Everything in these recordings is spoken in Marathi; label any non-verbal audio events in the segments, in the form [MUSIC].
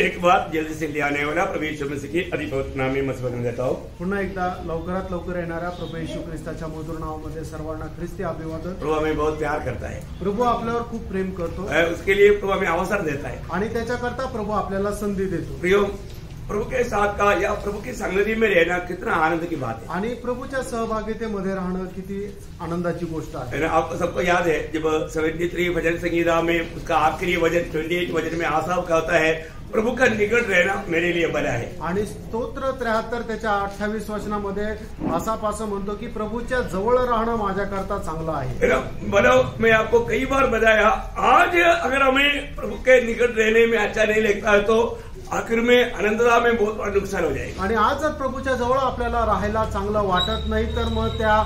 एक बार जल्दी से ले आने वाला प्रभु यीशु मसीह की अधिपत नाम में देता हूँ पुन्हा एकदा लवकरात लवकर येणाऱ्या प्रभू येशू ख्रिस्ताच्या मधुर नावामध्ये सर्वांना ख्रिस्ती अभिवादन प्रभु हमें बहुत प्यार करता है प्रभू आपल्यावर खूप प्रेम करतो उसके लिए प्रभु हमें अवसर देता है आणि त्याच्याकरता प्रभू आपल्याला संधी देतो प्रियो प्रभु के साथ का या प्रभु की संगति में रहना कितना आनंद की बात है। आणि प्रभूच्या सहभागितेमध्ये राहणं किती आनंदाची गोष्ट आहे. है ना? आपको सबको याद है जब 73 भजन संगीता में उसका आखिरी वजन 28 वजन में आसाव का होता है प्रभु का निकट रहना मेरे लिए बला है। आणि स्तोत्र त्र्याहत्तर त्याच्या अठ्ठावीस वचनामध्ये असा पासं म्हणतो की प्रभूच्या जवळ राहणं माझ्याकरता चांगलं आहे. है बोलो मैं आपको कई बार बताया आज अगर हमें प्रभु के निकट रहने में अच्छा नहीं लगता है तो आखिर में अनंतता में बहुत बड़ा नुकसान हो जाएगा। आणि आज जर प्रभूच्या जवळ आपल्याला राहायला चांगलं वाटत नाही तर मग त्या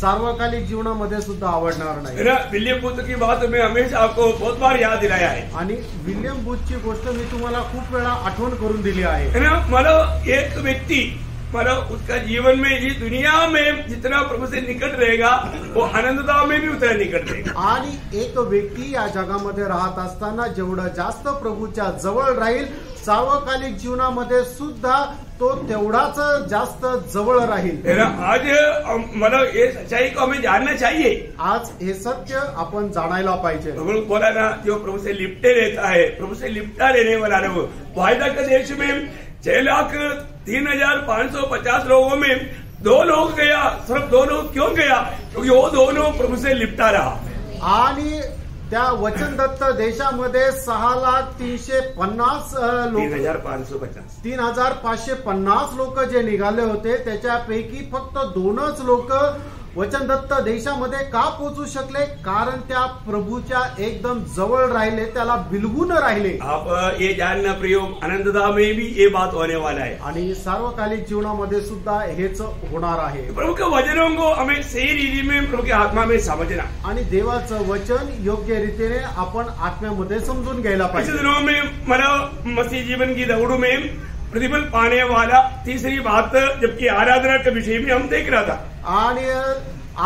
सार्वकालिक जीवनामध्ये सुद्धा आवडणार नाही. ना? विलियम बुद्ध की बात मैं हमेशा आपको बहुत बार याद दिलाया है। आणि विल्यम बुथची गोष्ट मी तुम्हाला खूप वेळा आठवण करून दिली आहे. है ना? मतलब एक व्यक्ति मतलब उसका जीवन में ये दुनिया में जितना प्रभु से निकट रहेगा वो अनंतता में भी उतना निकट रहेगा। आणि एक व्यक्ती या जगामध्ये राहत असताना जेवढं जास्त प्रभूच्या जवळ राहील सार्वकालिक जीवनामध्ये सुद्धा तो तेवढाच जास्त जवळ राहील. है आज मतलब ये सच्चाई को हमें जानना चाहिए? आज हे सत्य आपण जाणायला पाहिजे. बोला ना जो प्रभु से लिपटे रहता है प्रभु से लिपटा रहने वाला ना वो. वायदा के देश में छह लाख तीन हजार पाँच सौ पचास लोगों में दो लोग गया सिर्फ दो लोग क्यों गया? क्योंकि वो दोनों प्रभु से लिपटा रहा। आणि त्या वचनदत्त देशामध्ये सहा लाख तीनशे पन्नास तीन लोक हजार पाँच सौ पचास. तीन हजार पाचशे पन्नास लोक जे निघाले होते त्याच्यापैकी फक्त दोनच लोक वचनदत्त देशामध्ये का पोहोचू शकले? कारण त्या प्रभूच्या एकदम जवळ राहिले त्याला बिलगून राहिले. आप ये जानना प्रयोग अनंतता में भी ये बात होने वाला है। आणि सार्वकालिक जीवनामध्ये सुद्धा हेच होणार आहे. प्रभु के वचनों को हमें सही रीति में प्रभु की आत्मा में समझना। आणि देवाचं वचन योग्य रीतीने आपण आत्म्यामध्ये समजून घ्यायला पाहिजे. दिनों में मतलब मसीह जीवन की दौड़ में प्रतिफल पाने वाला तीसरी बात जबकि आराधना के विषय में हम देख रहा था आणि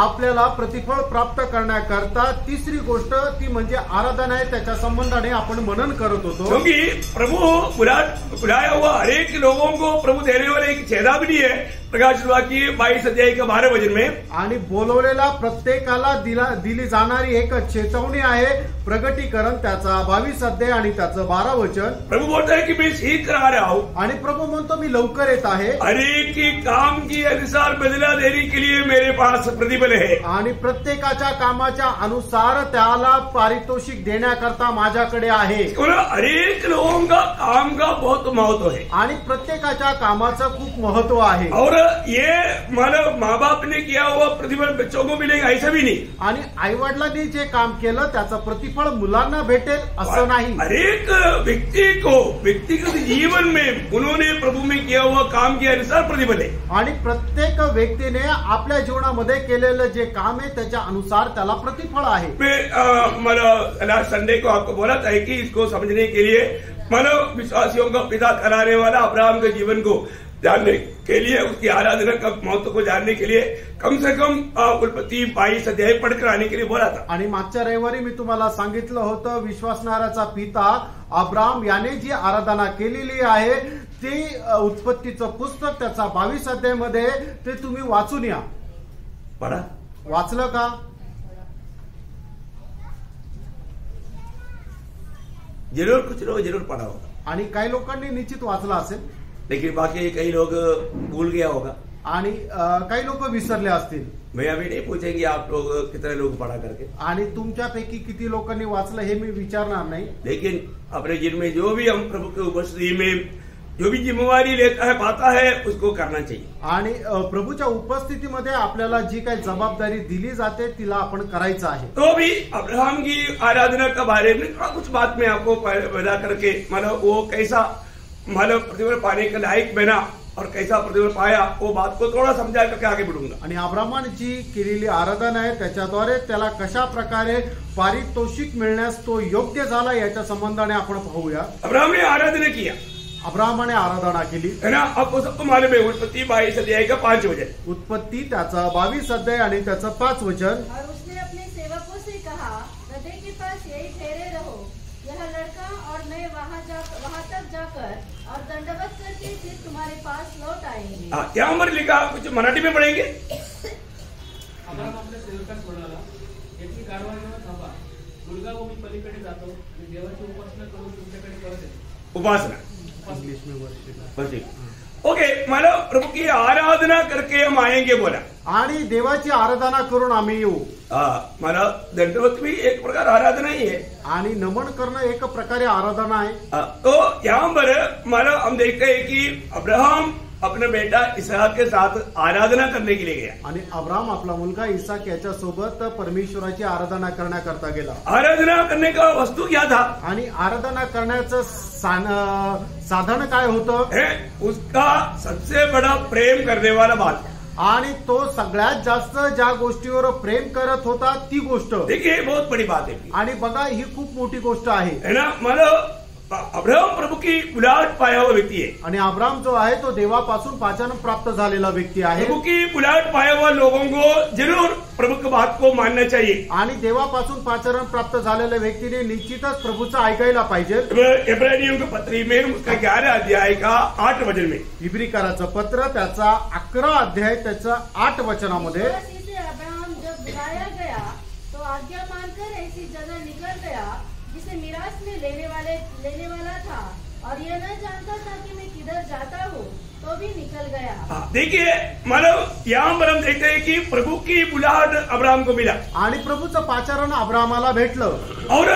आपल्याला प्रतिफळ प्राप्त करण्याकरता तिसरी गोष्ट ती म्हणजे आराधना आहे त्याच्या संबंधाने आपण मनन करत होतो. क्योंकि प्रभु बुला बुलाया हुआ हरेक लोगों को प्रभु देने वाले एक चेतावनी है प्रकाश की बाईस अध्याय के बारह वजन में. आणि बोलवलेला प्रत्येकाला दिला दिली जाणारी एक चेतवणी आहे प्रगटीकरण त्याचा बावीस अध्याय आणि त्याचं बारा वचन. प्रभु बोलता है कि मैं शीघ्र आ रहा हूँ आणि प्रभू म्हणतो मी लवकर येत आहे. हरेक की काम की अनुसार बदला देने के लिए मेरे पास प्रतिफल है. आणि प्रत्येकाच्या कामाच्या अनुसार त्याला पारितोषिक देण्याकरता माझ्याकडे आहे. हरेक लोगों का काम का बहुत महत्त्व है? आणि प्रत्येकाच्या कामाचं खूप महत्त्व आहे. और ये मतलब माँ बाप ने किया हुआ प्रतिफल बच्चों को मिलेगा ऐसा भी नहीं। आणि आई वडिलांनी जे काम केलं त्याचं प्रतिफळ मुलांना भेटेल असं नाही. हर एक व्यक्ति को व्यक्तिगत जीवन में उन्होंने प्रभु में किया हुआ काम के अनुसार प्रतिफल है। आणि प्रत्येक व्यक्तीने आपल्या जीवनामध्ये केलेलं जे काम आहे त्याच्या अनुसार त्याला प्रतिफळ आहे. मैं अ, मतलब लास्ट संडे को आपको बोला था कि इसको समझने के लिए मानव विश्वासियों का पिता कराने वाला अब्राहम के जीवन को जानने के लिए उसकी आराधना का महत्त्व को जानने के लिए कम से कम उत्पत्ति बाईस अध्याय पढ़कर आने के लिए बोला था। आणि मागच्या रविवारी मी तुम्हाला सांगितलं होतं विश्वासणाऱ्याचा पिता अब्राम याने जी आराधना केलेली आहे ती उत्पत्तीचं पुस्तक त्याचा बावीस अध्यायमध्ये ते तुम्ही वाचून या. पढ़ा वाचलं का? जरूर कुछ जरूर पढ़ा होगा आणि काही लोकांनी निश्चित वाचलं असेल. लेकिन बाकी कई लोग भूल गया होगा। आणि काही लोक विसरले असतील. मैं अभी नहीं पूछेंगे आप लोग कितने लोग पढ़ा करके। आणि तुमच्यापैकी किती लोकांनी वाचलं हे मी विचारणार नाही. लेकिन अपने जीवन में जो भी हम प्रभु की उपस्थिति में जो भी जिम्मेवारी लेता है पाता है उसको करना चाहिए। आणि प्रभूच्या उपस्थितीमध्ये आपल्याला जी काही जबाबदारी दिली जाते तिला आपण करायचं आहे. तो भी अब्राहम की आराधना के बारे में कुछ बात में आपको बता करके मतलब वो कैसा मतलब प्रतिफल पाने के लायक बना और कैसा प्रतिफल पाया वो बात को थोड़ा समझा करके आगे बढ़ूंगा। आणि अब्रामान जी केलेली आराधना आहे त्याच्याद्वारे त्याला कशा प्रकारे पारितोषिक मिळण्यास तो योग्य झाला याच्या संबंधाने आपण पाहूया. अब्राहम ने आराधना किया। अब्राहमाने आराधना केली. है ना? आपको सबको मालूम है उत्पत्ति बाईस अध्याय का पांच वजन उत्पत्ती त्याचा बावीस अध्याय आणि त्याचं पाच वचन और उसने अपने सेवकों से कहा हृदय के पास यही ठहरे रहो यह लड़का और मैं वहाँ जा वहाँ तक जाकर और दंडवत करके फिर तुम्हारे पास लौट आएंगे हाँ, यहाँ पर लिखा कुछ मराठी में पढ़ेंगे? अब्राम आपल्या सेवकास म्हणाला याची कारवाई न थांबा. मुलगा व मी पलीकडे जातो आणि देवाची उपासना करून तुमच्याकडे परत येतो उपासना. इंग्लिश में ठीक ओके मला प्रभु की आराधना करके हम आएंगे बोला. आणि देवाची आराधना करून आम्ही येऊ. हाँ मला दंडवत भी एक प्रकार आराधना ही है आणि नमन करणं एक प्रकारे आराधना आहे. हाँ, तो यहाँ पर मानो हम देखते हैं कि अब्राहम अपने बेटा इसहाक के साथ आराधना करने के लिए गया। आणि अब्राम आपला मुलगा इसाक याच्या सोबत परमेश्वराची आराधना करण्याकरता गेला. आराधना करने का वस्तु क्या था? आणि आराधना करण्याचं सान- साधन काय होतं? है उसका सबसे बड़ा प्रेम करने वाला बात। आणि तो सगळ्यात जास्त ज्या गोष्टीवर प्रेम करत होता ती गोष्ट. देखिए बहुत बड़ी बात है। आणि बघा ही खूप मोठी गोष्ट आहे. है ना? मानो अब्राहम प्रभु की बुलाहट पाया हुआ व्यक्ति है आणि अब्राम जो आहे तो देवापासून पाचन प्राप्त झालेला व्यक्ती आहे. प्रभु की बुलाहट पाया हुआ लोगों को जरूर प्रभु की बात को मानना चाहिए. आणि देवापासून पाचरण प्राप्त झालेल्या व्यक्तीने निश्चितच प्रभूचं ऐकायला पाहिजे. इब्राहिम के पत्री में उसका ग्यारह अध्याय का आठ वचन में. इब्रिकाराचं पत्र त्याचा अकरा अध्याय त्याचं आठ वचनामध्ये. अब्राहम जब बुलाया गया तो आज्ञा मानकर ऐसी जगह निकल गया मिरास में लेने वाले लेने वाला था और यह न जानता था कि मैं किधर जाता हूँ तो भी निकल गया। हाँ, देखिए मानो यहाँ पर हम देखते हैं कि प्रभु की बुलाहट अब्राहम को मिला। आणि प्रभूचं पाचारण अब्रामाला भेटलं. और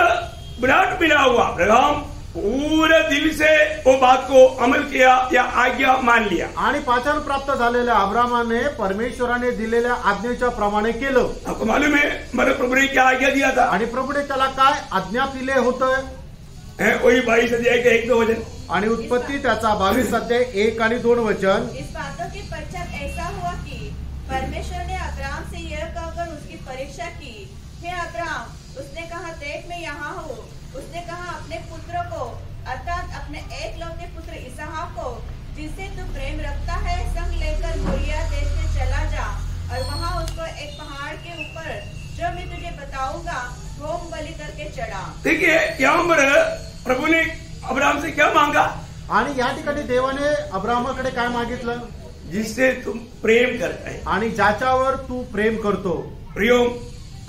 बुलाहट मिला हुआ अब्राहम। पूरे दिल से वो बात को अमल किया या आज्ञा मान लिया। आणि प्राप्त झालेल्या अब्रामाने परमेश्वराने दिलेल्या आज्ञेच्या प्रमाणे केलं. आपको मालूम है मेरे प्रभु ने क्या आज्ञा दिया था? आणि प्रभूने त्याला काय आज्ञा दिले होतं? वही बाईस अध्याय के एक दो वचन। आणि उत्पत्ती त्याचा बावीस अध्याय एक आणि दोन वचन। इस बातों के पश्चात ऐसा हुआ कि परमेश्वर ने अब्राम से यह कहकर उसकी परीक्षा की हे अब्राम उसने कहा देख मैं यहाँ हूँ। उसने कहा अपने पुत्र को अर्थात अपने एक लौते पुत्र इसहाक को जिससे तू प्रेम रखता है संग लेकर मोरिया देश में चला जा और वहाँ उसको एक पहाड़ के ऊपर जो मैं तुझे बताऊँगा होम बलि करके चढ़ा। देखिए यहाँ पर प्रभु ने अब्राम से क्या मांगा? आणि या ठिकाणी देवाने अब्रामाकडे काय मागितलं? जिससे तुम प्रेम करते हैं। आणि ज्याच्यावर तू प्रेम करतो। प्रियो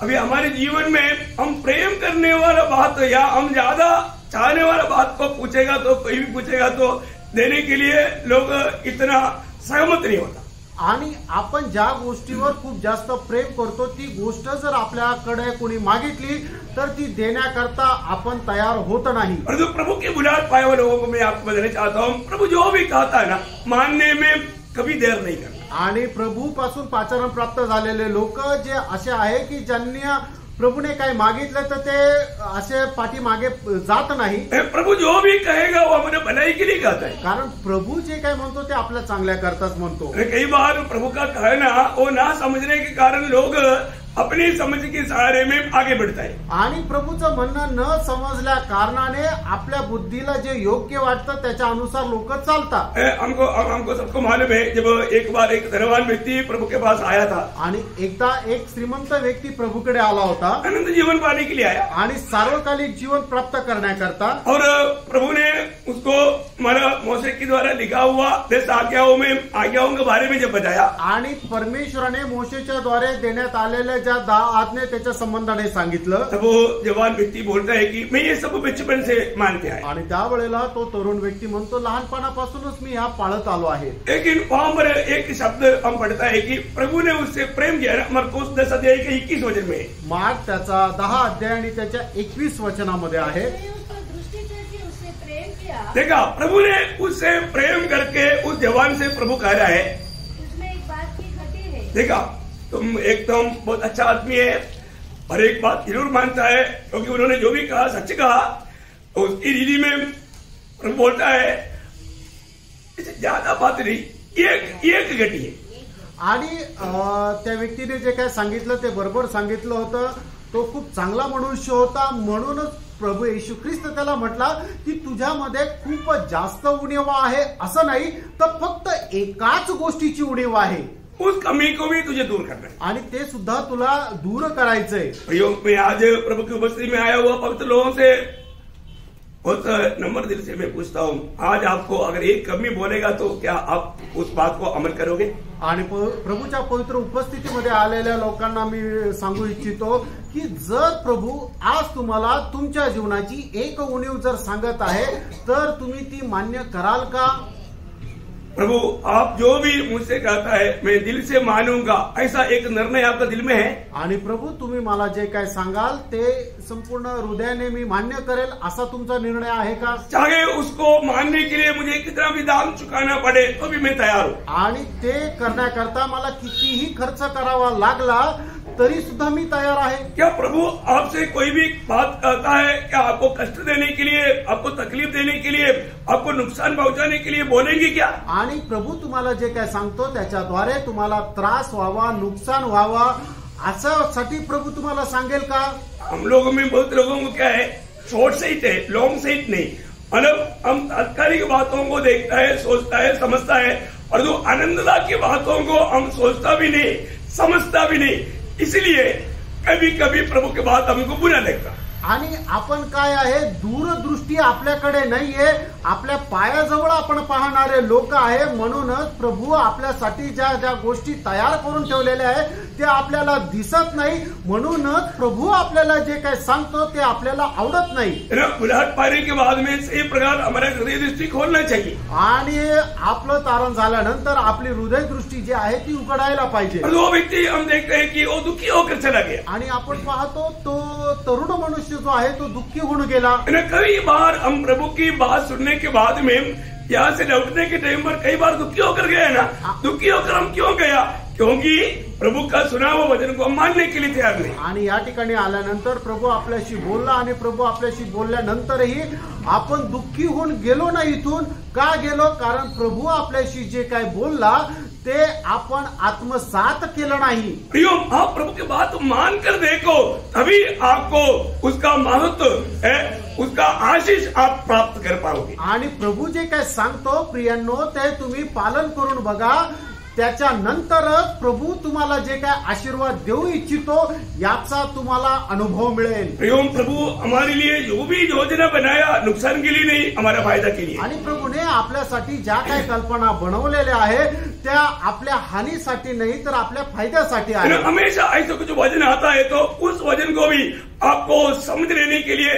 अभी हमारे जीवन में हम प्रेम करने वाला बात या हम ज़्यादा चाहने वाला बात को पूछेगा तो कोई भी पूछेगा तो देने के लिए लोग इतना सहमत नहीं होता। आणि आपण ज्या गोष्टीवर खूप जास्त प्रेम करतो ती गोष्ट जर आपल्याकडे कोणी मागितली तर ती देण्याकरता आपण तयार होत नाही. जो प्रभु की बुलाहट पाए हुए लोगों को मैं आपको बताना चाहता हूँ प्रभु जो भी कहता है ना मानने में कभी देर नहीं करना आणि प्रभू पासून पाचारण प्राप्त झालेले लोक जे असे आहे की ज्यांनी प्रभूने काय मागितलं तर ते असे पाठीमागे जात नाही. प्रभु जो भी कहेगा वो भलाई के लिए कहता है। कारण प्रभू जे काय म्हणतो ते आपल्या चांगल्या करताच म्हणतो. कई बार प्रभु का कहना वो ना समझने के कारण लोग अपनी समझ के सहारे में आगे बढ़ता है। आणि प्रभूचं म्हणणं न समजल्या कारणाने आपल्या बुद्धीला जे योग्य वाटतं त्याच्या अनुसार लोक चालतात. ए, हमको हम, हमको सबको मालूम है जब एक बार एक धनवान व्यक्ति प्रभु के पास आया था। आणि एकदा एक श्रीमंत व्यक्ती प्रभूकडे आला होता आनंद जीवन पाने के लिए आया। आणि सार्वकालिक जीवन प्राप्त करण्याकरता और प्रभु ने उसको माना मौसे के द्वारा लिखा हुआ दस आज्ञाओं में आज्ञाओं के बारे में जब बताया। आणि परमेश्वराने मोशेच्या द्वारे देण्यात आलेल्या दहा आज्ञा त्याच्या संबंधाने सांगितलं. तब वो जवान व्यक्ति बोलता है कि मैं ये सब बचपन से मानते आया। आणि त्यावेळेला तो तरुण व्यक्ती म्हणतो लहानपणापासूनच मी ह्या पाळत आलो आहे. लेकिन वहां पर एक शब्द हम पढ़ता है कि प्रभु ने उससे प्रेम किया ना मरकोस दस अध्याय के इक्कीस वचन में। मार्ग त्याचा दहा अध्याय आणि त्याच्या एकवीस वचनामध्ये आहे. देखा प्रभु ने उससे प्रेम करके उस जवान से प्रभु कह रहा है। उसमें एक बात की घटी है। देखा तुम एकदम बहुत अच्छा आदमी है। और एक बात जरूर मानता है क्योंकि उन्होंने जो भी कहा सच कहा तो उसकी रीली में बोलता है ज्यादा बात नहीं एक एक घटी है। आणि त्या व्यक्तीने जे काय सांगितलं ते बरोबर सांगितलं होतं. तो खूप चांगला मनुष्य होता. म्हणूनच प्रभू येशू ख्रिस्त त्याला म्हटला की तुझ्यामध्ये खूप जास्त उणीवा आहे. असं नाही तर फक्त एकाच गोष्टीची उणीव आहे. उस कमी को भी तुझे दूर करना है। आणि ते सुद्धा तुला दूर करायचंय. प्रयोग में आज प्रभु की उपस्थिति में आया हुआ भक्त लोगों से बहुत नंबर दिल से मैं पूछता हूँ आज आपको अगर एक कमी बोलेगा तो क्या आप उस बात को अमल करोगे? आणि प्रभूच्या पवित्र उपस्थितीमध्ये आलेल्या लोकांना मी सांगू इच्छितो की जर प्रभू आज तुम्हाला तुमच्या जीवनाची एक उणीव जर सांगत आहे तर तुम्ही ती मान्य कराल का? प्रभु आप जो भी मुझसे कहता है मैं दिल से मानूंगा। ऐसा एक निर्णय आपका दिल में है? आणि प्रभू तुम्ही मला जे काय सांगाल ते संपूर्ण हृदयाने मी मान्य करेल असा तुमचा निर्णय आहे का? चाहे उसको मानने के लिए मुझे कितना भी दाम चुकाना पड़े तो भी मैं तैयार हूँ। आणि ते करण्याकरता मला कितीही खर्च करावा लागला तरी सुद्धा मी तयार आहे. क्या प्रभु आपसे कोई भी बात कहता है? क्या आपको कष्ट देने के लिए आपको तकलीफ़ देने के लिए आपको नुकसान पहुँचाने के लिए बोलेंगे क्या? आणि प्रभू तुम्हाला जे काय सांगतो त्याच्याद्वारे तुम्हाला त्रास व्हावा नुकसान व्हावा असासाठी प्रभू तुम्हाला सांगेल का? हम लोगों में बहुत लोगों को क्या है शॉर्ट साइट है लॉन्ग साइट नहीं। मतलब हम तात्कालिक बातों को देखता है सोचता है समझता है और जो आनंददा की बातों को हम सोचता भी नहीं समझता भी नहीं। इसलिए कभी कभी प्रभु के बात हमको बुरा लगता। आणि आपण काय आहे? दूरदृष्टी आपल्याकडे नाहीये. आपल्या पायाजवळ आपण पाहणारे लोक आहे. म्हणूनच प्रभू आपल्यासाठी ज्या ज्या गोष्टी तयार करून ठेवलेल्या आहे ते आपल्याला दिसत नाही. म्हणूनच प्रभु आपल्याला जे काय सांगतो ते आपल्याला आवडत नाही. है ना? बुलाहट पाने के बाद में सही प्रकार हमारा हृदय दृष्टि खोलना चाहिए। आणि आपलं तारण झाल्यानंतर आपली हृदय दृष्टी जी आहे ती उघडायला पाहिजे. व्यक्ति हम देखते हैं कि वो दुखी होकर चला गया। आणि आपण पाहतो तो तरुण मनुष्य जो आहे तो दुःखी होऊन गेला. कई बार हम प्रभु की बात सुनने के बाद में यहाँ से लौटने के टाइम पर कई बार दुखी होकर गए ना दुखी होकर हम क्यों गया क्योंकि प्रभु का सुना हुआ वचन को मानने के लिए तैयार नहीं आणि या ठिकाणी आल्यानंतर प्रभू आपल्याशी बोलला आणि प्रभू आपल्याशी बोलल्यानंतरही आपण दुःखी होऊन गेलो ना इथून का गेलो कारण प्रभू आपल्याशी जे काय बोलला ते आपण आत्मसात केलं नाही. प्रियम आप प्रभु की बात मान कर देखो तभी आपको उसका महत्व है उसका आशीष आप प्राप्त कर पाओगे। आणि प्रभू जे काय सांगतो प्रियांनो ते तुम्ही पालन करून बघा. त्याच्यानंतरच प्रभू तुम्हाला जे काय आशीर्वाद देऊ इच्छितो याचा तुम्हाला अनुभव मिळेल. प्रियम प्रभु हमारे लिए जो भी योजना बनाया नुकसान के लिए नहीं हमारा फायदा के लिए। आणि प्रभूने आपल्यासाठी ज्या काही कल्पना बनवलेल्या आहे त्या आपल्या हानीसाठी नाही तर आपल्या फायद्यासाठी आहे. हमेशा ऐसा कुछ वजन आता है तो उस वजन को भी आपको समझ लेने के लिए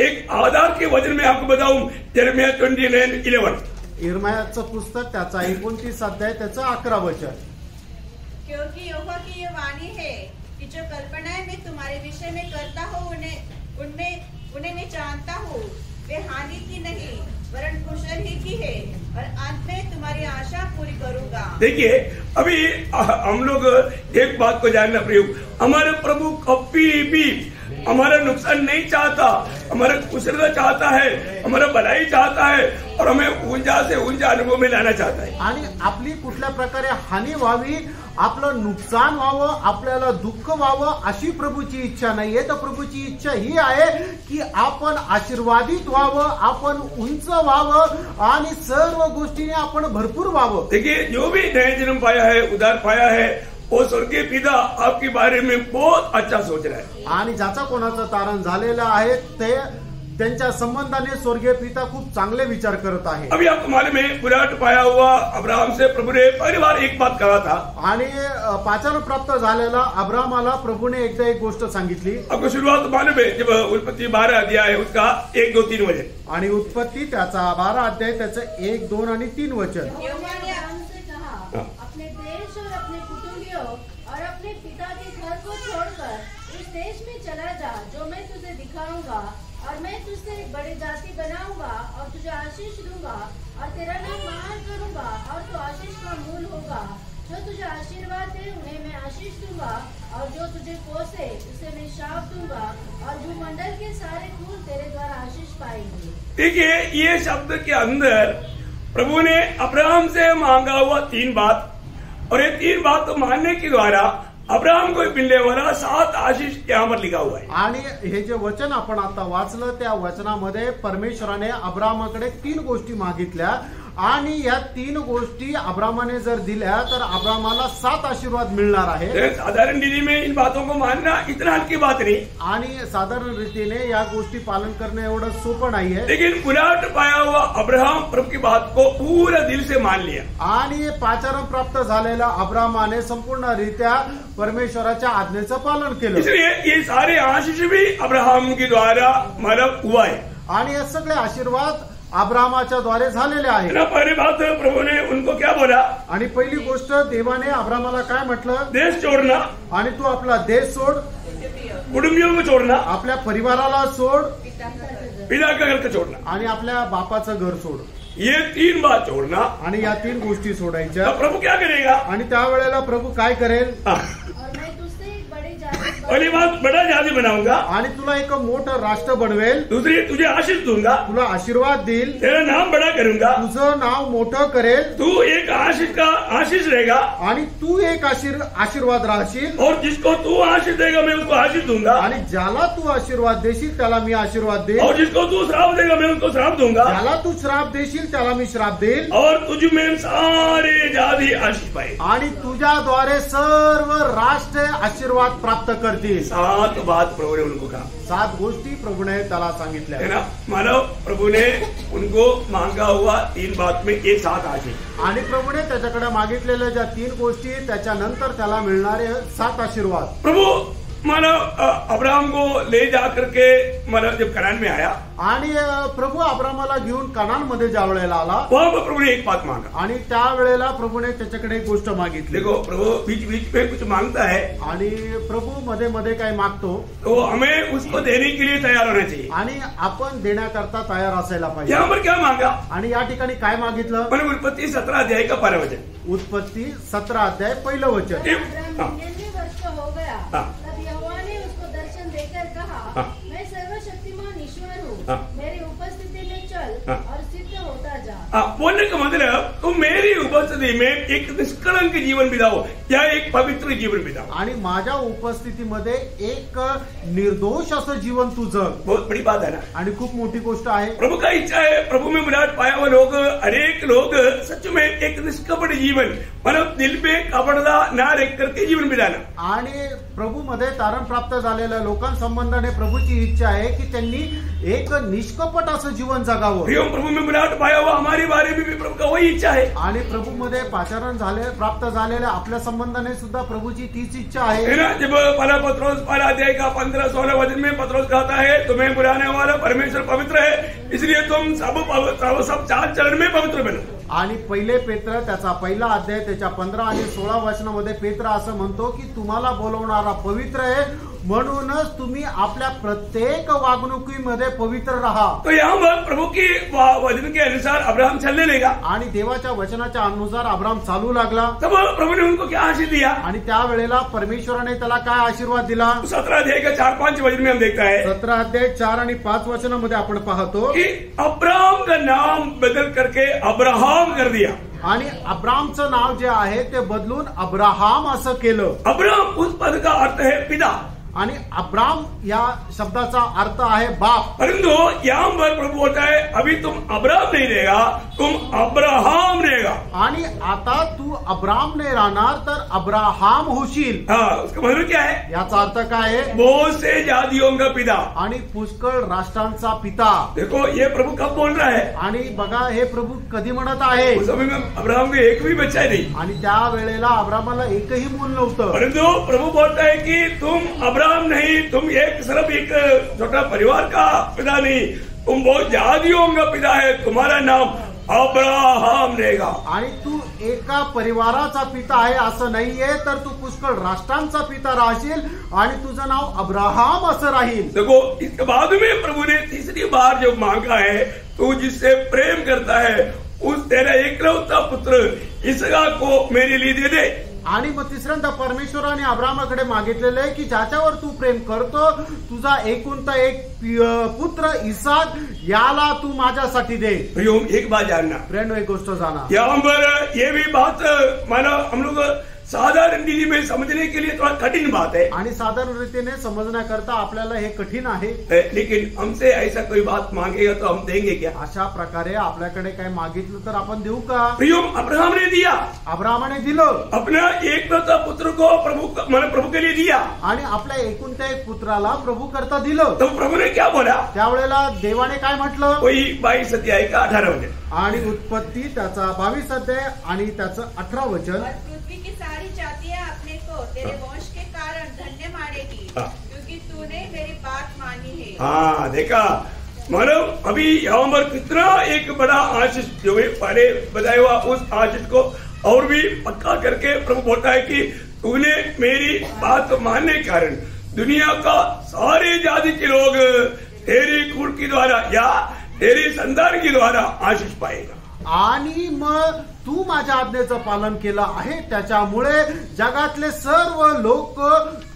एक आधार के वजन में आपको बताऊं जर्मिया ट्वेंटी नाइन इलेवन। इरमायाचं पुस्तक त्याचा एकोणतीस अध्याय त्याचं अकरा वचन. क्योंकि यहोवा की ये वाणी है कि जो कल्पनाएं मैं तुम्हारे विषय में करता हूँ उन्हें उनमें उन्हें मैं जानता हूँ। वे हानि की नहीं वरन कुशल ही की है और अंत में तुम्हारी आशा पूरी करूंगा। देखिए अभी हम लोग एक बात को जानना प्रयोग। हमारे प्रभु कभी भी हमारा नुकसान नहीं चाहता हमारा कुशलता चाहता है हमारा भलाई चाहता है और हमें ऊंचा से ऊंचा अनुभव में लाना चाहता है। आणि आपली कुठल्या प्रकारे हानी व्हावी आपलं नुकसान व्हावं आपल्याला दुःख व्हावं अशी प्रभूची इच्छा नाहीये. तर प्रभूची इच्छा ही आहे की आपण आशीर्वादित व्हावं आपण उंच व्हावं आणि सर्व गोष्टीने आपण भरपूर व्हावं. देखिए जो भी नया जन्म पाया है उधार पाया है वो स्वर्गीय पिता आपके बारे में बहुत अच्छा सोच रहा है। आणि ज्याचा कोणाचं तारण झालेलं आहे ते त्यांच्या संबंधाने स्वर्गीय पिता खूप चांगले विचार करत आहे. अभी आपको मालूम है विराट पाया हुआ अब्राहम से प्रभु ने पहली बार एक बात कहा था। आणि अ, पाचारण प्राप्त झालेला अब्रामाला प्रभूने एकदा एक गोष्ट सांगितली. आपको शुरुआत मालूम है जब उत्पत्ति बारह अध्याय है उसका एक दो तीन वजन आणि उत्पत्ती त्याचा बारा अध्याय त्याचं एक दोन आणि तीन वचन. महान और तू आशीष का मूल होगा। जो तुझे आशीर्वाद दे उन्हें मैं आशीष दूँगा। और जो तुझे कोसे उसे मैं शाप दूँगा। और भूमंडल के सारे कुल तेरे द्वारा आशीष पाएँगे। देखिए ये शब्द के अंदर प्रभु ने अब्राहम से मांगा हुआ तीन बात। और ये तीन बात मानने के द्वारा अब्राहम को मिलने वाला सात आशीष यहाँ पर लिखा हुआ है। आणि हे जे वचन आपण आता वाचलं त्या वचनामध्ये परमेश्वराने अब्रामाकडे तीन गोष्टी मागितल्या. आणि या तीन गोष्टी अब्रामाने जर दिल्या तर अब्रामाला सात आशीर्वाद मिळणार आहे. साधारण दीदी में इन बातों को मानना इतना हल्की बात नहीं। आणि साधारण रीतीने या गोष्टी पालन करणं एवढं सोपं नाहीये. लेकिन बुलाहट पाया हुआ अब्राहम प्रभु की बात को पूरा दिल से मान लिया। आणि पाचारण प्राप्त झालेल्या अब्रामाने संपूर्णरित्या परमेश्वराच्या आज्ञेचं पालन केलं. इसलिए ये सारे आशीष भी अब्राहम के द्वारा मतलब हुआ है। आणि हे सगळे आशीर्वाद अब्रामाच्या द्वारे झालेले आहेत ना पहली बात प्रभु ने उनको क्या बोला? आणि पहिली गोष्ट देवाने अब्रामाला काय म्हटलं? देश छोड़ना आणि तू आपला देश सोड. कुटुंबियों छोड़ना आपल्या परिवाराला सोड. पिता का घर छोड़ना आणि आपल्या बापाचं घर सोड. ये तीन बात छोड़ना. आणि या तीन गोष्टी सोडायच्या. प्रभु क्या करेगा? आणि त्यावेळेला प्रभू काय करेल [LAUGHS] हाँ, और मैं तुझसे एक बात बड़ा जाति बनाऊंगा। आणि तुला एक मोठं राष्ट्र बनवेल. दूसरी तुझे आशीष दूंगा। तुला आशीर्वाद देईल. तेरा नाम बड़ा करूंगा। तुझं नाव मोठं करेल. तू एक आशीष का आशीष रहेगा। आणि तू एक आशीर आशीर्वाद राहशील. और जिसको तू आशीष देगा मैं उसको आशीष दूंगा। आणि ज्याला तू आशीर्वाद देशील त्याला मी आशीर्वाद देईल. और जिसको तू श्राप देगा मैं उसको श्राप दूंगा। ज्याला तू श्राप देशील त्याला मी श्राप देईल. और तुझ में सारे जाति आशीष पाए। आणि तुझ्याद्वारे सर्व राष्ट्र आशीर्वाद प्राप्त करतील. सात बात प्रभु ने उनको कहा. सात गोष्टी प्रभूने त्याला सांगितल्या. है ना? मानव प्रभु ने उनको मांगा हुआ तीन बात में एक साथ आशीष आणि प्रभूने त्याच्याकडे मागितलेल्या ज्या तीन गोष्टी त्याच्यानंतर त्याला मिळणारे सात आशीर्वाद. प्रभु मानव अ, अब्राहम को ले जा करके मानव जब कनान में आया। आणि प्रभू अब्रामाला घेऊन कनानमध्ये ज्या वेळेला आला वहां पर प्रभु ने एक बात मांगा। आणि त्यावेळेला प्रभूने त्याच्याकडे एक गोष्ट मागितली. देखो प्रभु बीच बीच में कुछ मांगता है। आणि प्रभू मध्ये मध्ये काय मागतो. तो हमें उसको देने के लिए तैयार होना चाहिए। आणि आपण देण्याकरता तयार असायला पाहिजे. यहाँ पर क्या मांगा? आणि या ठिकाणी काय मागितलं? मैंने उत्पत्ति सत्रह अध्याय का पहला वचन। उत्पत्ती सतरा अध्याय पहिलं वचन. हाँ। वर्ष हो गया। Да. का मतलब मेरी उपस्थिति में एक निष्कलंक जीवन बिताओ या एक पवित्र जीवन बिताओ आणि माझ्या उपस्थितीमध्ये एक निर्दोष असं जीवन तू जग बहुत बड़ी बात है ना आणि खूप मोठी गोष्ट आहे. प्रभु का इच्छा है प्रभु में बुलाहट पाया हुआ लोग अनेक लोग सच में एक निष्कपट जीवन. मतलब दिल पे कपड़दा ना रख करके जीवन बिताना आणि प्रभू मध्ये तारण प्राप्त झालेल्या लोकांसंबंधाने प्रभूची इच्छा आहे की त्यांनी एक निष्कपट असं जीवन जगावं. प्रभु में बुलाहट पाया हुआ हमारे बारे में भी प्रभु का वही इच्छा है आणि प्रभू मध्ये पाचारण झाले प्राप्त झालेल्या आपल्या संबंधाने सुद्धा प्रभूची तीच इच्छा आहे. है ना जब पहला पत्रोस पहला अध्याय का पंद्रह सोलह वचन में पत्रोस कहता है तुम्हें बुलाने वाला परमेश्वर पवित्र है इसलिए तुम सब सब चार चरण में पवित्र बनो. आणि पहिले पेत्र त्याचा पहिला अध्याय त्याच्या पंधरा आणि सोळा वचनामध्ये पेत्र असं म्हणतो की तुम्हाला बोलवणारा पवित्र आहे म्हणूनच तुम्ही आपल्या प्रत्येक वागणुकीमध्ये पवित्र राहा. तो पर प्रभु की वचन के अनुसार अब्राहम चलने लगा। आणि देवाच्या वचनाच्या अनुसार अब्राम चालू लागला. तब प्रभु ने उनको क्या आशीष दिया? आणि त्यावेळेला परमेश्वराने त्याला काय आशीर्वाद दिला? सत्रह अध्याय का चार पांच वचन में हम देखता है। सतरा अध्याय चार आणि पाच वचनामध्ये आपण पाहतो. कि अब्राहम का नाम बदल करके अब्राहम कर दिया। आणि अब्रामचं नाव जे आहे ते बदलून अब्राहाम असं केलं. अब्राहम उस पद का अर्थ है पिता। आणि अब्राम या शब्दाचा अर्थ आहे बाप. परंतु यहाँ पर प्रभु बोलता है अभी तुम अब्राम नहीं देगा तुम अब्राहम रहेगा आणि आता तू अब्राम ने राहणार तर अब्राहाम होशील. हाँ मतलब क्या है? याचा अर्थ काय आहे? बहुत से जातियों का पिता। आणि पुष्कळ राष्ट्रांचा पिता. देखो ये प्रभु कब बोल रहा है? आणि बघा हे प्रभू कधी म्हणत आहे? अब्राहम को एक भी बच्चा नहीं। आणि त्या वेळेला अब्रामाला एकही मूल नव्हतं. परंतु प्रभु बोलता है कि तुम अब्राहम नहीं तुम एक सिर्फ एक छोटा परिवार का पिता नहीं तुम बहुत जातियों का पिता है तुम्हारा नाम अब्राहम रहेगा आणि तू एका परिवाराचा पिता आहे असं नाहीये तर तू पुष्कळ राष्ट्रांचा पिता राहशील आणि तुझं नाव अब्राहम असं राहील. देखो इसके बाद में प्रभु ने तीसरी बार जो मांगा है तू जिससे प्रेम करता है उस तेरा एकलौता पुत्र इसका को मेरे लिए दे दे। आणि मग तिसऱ्यांदा परमेश्वराने अब्रामाकडे मागितलेलं आहे की ज्याच्यावर तू प्रेम करतो तुझा एकुणता एक पुत्र इसाक याला तू माझ्यासाठी दे. एक बात जानना फ्रेंड एक गोष्ट जाणार. पर ये भी बात मानो हम लोग साधारण रीति में समझने के लिए थोड़ा कठिन बात है। आणि साधारण रीतीने समजण्याकरता आपल्याला हे कठीण आहे. लेकिन हमसे ऐसा कोई बात मांगेगा तो हम देंगे क्या? अशा प्रकारे आपल्याकडे काय मागितलं तर आपण देऊ का? प्रियो अब्राहम ने दिया। अब्रामाने दिलं. अपना एक पुत्र को प्रभु मैंने प्रभु के लिए दिया। आणि आपल्या एकूण त्या एक पुत्राला प्रभू करता दिलं. तो प्रभु ने क्या बोला? त्यावेळेला देवाने काय म्हटलं? वही बाईस अध्याय का अठारह वचन? आणि उत्पत्ती त्याचा बावीस अध्याय आणि त्याचं अठरा वचन. पृथ्वी की सारी जातियाँ अपने को तेरे वंश के कारण धन्य मानेगी हाँ। क्योंकि तूने मेरी बात मानी है। हाँ देखा। मतलब अभी यहाँ पर कितना एक बड़ा आशीष जो है पहले बताया हुआ उस आशीष को और भी पक्का करके प्रभु बोलता है कि तूने मेरी बात मानने के कारण दुनिया का सारे जाति के लोग तेरे कुल के द्वारा या तेरे संतान के द्वारा आशीष पाएगा। आणि मग तू माझ्या आज्ञेचं पालन केलं आहे. त्याच्यामुळे जगातले सर्व लोक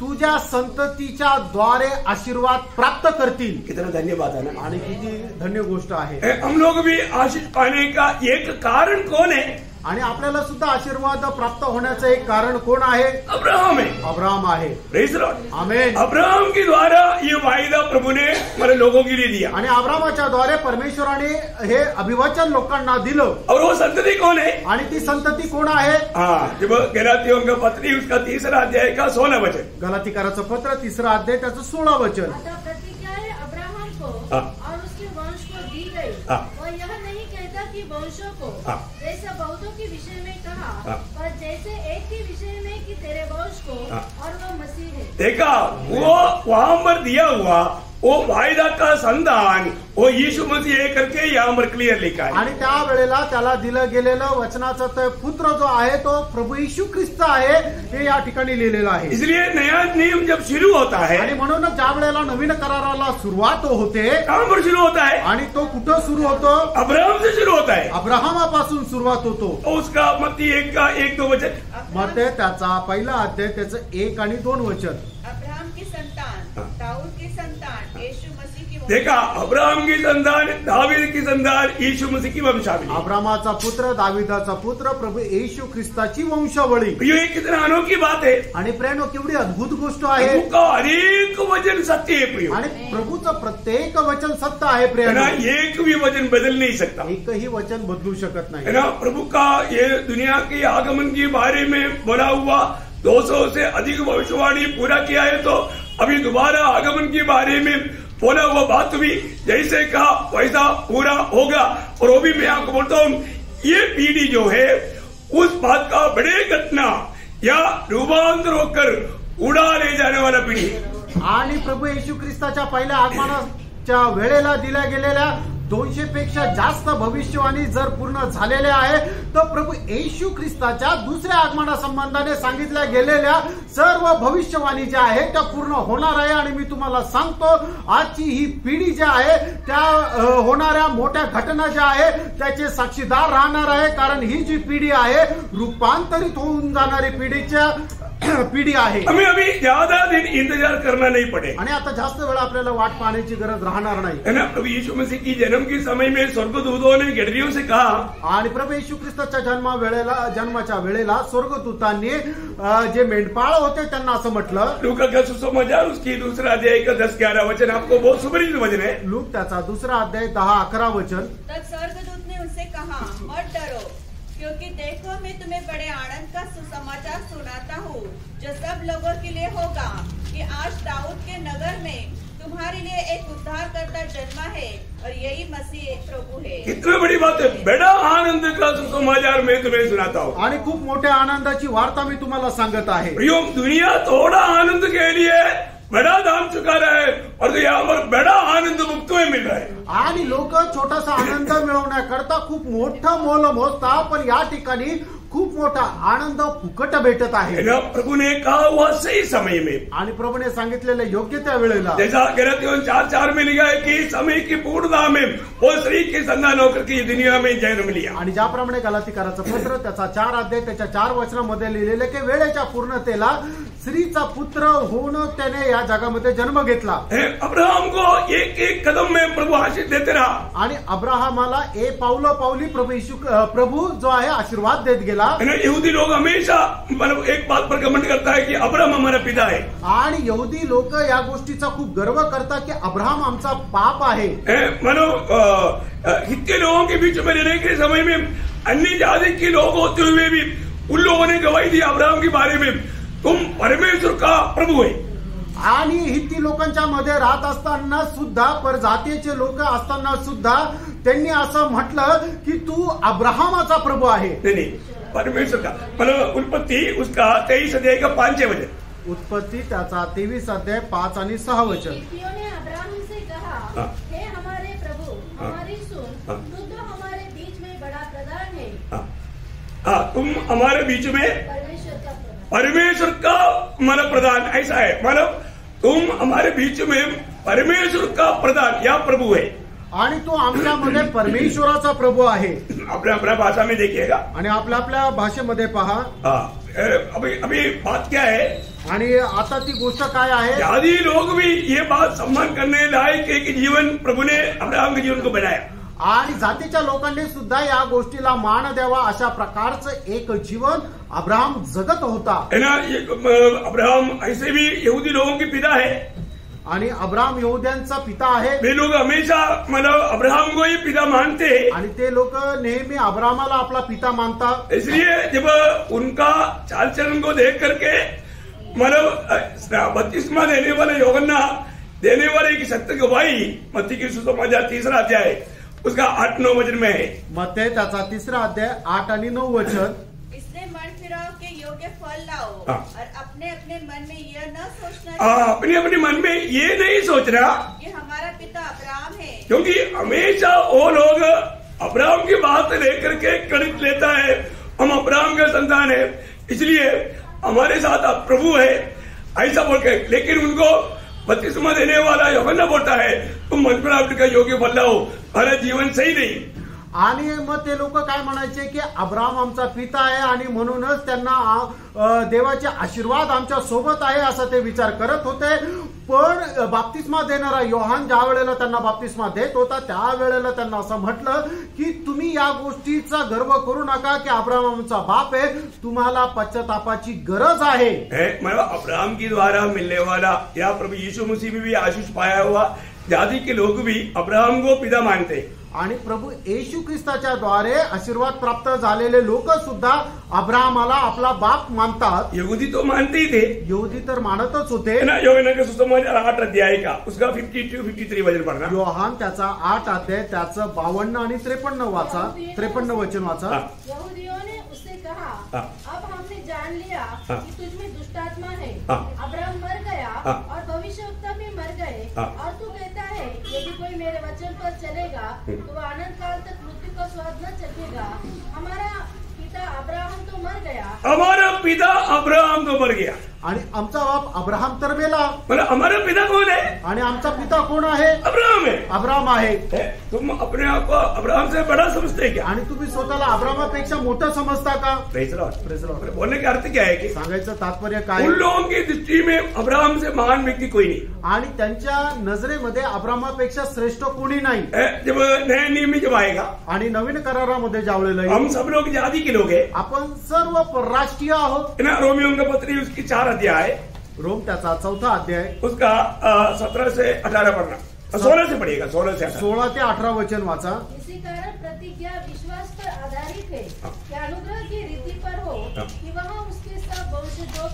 तुझ्या संततीच्या द्वारे आशीर्वाद प्राप्त करतील. कितना धन्यवाद है ना आणि किती धन्य गोष्ट आहे. हम लोग भी आशीष पाने का एक कारण कौन है? आणि आपल्याला सुद्धा आशीर्वाद प्राप्त होण्याचं एक कारण कोण आहे? अब्राहम है अब्राम आहे. The Lord. आमेन अब्राहम के द्वारा ये वायदा प्रभु ने हमारे लोगों के लिए दिया। आणि अब्रामाच्या द्वारे परमेश्वराने हे अभिवचन लोकांना दिलं. और वो संतति कौन है? आणि ती संतती कोण आहे? हाँ जब गलातियों का पत्री उसका तीसरा अध्याय का सोलह वचन। गलातिकाराचं पत्र तिसरा अध्याय त्याचं सोळा वचन. अब्राहम को। और उसके वंश को दी गई। कि वंशों को। जैसा बहुतों के विषय में कहा हाँ। पर जैसे एक के विषय में कि तेरे वंश को हाँ। और वह मसीह है। देखा वो वहाँ पर दिया हुआ वो वायदा का संतान वो यीशु मसीह है करके यहाँ पर क्लियर लिखा है। आणि त्या वेळेला त्याला दिलं गेलेलं वचनाचा तो पुत्र जो आहे तो प्रभु येशू ख्रिस्त आहे हे या ठिकाणी लिहिलेलं आहे. इसलिए नया नियम जब शुरू होता आणि है म्हणूनच ज्या वेळेला नवीन कराराला सुरुवात होते पर शुरू होता है। आणि तो कुठं सुरू होतो? अब्राहम से शुरू होता है। अब्राहमापासून सुरुवात होतो. तो उसका मत्ती एक का एक दो वचन मग ते त्याचा पहिला अध्याय त्याचं एक आणि दोन वचन अब्राहम की संतान। दाऊद की संतान यीशु मसीह की वंश- देखा अब्राहम की संतान दावीद की संतान यीशु मसीह की वंशावली। अब्रामाचा पुत्र दाविदाचा पुत्र प्रभू येशू ख्रिस्ताची वंशावळी ये कितना अनोखी बात है। आणि प्रेरणो केवढी अद्भुत गोष्ट आहे। अनेक वचन सत्य है प्रियो। आणि प्रभूचं प्रत्येक वचन सत्य आहे है प्रेरणा एक भी वचन बदल नहीं सकता। एकही वचन बदलू शकत नाही। ना प्रभु का ये दुनिया के आगमन के बारे में बना हुआ 200 से अधिक भविष्यवाणी पूरा किया है तो अभी दोबारा आगमन के बारे में बोला वो बात भी जैसे कहा वैसा पूरा होगा। और वो भी मैं आपको बोलता हूँ ये पीढ़ी जो है उस बात का बड़े घटना या रूपांतर होकर उड़ा ले जाने वाला पीढ़ी आणि प्रभू येशू ख्रिस्ताच्या पहिल्या आगमनाच्या वेळेला दिल्या गेलेल्या दोनशे पेक्षा जास्त भविष्यवाणी जर पूर्ण झालेल्या आहे तर प्रभू येशू ख्रिस्ताच्या दुसऱ्या आगमना संबंधाने सांगितल्या गेलेल्या सर्व भविष्यवाणी ज्या आहे त्या पूर्ण होणार आहे. आणि मी तुम्हाला सांगतो आजची ही पिढी ज्या आहे त्या होणाऱ्या मोठ्या घटना ज्या आहे त्याचे साक्षीदार राहणार आहे. कारण ही जी पिढी आहे रूपांतरित होऊन जाणारी पिढीच्या [CLEARS THROAT] पिढी आहे. हमें अभी ज्यादा दिन इंतजार करना नहीं पड़ेगा आणि आता जास्त वेळ आपल्याला वाट पाहण्याची गरज राहणार नाही. है ना? प्रभु यीशु मसीह की जन्म के समय में स्वर्गदूतों ने गडरियों से कहा आणि प्रभू येशू ख्रिस्ताच्या जन्मा वेळेला जन्माच्या वेळेला स्वर्गदूतांनी अ, जे मेंढपाळ होते त्यांना असं म्हटलं. लूका का सुसमाचार उसकी दूसरा अध्याय का दस ग्यारह वचन आपको बहुत सुपरिचित वचन है। लूक त्याचा दुसरा अध्याय दहा अकरा वचन. तब स्वर्गदूत ने उनसे कहा मत डरो क्योंकि देखो मैं तुम्हें बड़े आनंद का सुसमाचार सुनाता हूँ जो सब लोगों के लिए होगा कि आज दाऊद के नगर में तुम्हारे लिए एक उद्धार करता जन्मा है और यही मसीह प्रभु है। कितना बड़ी बात है। बड़ा आनंद का सुसमाचार मैं तुम्हें सुनाता हूँ। आणि खूप मोठ्या आनंदाची वार्ता मी तुम्हाला सांगत आहे. प्रियो दुनिया थोड़ा आनंद के लिए बड़ा दाम चुका रहा है और यहाँ पर बड़ा आनंद मुक्त में मिल रहा है। आणि लोक छोटासा आनंद मिळवण्याकरता खूप मोठा मोल मोजता पण या ठिकाणी खूप मोठा आनंद फुकट भेटत है आहे. ना प्रभु ने कहा हुआ सही समय में आणि प्रभूने सांगितलेलं योग्य त्या वेळेला. जैसा गलतियों चार चार में लिखा है कि समय की पूर्णता में. वो स्त्री के संतान होकर की दुनिया में जन्म लिया आणि ज्याप्रमाणे गलातिकाराचं पत्र त्याचा चार अध्याय त्याच्या चार वचनामध्ये लिहिलेले की वेळेच्या पूर्णतेला स्त्रीचा पुत्र होऊन त्याने या जगामध्ये जन्म घेतला. है, अब्राहम को एक एक कदम में प्रभु आशीष देते रहा. आणि अब्राहमाला ए पावलं पावली प्रभू प्रभू जो आहे आशीर्वाद देत गेला. ना यहूदी लोग हमेशा मतलब एक बात पर कमेंट करता है कि अब्राहम हमारा पिता है। आणि यहुदी लोक या गोष्टीचा खूप गर्व करतात की अब्राहम आमचा पाप आहे? मानो हित्ते लोगों के बीच में रहने के समय में अन्य जाति के लोग होते हुए भी उन लोगों ने गवाही दी अब्राहम के बारे में तुम परमेश्वर का प्रभु है। आणि हित्ती लोकांच्या मध्ये राहत असताना सुद्धा परजातीचे लोक असताना सुद्धा त्यांनी असं म्हटलं की तू अब्राहमाचा प्रभू आहे. परमेश्वर का। मतलब उत्पत्ति उसका तेईस अध्याय का पांचवे वचन। उत्पत्ति त्याचा तेवीस अध्याय पाच आणि सहा वचन। हित्तियों ने अब्राहम से कहा हाँ। हमारे प्रभु। हमारी सुन हमारे बीच में बड़ा प्रधान तुम हमारे बीच में परमेश्वर का प्रधान। परमेश्वर का मतलब प्रधान ऐसा है। मतलब तुम हमारे बीच में परमेश्वर का प्रधान या प्रभु है। आणि तो आमच्यामध्ये परमेश्वराचा प्रभू आहे. अपने अपना भाषा में देखिएगा. आणि आपल्या आपल्या भाषेमध्ये पहा. हाँ अभी अभी बात क्या है? आणि आता ती गोष्ट काय आहे? आदि लोग भी ये बात सम्मान करने लायक है कि जीवन प्रभु ने अब्राहम के जीवन को बनाया। आणि जातीच्या लोकांनी सुद्धा या गोष्टीला मान द्यावा अशा प्रकारचं एक जीवन अब्राहम जगत होता. है ना ये अ, अब्राहम ऐसे भी यहूदी लोगों के पिता है। आणि अब्राहम यहुद्यांचा पिता आहे. वे लोग हमेशा मतलब अब्राहम को ही पिता मानते. हैं आणि ते लोक नेहमी अब्राहमाला आपला पिता मानतात. इसलिए जब उनका चाल चलन को देख करके मतलब बत्तीसवा देने वाले योगन्ना देने वाले की सत्य गवाही मत्ती की सुसमाचार तीसरा अध्याय उसका आठ नौ वचन में है। मग ते त्याचा तिसरा अध्याय आठ आणि नऊ वचन. इसलिए मन फिराव के योग्य फल लाओ हाँ। और अपने अपने मन में यह न सोचना आ, अपने अपने मन में ये नहीं सोचना कि हमारा पिता अब्राहम है। क्योंकि हमेशा वो लोग अब्राहम की बात लेकर के क्रेडिट लेता है। हम अब्राहम के संतान है। इसलिए हमारे साथ आप प्रभु है ऐसा बोल के लेकिन उनको बत्तीसवा देने वाला योगन्ना बोलता है। तुम मन प्राप्त का योग्य फल लाओ। हमारा जीवन सही नहीं। आणि मग ते लोक काय म्हणायचे की अब्राम आमचा पिता आहे आणि म्हणूनच त्यांना देवाचे आशीर्वाद आमच्यासोबत आहे असा ते विचार करत होते. पण बाप्तिस्मा देणारा योहान ज्या वेळेला त्यांना बाप्तिस्मा देत होता त्यावेळेला त्यांना असं म्हटलं की तुम्ही या गोष्टीचा गर्व करू नका की अब्राम आमचा बाप आहे तुम्हाला पश्चातापाची गरज आहे. अब्राम की द्वारा मिलने वाला या प्रभू यीशु मसीह में भी आशीष पाया हुआ जाति के लोग भी अब्राहम को पिता मानते. आणि प्रभू येशू ख्रिस्ताच्या द्वारे आशीर्वाद प्राप्त झालेले लोक सुद्धा अब्राहमाला आपला बाप मानतात. यहूदी तो मानते ही थे यहुदी तर मानतच होते. है ना योगना के सुसमाचार आठ अध्याय का? उसका फिफ्टी टू फिफ्टी थ्री वजन पढ़ना. योहान त्याचा आठ अध्याय त्याचं बावन्न आणि त्रेपन्न वाचा त्रेपन्न वचन वाचा। यहूदियों ने उससे कहा हाँ। अब हमने जान लिया हाँ। कि तुझमें दुष्टात्मा है हाँ। अब्राहम मर गया हाँ। और भविष्यवक्ता भी मर गए हाँ। और तू कहता है यदि कोई मेरे वचन पर चलेगा तो आनंद अनंत काल तक मृत्यु का स्वाद न चखेगा हमारा पिता अब्राहम तो मर गया हमारा पिता अब्राहम तो मर गया आणि आमचा बाप अब्राहम तर मेला. हमारा पिता कौन है? आणि आमचा पिता कोण आहे? अब्राहम है। अब्राहम आहे? तुम अपने आप को अब्राहम से बड़ा समझते हैं क्या? आणि तुम्ही स्वतःला अब्रामापेक्षा मोठं समजता का. बोलने का अर्थ क्या है कि सांगायचं तात्पर्य काय? उन लोगों की दृष्टि में अब्राहम से महान व्यक्ति कोई नहीं। आणि त्यांच्या नजरेमध्ये अब्रामापेक्षा श्रेष्ठ कोणी नाही. नया नियम जब आएगा आणि नवीन करारामध्ये जावलेलं हम आहे सब लोग के लोग हैं। आपण सर्व परराष्ट्रीय आहोत. रोमियो का पत्री उसकी चार अध्याय रोम त्याचा चौथा अध्याय. उसका सत्रह से अठारह पढ़ना। सोलह से पढ़िएगा सोलह से ते अठरा वचन वाचा. इसी कारण प्रतिज्ञा विश्वास पर आधारित है कि अनुग्रह की रीति पर हो। कि वह उसके सब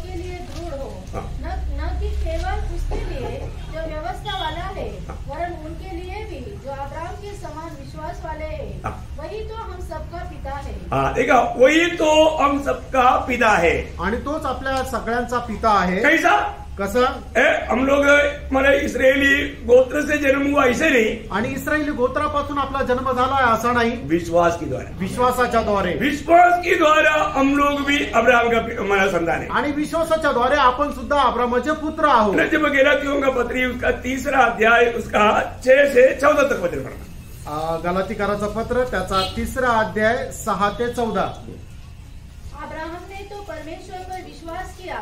के लिए दृढ़ हो। न न कि केवल उसके लिए जो व्यवस्था वाला है वरन उनके लिए भी जो अब्राहम के समान विश्वास वाले हैं। वही तो देखा वही तो हम सबका पिता है। आणि तोच आपल्या सगळ्यांचा पिता आहे. कैसा कसं? है हम लोग हमारे इसराइली गोत्र से जन्म हुआ ऐसे नहीं। आणि इस्रायली गोत्रापासून आपला जन्म झाला आहे असा नाही? विश्वास के द्वारा। विश्वासाच्या द्वारे. विश्वास के द्वारा हम लोग भी अब्राहम का हमारा संतान है। आणि विश्वासाच्या द्वारे आपण सुद्धा अब्रामाचे पुत्र आहोत. जब गैरातियों का पत्री उसका तीसरा अध्याय उसका छह से चौदह तक वचन पढ़ना गलातीकाराचं पत्र त्याचा तिसरा अध्याय सहा ते चौदा. अब्राहम ने तो परमेश्वर पर विश्वास किया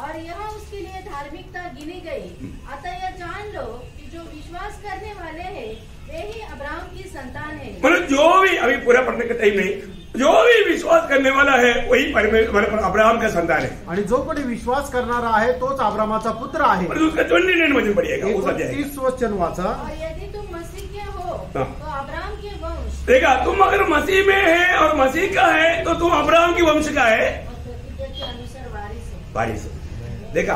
और यह उसके लिए धार्मिकता गिनी गई। अतः यह जान लो कि जो विश्वास करने वाले हैं वे ही अब्राहम की संतान है। मतलब जो भी अभी पूरा पढ़ने का टाइम नहीं जो भी विश्वास करने वाला है वही परमेश्वर अब्राहम का संतान है। आणि जो कोणी विश्वास करणारा आहे तोच अब्रामाचा पुत्र आहे. उसका ट्वेंटी वो सब जाएगा तीस वचन वाचा. यदि तुम हाँ। तो अब्राहम के वंश। देखा तुम अगर मसीह में है और मसीह का है तो तुम अब्राहम की वंश का है। बारिश देखा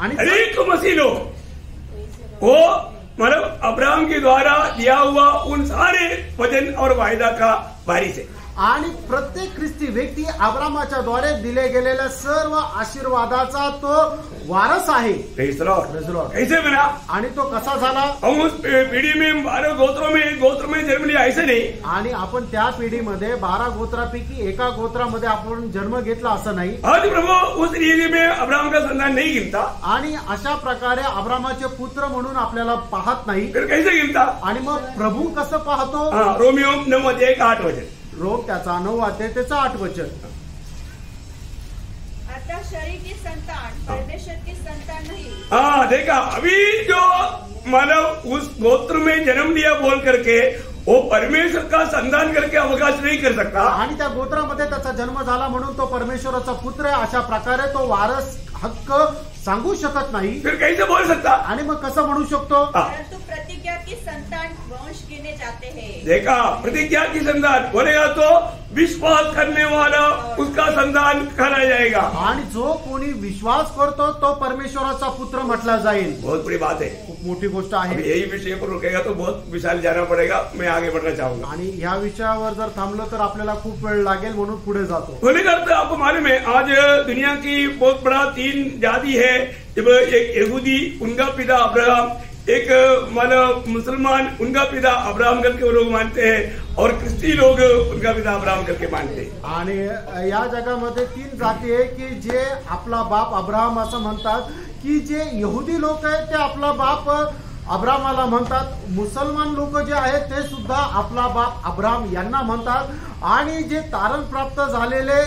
अरे तो मसीह लोग। तो वो मतलब अब्राहम के द्वारा दिया हुआ उन सारे वज़न और वायदा का बारिश है। आणि प्रत्येक ख्रिस्ती व्यक्ती अब्रामाच्या द्वारे दिले गेलेल्या सर्व आशीर्वादाचा तो वारस आहे. आणि तो कसा झाला? पीढ़ी में बारह गोत्रों में एक गोत्र में जन्म लिया ऐसे नहीं। आणि आपण त्या पिढीमध्ये बारा गोत्रापैकी एका गोत्रामध्ये आपण जन्म घेतला असं नाही. आज प्रभु उस रीति में अब्राहम का संतान नहीं गिनता। आणि अशा प्रकारे अब्रामाचे पुत्र म्हणून आपल्याला पाहत नाही. फिर कैसे गिनता? आणि मग प्रभू कसं पाहतो? हाँ रोमियो नौ अध्याय का आठ वचन। रोग त्याचा नऊ त्याचा आठ वचन. अतः शरीर की संतान परमेश्वर की संतान नहीं. हाँ देखा अभी जो मानव उस गोत्र में जन्म लिया बोल करके वो परमेश्वर का संतान करके अवकाश नहीं कर सकता। आणि त्या गोत्रामध्ये त्याचा जन्म झाला म्हणून तो परमेश्वराचा पुत्र आहे अशा प्रकारे तो वारस हक्क सांगू शकत नाही. फिर कैसे बोल सकता? आणि मग कसं म्हणू शकतो? परंतु प्रतिज्ञा की संतान देखा प्रतिज्ञा की संतान बोलेगा तो विश्वास करने वाला उसका संतान कहा जाएगा। आणि जो कोणी विश्वास करतो तो परमेश्वराचा पुत्र म्हटला जाईल. बहुत बड़ी बात है। खूप मोठी गोष्ट आहे. यही विषय पर रुकेगा तो बहुत विशाल जाना पड़ेगा मैं आगे बढ़ना चाहूंगा। आणि ह्या विषयावर जर थांबलं तर आपल्याला खूप वेळ लागेल म्हणून पुढे जातो. होने का अर्थ आपको मालूम है आज दुनिया की बहुत बड़ा तीन जाति है। जब एक यहूदी उनका पिता अब्राहम एक मानो मुसलमान उनका पिता अब्राहम करके वो लोग मानते हैं और क्रिस्ती लोग उनका पिता अब्राहम करके मानते हैं। आणि या जगामध्ये तीन जाती आहे की जे आपला बाप अब्राहम असं म्हणतात की जे यहुदी लोक आहेत ते आपला बाप अब्रामाला म्हणतात. मुसलमान लोक जे आहेत ते सुद्धा आपला बाप अब्राम यांना म्हणतात. आणि जे तारण प्राप्त झालेले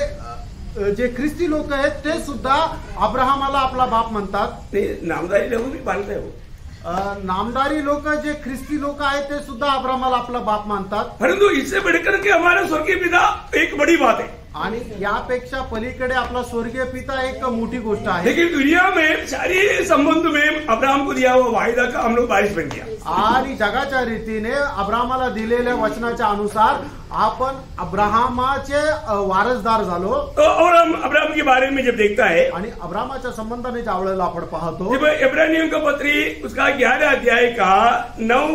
जे ख्रिस्ती लोक आहेत ते सुद्धा अब्राहमाला आपला बाप म्हणतात. नहीं नामदारी लोग भी मानते हैं नामदारी लोक जे ख्रिस्ती लोक आहेत ते सुद्धा अब्रामाला आपला बाप मानतात. परंतु इससे बढ़कर के हमारा स्वर्गीय पिता एक बड़ी बात है। आणि यापेक्षा पलीकडे आपला स्वर्गीय पिता एक मोठी गोष्ट आहे. लेकिन दुनिया में सारी संबंध में अब्राहम को दिया हुआ वायदा का हम लोग बारिश बन गया। आणि जगाच्या रीतीने अब्रामाला दिलेल्या वचनाच्या अनुसार आपण अब्राहमाचे वारसदार झालो. और हम अब्राहम के बारे में जब देखता है आणि अब्रामाच्या संबंधाने ज्या वेळेला आपण पाहतो इब्रानियों का पत्री उसका ग्यारह अध्याय का नौ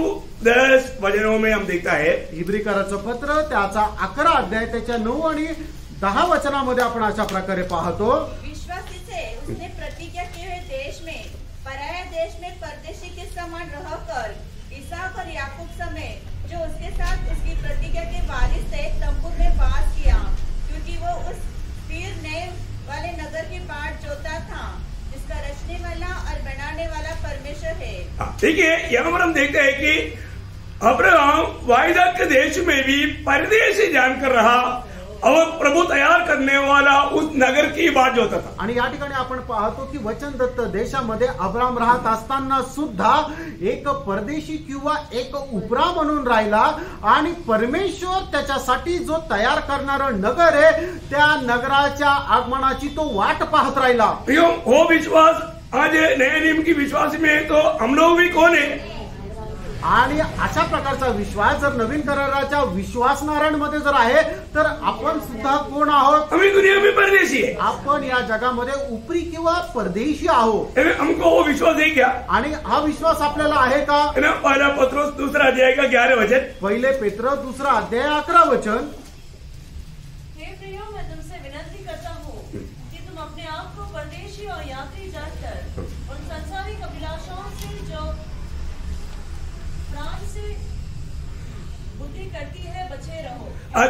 दस वचनों में हम देखता है हिब्रिकराचं पत्र त्याचा अकरा अध्याय त्याच्या नऊ आणि दहा वचनामध्ये आपण अशा प्रकारे पाहतो. विश्वासी से उसने प्रतिज्ञा किए हुए देश में पराया देश में परदेशी के समान रहकर इसहाक और याकूब समेत जो उसके साथ उसकी प्रतिज्ञा के वारिस थे, तंबू में वास किया, क्योंकि वो उस पीर नए वाले नगर के बाट जोता था, जिसका रचने वाला और बनाने वाला परमेश्वर है। ठीक है यहाँ पर हम देखते हैं कि अब्राहम वायदा के देश में भी परदेशी जानकर रहा प्रभु तैयार करने वाला उस नगर की बात होता था. आणि या ठिकाणी आपण पाहतो की वचनदत्त देशामध्ये अब्राम राहत असताना सुद्धा एक परदेशी किंवा एक उपरा म्हणून राहिला आणि परमेश्वर त्याच्यासाठी जो तयार करणारा नगर आहे त्या नगराच्या आगमनाची तो वाट पाहत राहिला. वो विश्वास आज नए नियम की विश्वास में है तो हम लोग भी कौन है? आणि अशा प्रकारचा विश्वास जर नवीन कराराच्या विश्वासणाऱ्यांमध्ये जर आहे तर आपण सुद्धा कोण आहोत? हम दुनिया में परदेशी है आपण या जगामध्ये उपरी किंवा परदेशी आहोत. है ना? हमको वो विश्वास है क्या? आणि हा विश्वास आपल्याला आहे का? ना पहला पत्रोस दूसरा अध्याय का ग्यारह वचन? पहिले पेत्र दुसरा अध्याय अकरा वचन. हे प्रियो मैं तुमसे विनती करता हूँ कि तुम अपने आप को परदेशी और यात्री जानकर उन संसारिक अभिलाषाओं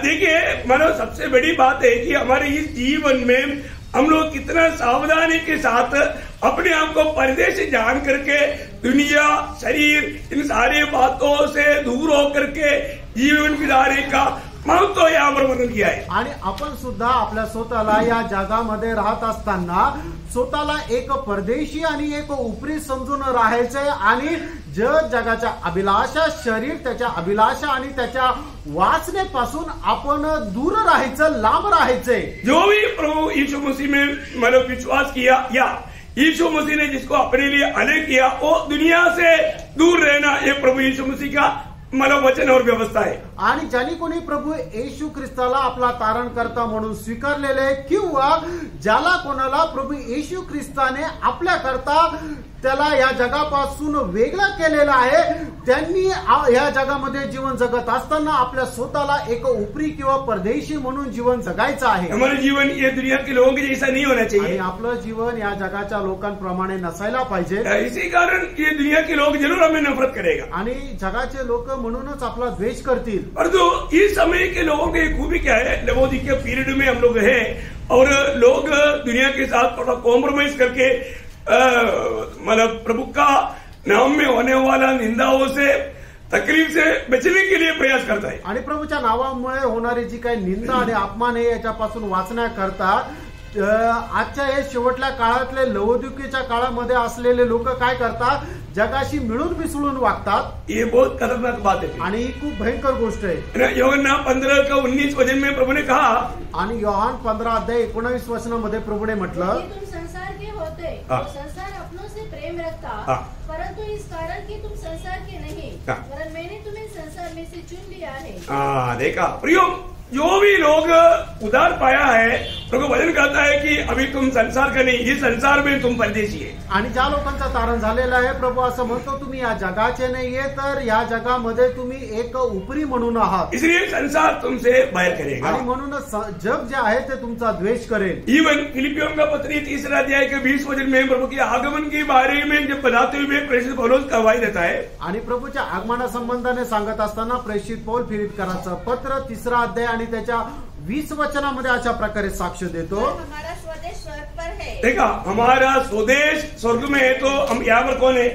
देखिए, मानो, सबसे बड़ी बात है कि हमारे इस जीवन में हम लोग कितना सावधानी के साथ अपने आप को पर्दे से जान करके, दुनिया, शरीर, इन सारी बातों से दूर होकर के जीवन बिताने का महत्त्व यहाँ पर वर्णन किया है आणि आपण सुद्धा आपल्या स्वतःला या जगामध्ये राहत असताना स्वतःला एक परदेशी आणि एक उपरी समजून राहायचंय आणि जग जगाच्या अभिलाषा शरीर त्याच्या अभिलाषा आणि त्याच्या वासनेपासून आपण दूर राहायचं लांब राहायचंय जो भी प्रभु यीशु मसीह में मतलब विश्वास किया या. यीशु मसीह ने जिसको अपने लिए अलग किया वो दुनिया से दूर रहना ये प्रभु यीशु मसीह का मला वचनावर और व्यवस्था आहे. आणि ज्यांनी कोणी प्रभू येशू ख्रिस्ताला आपला तारण करता म्हणून स्वीकारलेले किंवा ज्याला कोणाला प्रभू येशू ख्रिस्ताने आपल्या करता त्याला या जगापासून वेगळं केलेलं आहे. त्यांनी या जगामध्ये जीवन जगत असताना आपल्या स्वतःला एक उपरी किंवा परदेशी म्हणून जीवन जगायचं आहे. हमारे जीवन ये दुनिया के लोगों के जैसा नहीं होना आणि चाहिए आपलं जीवन या जगाच्या लोकांप्रमाणे नसायला पाहिजे. इसी कारण ये दुनिया के लोग जरूर हमें नफरत करेगा। आणि जगाचे लोक म्हणूनच आपला द्वेष करतील. परंतु इस समय के लोगों की खूबी क्या है नवोदी के पीरियड में हम लोग हैं और लोग दुनिया के साथ थोड़ा कॉम्प्रोमाइज करके मतलब प्रभु का नाम में होने वाला निंदाओं हो से तकलीफ से बचने के लिए प्रयास करता है आणि प्रभूच्या नावामुळे होणारी जी काही निंदा आणि अपमान आहे याच्यापासून वाचण्याकरता आजच्या हे शेवटल्या काळातले लवदुकीच्या काळामध्ये असलेले लोक काय करतात जगाशी मिळून मिसळून वागतात ये बहुत खतरनाक बात है आणि ही खूप भयंकर गोष्ट आहे योगन्ना पंद्रह का उन्नीस वजन में प्रभु ने कहा आणि योहान पंधरा अध्याय एकोणावीस वचनामध्ये प्रभूने म्हटलं संसार के होते हाँ। तो संसार अपनों से प्रेम रखता। परंतु इस कारण कि तुम संसार के नहीं। वरन मैंने तुम्हें संसार में से चुन लिया है हाँ देखा प्रियो जो भी लोग उधार पाया है प्रभु वचन कहता है कि अभी तुम संसार का नहीं इस संसार में तुम परदेशी है। आणि ज्या लोकांचा तारण झालेलं आहे प्रभू असं म्हणतो तुम्ही या जगाचे नाहीये तर या जगामध्ये तुम्ही एक उपरी म्हणून आहात. इसलिए संसार तुमसे बाहर करेगा। आणि म्हणूनच जग जे आहे ते तुमचा द्वेष करेल. इवन फिलिपियों का पत्री तीसरा अध्याय के बीस वचन में प्रभु के आगमन के बारे में जब बताते हुए प्रेषित पौलोस गवाही देता है। आणि प्रभूच्या आगमना संबंधाने सांगत असताना प्रेषित पौल फिलिपकरांचं पत्र तिसरा अध्याय आणि त्याच्या वीस वचनामध्ये अशा प्रकारे साक्ष देतो. हमारा स्वदेश स्वर्ग पर है. देखा हमारा स्वदेश स्वर्ग में है तो हम यहाँ पर कौन है?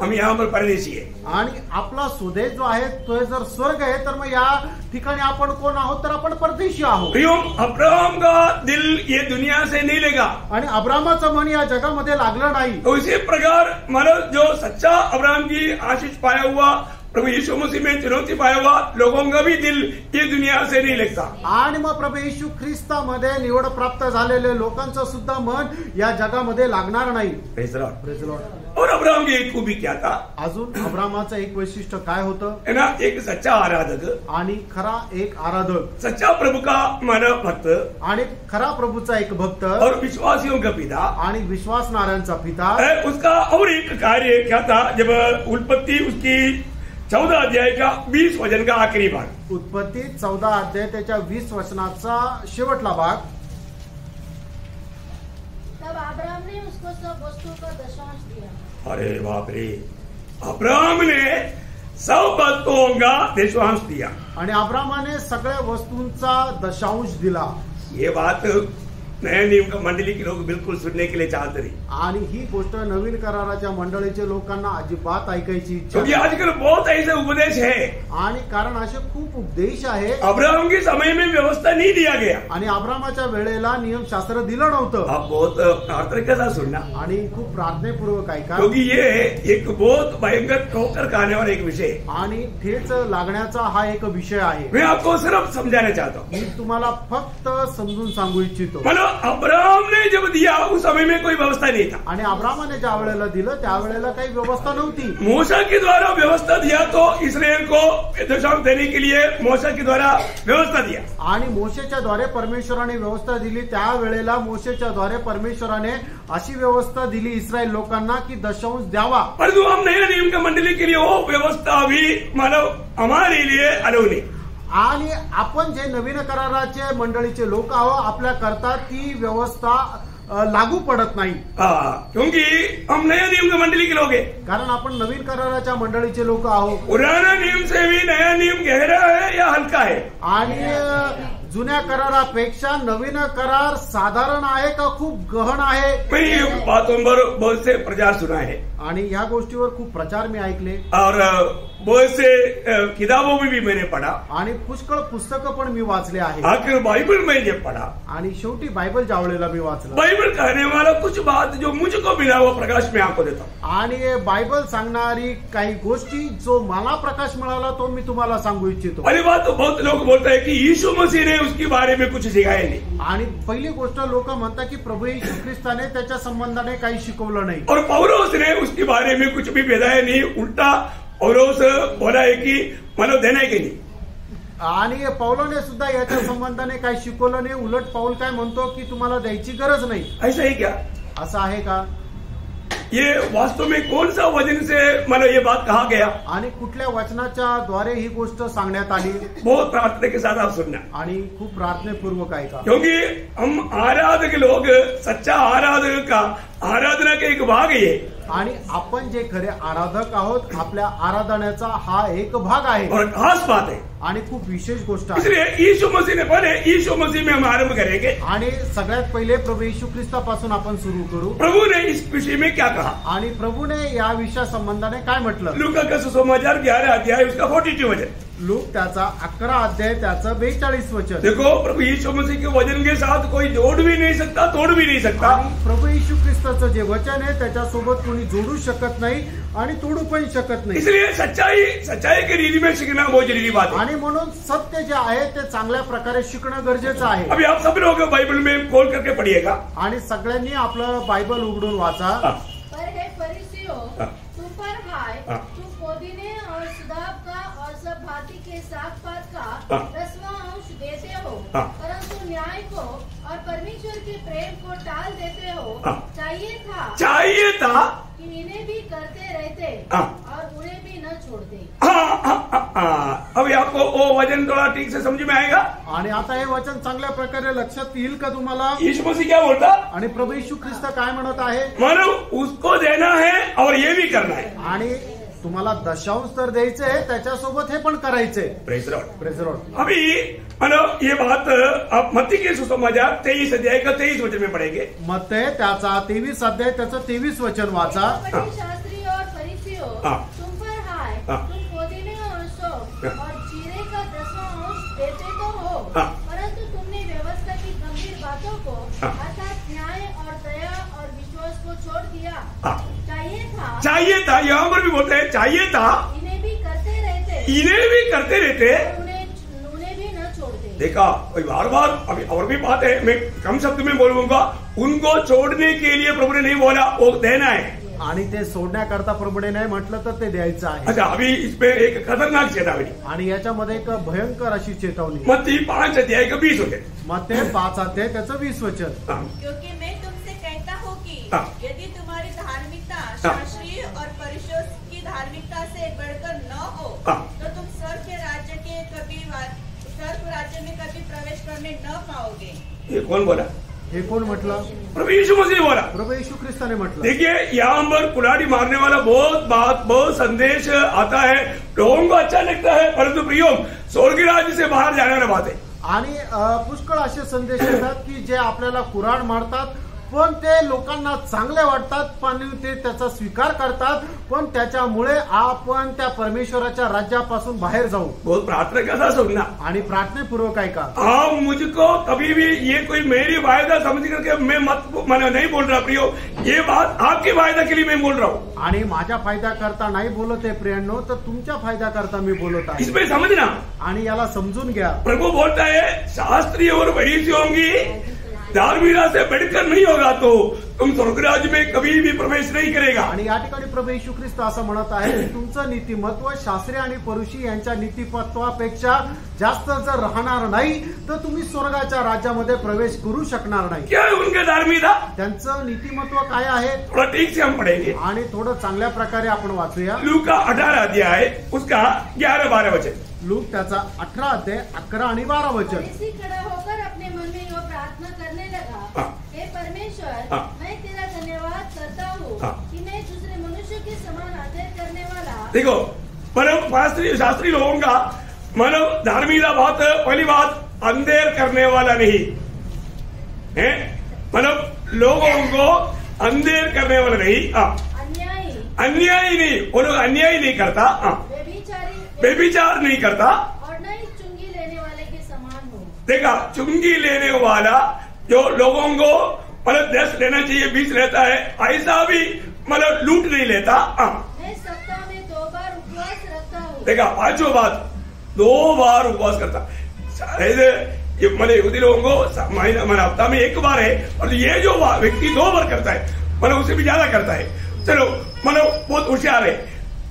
हम यहाँ पर परदेशी है। आणि आपला स्वदेश जो आहे तो जर स्वर्ग आहे तर मग या ठिकाणी आपण कोण आहोत? तर आपण परदेशी आहोत. प्रियो अब्राहम का दिल ये दुनिया से नहीं लेगा? आणि अब्रामाचं मन या जगामध्ये लागलं नाही. तो इसी प्रकार मतलब जो सच्चा अब्राहम की आशीष पाया हुआ प्रभु यीशु मसीह में चुनौती पाया हुआ लोगों का भी दिल ये दुनिया से नहीं लगता आणि मग प्रभू येशू ख्रिस्तामध्ये निवड प्राप्त झालेले लोकांचं सुद्धा मन या जगामध्ये लागणार नाही. Praise the Lord. Praise the Lord. और अब्राहम की एक खूबी क्या था? अजून अब्रामाचं एक वैशिष्ट्य काय होतं? है ना? एक सच्चा आराधक। आणि खरा एक आराधक. सच्चा प्रभु का मानव भक्त? आणि खरा प्रभूचा एक भक्त. और विश्वासियों का पिता? आणि विश्वासणाऱ्यांचा पिता. है, उसका और एक कार्य क्या था? जब उत्पत्ति उसकी चौदह अध्याय का बीस वजन का आखिरी भाग. उत्पत्ती चौदा अध्याय त्याच्या वीस वचनाचा शेवटला भाग. तब अब्राहम ने उसको सब वस्तुओं का दशांश दिया। अरे बाप रे अब्राहम ने सब वस्तुओं का देशवांश दिया. आणि अब्रामाने सगळ्या वस्तूंचा दशांश दिला. ये बात नया नियम का मंडली के लोग बिल्कुल सुनने के लिए चाहते नहीं। आणि ही गोष्ट नवीन कराराच्या मंडळीच्या लोकांना अजिबात ऐकायची इच्छा नाही. आजकल बहुत ऐसे उपदेश है। आणि कारण असे खूप उपदेश आहे. अब्राहम के समय में व्यवस्था नहीं दिया गया। आणि अब्रामाच्या वेळेला नियमशास्त्र दिलं नव्हतं. बहुत प्रार्थना सुनना। आणि खूप प्रार्थनेपूर्वक ऐका. क्योंकि ये एक बहुत भयंकर ठोकर वाला एक विषय आणि ठेच लागण्याचा हा एक विषय आहे. मैं आपको सिर्फ समझाना चाहता मी तुम्हाला फक्त समजून सांगू इच्छितो. मतलब अब्राहम ने जब दिया उस समय में कोई व्यवस्था नहीं था। आणि अब्रामाने ज्या वेळेला दिलं त्यावेळेला काही व्यवस्था नव्हती. मूसा के द्वारा व्यवस्था दिया तो इसराइल को दशांश देने के लिए मूसा के द्वारा व्यवस्था दिया। आणि मोशेच्या द्वारे परमेश्वराने व्यवस्था दिली त्यावेळेला मोशेच्या द्वारे परमेश्वराने अशी व्यवस्था दिली इस्रायल लोकांना की दशांश द्यावा. परंतु हम नए नियम के मंडली के लिए वो व्यवस्था भी मानव हमारे लिए अलो नहीं आणि आपण जे नवीन कराराचे मंडळीचे लोक आहोत आपल्या करता ती व्यवस्था लागू पडत नाही. क्योंकि हम नए नियम के मंडली के लोग कारण आपण नवीन कराराच्या मंडळीचे लोक आहोत. पुराना नियम से भी नया नियम गहरा है या हल्का है? आणि जुन्या करारापेक्षा नवीन करार साधारण आहे का खूप गहन आहे? ये बातों पर बहुत से प्रचार सुना है। आणि ह्या गोष्टीवर खूप प्रचार मी ऐकले. और बहुत से किताबों में भी मैंने पढ़ा आणि पुष्कळ पुस्तकं पण मी वाचले आहे आखिर बाइबल में पढ़ा आणि शेवटी बायबल जावळेला मी वाचलं. बाइबल कहने वाला कुछ बात जो मुझको मिला वो प्रकाश में आपको देता आणि बायबल सांगणारी काही गोष्टी जो मला प्रकाश मिळाला तो मी तुम्हाला सांगू इच्छितो. पहली बात तो बहुत लोग बोलते हैं कि यीशु मसीह ने उसके बारे में कुछ सिखाया नहीं। आणि पहिली गोष्ट लोक म्हणतात की प्रभू येशू ख्रिस्ताने त्याच्या संबंधाने काही शिकवलं नाही. और पौरोस ने उसके बारे में कुछ भी भेदाया नहीं उल्टा पौरोस बोला है कि मतलब देना कि नहीं? आणि पौलाने सुद्धा याच्या संबंधाने काही शिकवलं नाही. उलट पाऊल काय म्हणतो की तुम्हाला द्यायची गरज नाही. ऐसा ही क्या? असं आहे का? ये वास्तव में कौन सा वजन से मतलब ये बात कहा गया? आणि कुठल्या वचनाच्या द्वारे ही गोष्ट सांगण्यात आली? बहुत प्रार्थना के साथ आप सुनना। आणि खूप प्रार्थनेपूर्वक आहे का क्योंकि हम आराधक लोग सच्चा आराधक का आराधना का एक भाग ही है। आणि आपण जे खरे आराधक आहोत आपल्या आराधण्याचा हा एक भाग आहे. और खास बात है आणि खूप विशेष गोष्ट आहे. यीशु मसीह ने पहले यीशु मसीह में हम आरंभ करेंगे। आणि सगळ्यात पहिले प्रभू येशू ख्रिस्तापासून आपण सुरू करू. प्रभु ने इस विषय में क्या कहा? आणि प्रभूने या विषया संबंधाने काय म्हटलं? लूका का सुसमाचार ग्यारह अध्याय उसका फोर्टी टू वचन। लूक त्याचा अकरा अध्याय त्याचं बेचाळीस वचन. देखो प्रभु यीशु मसीह के वजन के साथ कोई जोड़ भी नहीं सकता तोड़ भी नहीं सकता। प्रभू येशू ख्रिस्ताचं जे वचन आहे त्याच्यासोबत कोणी जोडू शकत नाही आणि तोडू पण शकत नाही. इसलिए सच्चाई सच्चाई के रीति में सीखना बहुत जरूरी बात है। आणि म्हणून सत्य जे आहे ते चांगल्या प्रकारे शिकणं गरजेचं आहे. अभी आप सब लोग बाइबल में खोल करके पढ़िएगा। आणि सगळ्यांनी आपलं बायबल उघडून वाचा. का हाँ। देते हो हाँ। परंतु न्याय को और परमेश्वर के प्रेम को टाल देते हो हाँ। चाहिए था चाहिए था कि इन्हें भी करते रहते हाँ। और उन्हें भी न छोड़ते हाँ, हाँ, हाँ, हाँ। अभी आपको वो वज़न थोड़ा ठीक से समझ में आएगा आणि आता हे वचन चांगल्या प्रकारे लक्षात येईल का तुम्हाला यीशु मसीह क्या बोलता आणि प्रभू येशू ख्रिस्त काय म्हणत आहे मानो उसको देना है और ये भी करना है आणि तुम्हाला दशांश तर द्यायचे आहे त्याच्यासोबत हे पण the Lord. प्रेझरॉट अभी मानो ये बात आप मत्ती के सुसमाचार तेईस अध्याय का तेईस वचन में पढ़ेंगे मत आहे त्याचा तेवीस अध्याय त्याचं तेवीस वचन वाचा शास्त्री और फरीसियों हाँ। तुम पर हाय हाँ। तुम पुदीने और सौंफ हाँ। और जीरे का दसवां अंश देते तो हो हाँ। परंतु तुमने व्यवस्था की गंभीर बातों को हाँ। अर्थात न्याय और दया और विश्वास को छोड़ दिया हाँ। चाहिए था। चाहिए था यहाँ पर भी बोलते हैं चाहिए था। इन्हें भी करते रहते। इन्हें भी करते रहते। उन्हें उन्हें भी न छोड़ते। देखा कोई बार बार अभी और भी बात है मैं कम शब्द में बोलूँगा उनको छोड़ने के लिए प्रभु ने नहीं बोला वो देना है। आणि ते सोडण्याकरता प्रभूने नाही म्हटलं तर ते द्यायचं आहे. अच्छा अभी इसमें एक खतरनाक चेतावनी आणि याच्यामध्ये एक भयंकर अशी चेतावणी मत्ती पाँच अध्याय का बीस होते? मग ते पाच अध्याय त्याचं वीस वचन. क्योंकि मैं तुमसे कहता कि। यदि। शास्त्रीय और परिशोध की धार्मिकता से बढ़कर न हो। तो तुम स्वर्ग के राज्य के कभी राज्य में कभी प्रवेश करने न पाओगे। ये कौन बोला? हे कोण म्हटलं? प्रभु यीशु मसीह बोला। प्रभू येशू ख्रिस्ताने म्हटलं। देखिए यहाँ पर कुल्हाड़ी मारने वाला बहुत बात बहुत संदेश आता है। लोगों को अच्छा लगता है परंतु प्रियो स्वर्ग राज्य से बाहर जाने वाला बात है। आणि पुष्कळ असे संदेश येतात की जे आपल्याला कुराड मारतात पण ते लोकांना चांगले वाटतात पण ते त्याचा स्वीकार करतात पण त्याच्यामुळे आपण त्या परमेश्वराच्या राज्यापासून बाहेर जाऊ. बहुत प्रार्थना कैसा सुनना आणि प्रार्थनेपूर्वक आहे का? मुझको कभी भी ये कोई मेरी वायदा समझ करके मैं मत मैंने नहीं बोल रहा प्रियो। ये बात आपकी वायदा के लिए मैं बोल रहा हूँ। आणि माझ्या फायद्याकरता नाही बोलत आहे प्रियांनो तर तुमच्या फायद्याकरता मी बोलत आहे. इसमें समझना। आणि याला समजून घ्या. प्रभु बोलता है शास्त्रीय और बड़ी सी होंगी। धार्मिकता से बढ़कर नहीं होगा तो। तुम स्वर्गराज में कभी भी प्रवेश नहीं करेगा। आणि या ठिकाणी प्रभू येशू ख्रिस्त असं म्हणत आहे की तुमचं नीतिमत्व शास्त्री आणि परुषी यांच्या नीतिमत्वापेक्षा जास्त जर राहणार नाही तर तुम्ही स्वर्गाच्या राज्यामध्ये प्रवेश करू शकणार नाही. क्या उनके धार्मिकता त्यांचं नीतिमत्व काय आहे? थोड़ा ठीक से हम पढ़ेंगे। आणि थोडं चांगल्या प्रकारे आपण वाचूया. लू का अठारह अध्याय उसका ग्यारह बारह वचन। लूक त्याचा अठरा अध्याय अकरा आणि बारा वचन. अपने मन में यह प्रार्थना करने लगा। हे। परमेश्वर देखो मानव शास्त्री शास्त्री लोगों का मानव धार्मिकता बहुत पहली बात अंधेर करने वाला नहीं। है? मानव लोगों को अंधेर करने वाला नहीं। हाँ, अन्यायी। अन्याय नहीं। वो लोग अन्याय नहीं करता। हाँ, बेविचार नहीं करता। और न चुंगी लेने वाले के समान हो। देखा चुंगी लेने वाला जो लोगों को मतलब दस लेना चाहिए बीस लेता है ऐसा भी मतलब लूट नहीं लेता। हाँ मैं सप्ताह में दो बार उपवास रखता हूँ देखा पाँचों बात दो बार उपवास करता। ये मतलब यहूदी लोगों को महीना मतलब हफ़्ता में एक बार है और ये जो व्यक्ति दो बार करता है मतलब उसे भी ज़्यादा करता है। चलो मतलब बहुत होशियार है।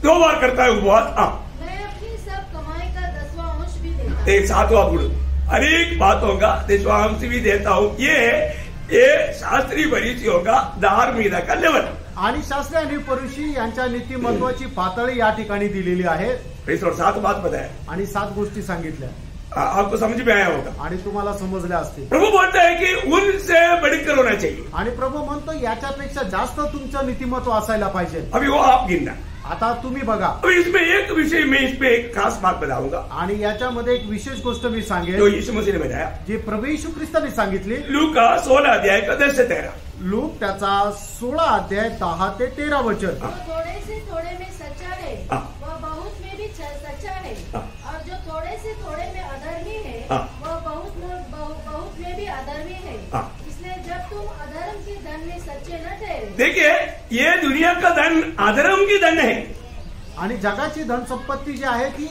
दो बार करता है उपवास हाँ। मैं अपनी सब कमाई का दसवां अंश भी देता हूँ। एक सातवां गुण अनेक बातों का देशवांश भी देता हूँ। ये ये शास्त्री परिचयों का धार्मिकता का लेवल। आणि शास्त्री आणि परुषी यांच्या नीतिमत्वाची पातळी या ठिकाणी दिलेली आहे. और सात बात बताया आणि सात गोष्टी सांगितल्या. आपको समझ में आया होगा. आणि तुम्हाला समजल्या असतील. प्रभु बोलता है कि उनसे बढ़कर होना चाहिए. आणि प्रभू म्हणतो याच्यापेक्षा जास्त तुमचं नीतिमत्व असायला पाहिजे. अभी वो आप गिनना. आता तुम्ही बघा. अभी इसमें एक विषय में एक खास बात बताऊंगा. आणि याच्यामध्ये एक विशेष गोष्ट मी जो सांगेन यीशु मसीह ने बताया. जी प्रभू येशू ख्रिस्ताने सांगितली. लू का सोलह अध्याय का दस से तेरह. लूक त्याचा सोळा अध्याय दहा ते तेरा वचन थोड़े से थोड़े में सच्चा है हाँ। वह बहुत में भी छ- सच्चा है हाँ। और जो थोड़े से थोड़े में अधर्मी है हाँ। वह बहुत में- बहु- बहुत में भी अधर्मी है हाँ। इसलिए जब तुम अधर्म के धन में सच्चे न ठहरे देखिए ये दुनिया का धन अधर्म की धन है आणि जगाची धनसंपत्ती जी आहे ती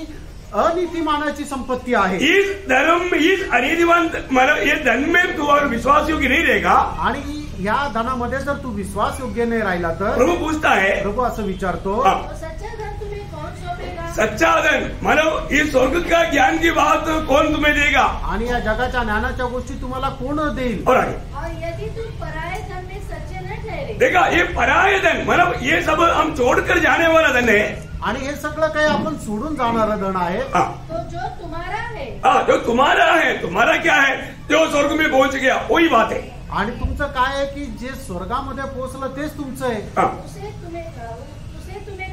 अनितिमानाची संपत्ती आहे इस धर्म इस अनिधिमान मतलब ये धन में तू और विश्वास योग्य नहीं रहेगा आणि या धनामध्ये जर तू विश्वास योग्य नाही राहिला तर? प्रभु पूछता है प्रभू असं विचारतो. हाँ, तो सच्चा धन तुम्हें कौन सौंपेगा? सच्चा धन. मतलब इस स्वर्ग का ज्ञान की बात कौन तुम्हें देगा? आणि या जगाच्या ज्ञानाच्या गोष्टी तुम्हाला कोण देईल? और आगे. और यदि तुम पराये धन में सच्चे न ठहरे देखा ये पराय धन मतलब ये सब हम छोड़कर जाने वाला धन है। आणि हे सगळं काही आपण सोडून जाणारं धन आहे. हाँ, तो जो तुम्हारा है। हाँ, जो तुम्हारा है तुम्हारा क्या है? जो स्वर्ग में पहुंच गया वही बात है। आणि तुमचं काय आहे की जे स्वर्गामध्ये पोहोचलं तेच तुमचं आहे? हाँ,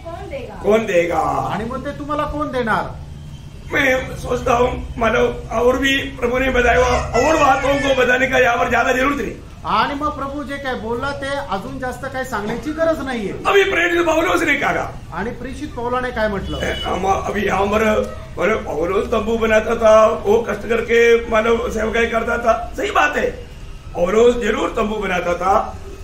कौन देगा? कौन देगा? आणि मग ते तुम्हाला कोण देणार? मैं सोचता हूँ मतलब और भी प्रभु ने बताया हुआ और बातों को बताने का यहाँ पर ज्यादा जरूरत नहीं। आणि मग प्रभू जे काय बोलला ते अजून जास्त काही सांगण्याची गरज नाहीये. अभी प्रेरित पौलोस ने कहा। आणि प्रेषित पौलाने काय म्हटलं? अभी मतलब पौलोस तंबू बनाता था वो कष्ट करके मानव सेवकाई करता था। सही बात है। पौलोस जरूर तंबू बनाता था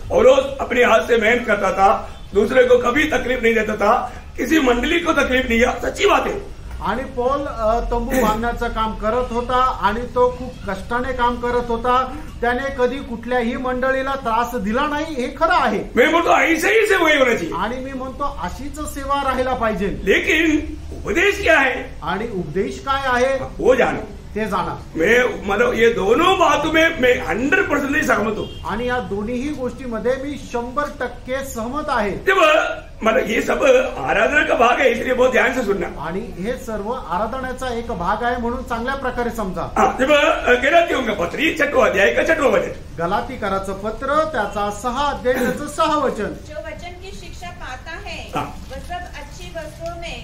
पौलोस अपने हाथ से मेहनत करता था दूसरे को कभी तकलीफ नहीं देता था किसी मंडली को तकलीफ नहीं दिया सच्ची बात है। आणि पौल तंबू बांधण्याचं काम करत होता आणि तो खूप कष्टाने काम करत होता. त्याने कधी कुठल्याही मंडळीला त्रास दिला नाही हे खरं आहे. मैं बोलता हूँ ऐसे ही से वही होना चाहिए आणि मी म्हणतो अशीच सेवा राहायला पाहिजे. लेकिन उपदेश क्या है आणि उपदेश काय आहे? वो जानो. ते जाणा मैं मतलब ये दोनों बातों में मैं हंड्रेड परसेंट सहमत हूँ। आणि या दोन्ही गोष्टीमध्ये मी शंभर टक्के सहमत आहे. मतलब ये सब आराधना का भाग है इसलिए बहुत ध्यान से सुनना। आणि हे सर्व आराधनाचा एक भाग आहे म्हणून चांगल्या प्रकारे समजा. का पत्री छठवा अध्याय का छठवा वचन। गलाती कराचं पत्र त्याचा सहा अध्याय त्याचं सहा वचन. जो वचन की शिक्षा पाता है सब अच्छी वस्तुओं में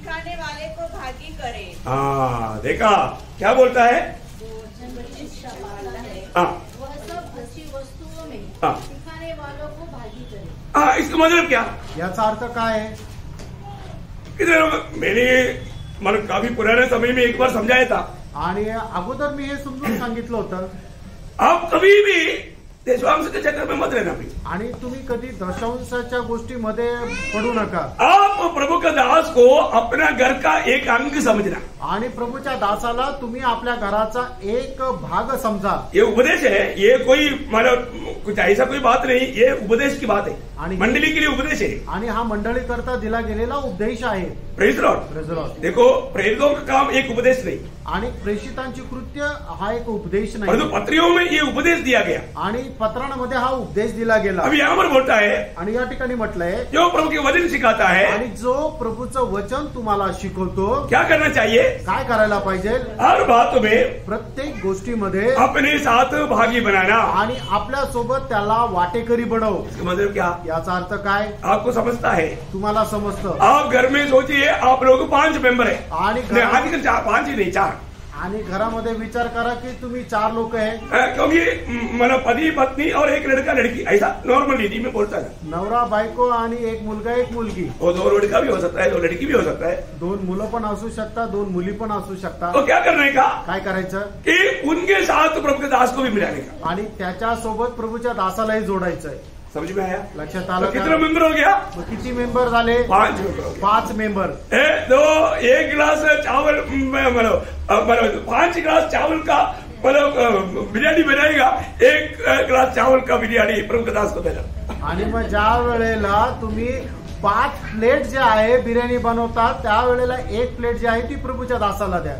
हाँ। सिखाने वाले को भागी करे। हाँ देखा? क्या बोलता है? की है। हाँ। वह सब वस्तुओं में हाँ। सिखाने वालों को भागी करे। हाँ इसका मतलब क्या? याचा अर्थ काय आहे इधर मैंने मतलब काफ़ी पुराने समय में एक बार समझाया था। आणि अगोदर मी हे समजून सांगितलं होतं. आप कभी भी के चक्कर में मत भाई आणि तुम्ही कधी दशांशाच्या गोष्टीमध्ये पडू नका. आप प्रभु का दास को अपना घर का एक अंग समझना. आणि प्रभूच्या दासाला तुम्ही आपल्या घराचा एक भाग समजा. ये उपदेश है ये कोई मतलब कुछ ऐसा कोई बात नहीं ये उपदेश की बात है. आणि- मंडली के लिए उपदेश है. आणि हा मंडळी करता दिला गेलेला उपदेश आहे. Praise lord. देखो का काम एक उपदेश नहीं. आणि प्रेषितांची कृत्य हा एक उपदेश परंतु नाही पत्रियों में ये उपदेश दिया गया. आणि पत्रांमध्ये हा उपदेश दिला गेला. अब यहाँ पर बोलता है आणि या ठिकाणी म्हटलंय जो प्रभु के वचन सिखाता है आणि जो प्रभूचं वचन तुम्हाला शिकवतो क्या करना चाहिए? काय करायला पाहिजे? हर बात में प्रत्येक गोष्टीमध्ये अपने साथ भागी बनाना। आणि आपल्यासोबत त्याला वाटेकरी बनव. मतलब क्या? याचा अर्थ काय? आपको समझता है। तुम्हाला समजतं. आप घर में सोचिए आप लोग पांच मेंबर है। आणि आजकल पांच ही नहीं चार। आणि घरामध्ये विचार करा की तुम्ही चार लोक आहे. अ, क्योंकि म, मतलब पति पत्नी और एक लड़का लड़की ऐसा नॉर्मल रीति में बोलता है। नवरा बायको आणि एक मुलगा एक मुलगी. वो दो लड़का भी हो सकता है दो लड़की भी हो सकता है। दोन मुलं पण असू शकतात दोन मुली पण असू शकतात तो क्या करने का? काय करायचं? कि उनके साथ प्रभु के दास को भी का। आणि त्याच्या सोबत प्रभूच्या दासालाही जोडायचंय. समझ में आया? लक्षात तो कितना? मेंबर हो गया? मग किती मेंबर झाले? पांच मेंबर हो पाच मेंबर ए, दो एक गिलास चावल मतलब पांच गिलास चावल का मतलब अ, बिरयानी बनाएगा। एक गिलास चावल का बिरयानी प्रभु के दास को देना आणि मग ज्या वेळेला तुम्ही पाच प्लेट जे आहे बिर्याणी बनवतात त्या वेळेला एक प्लेट जी आहे ती प्रभूच्या दासाला द्या.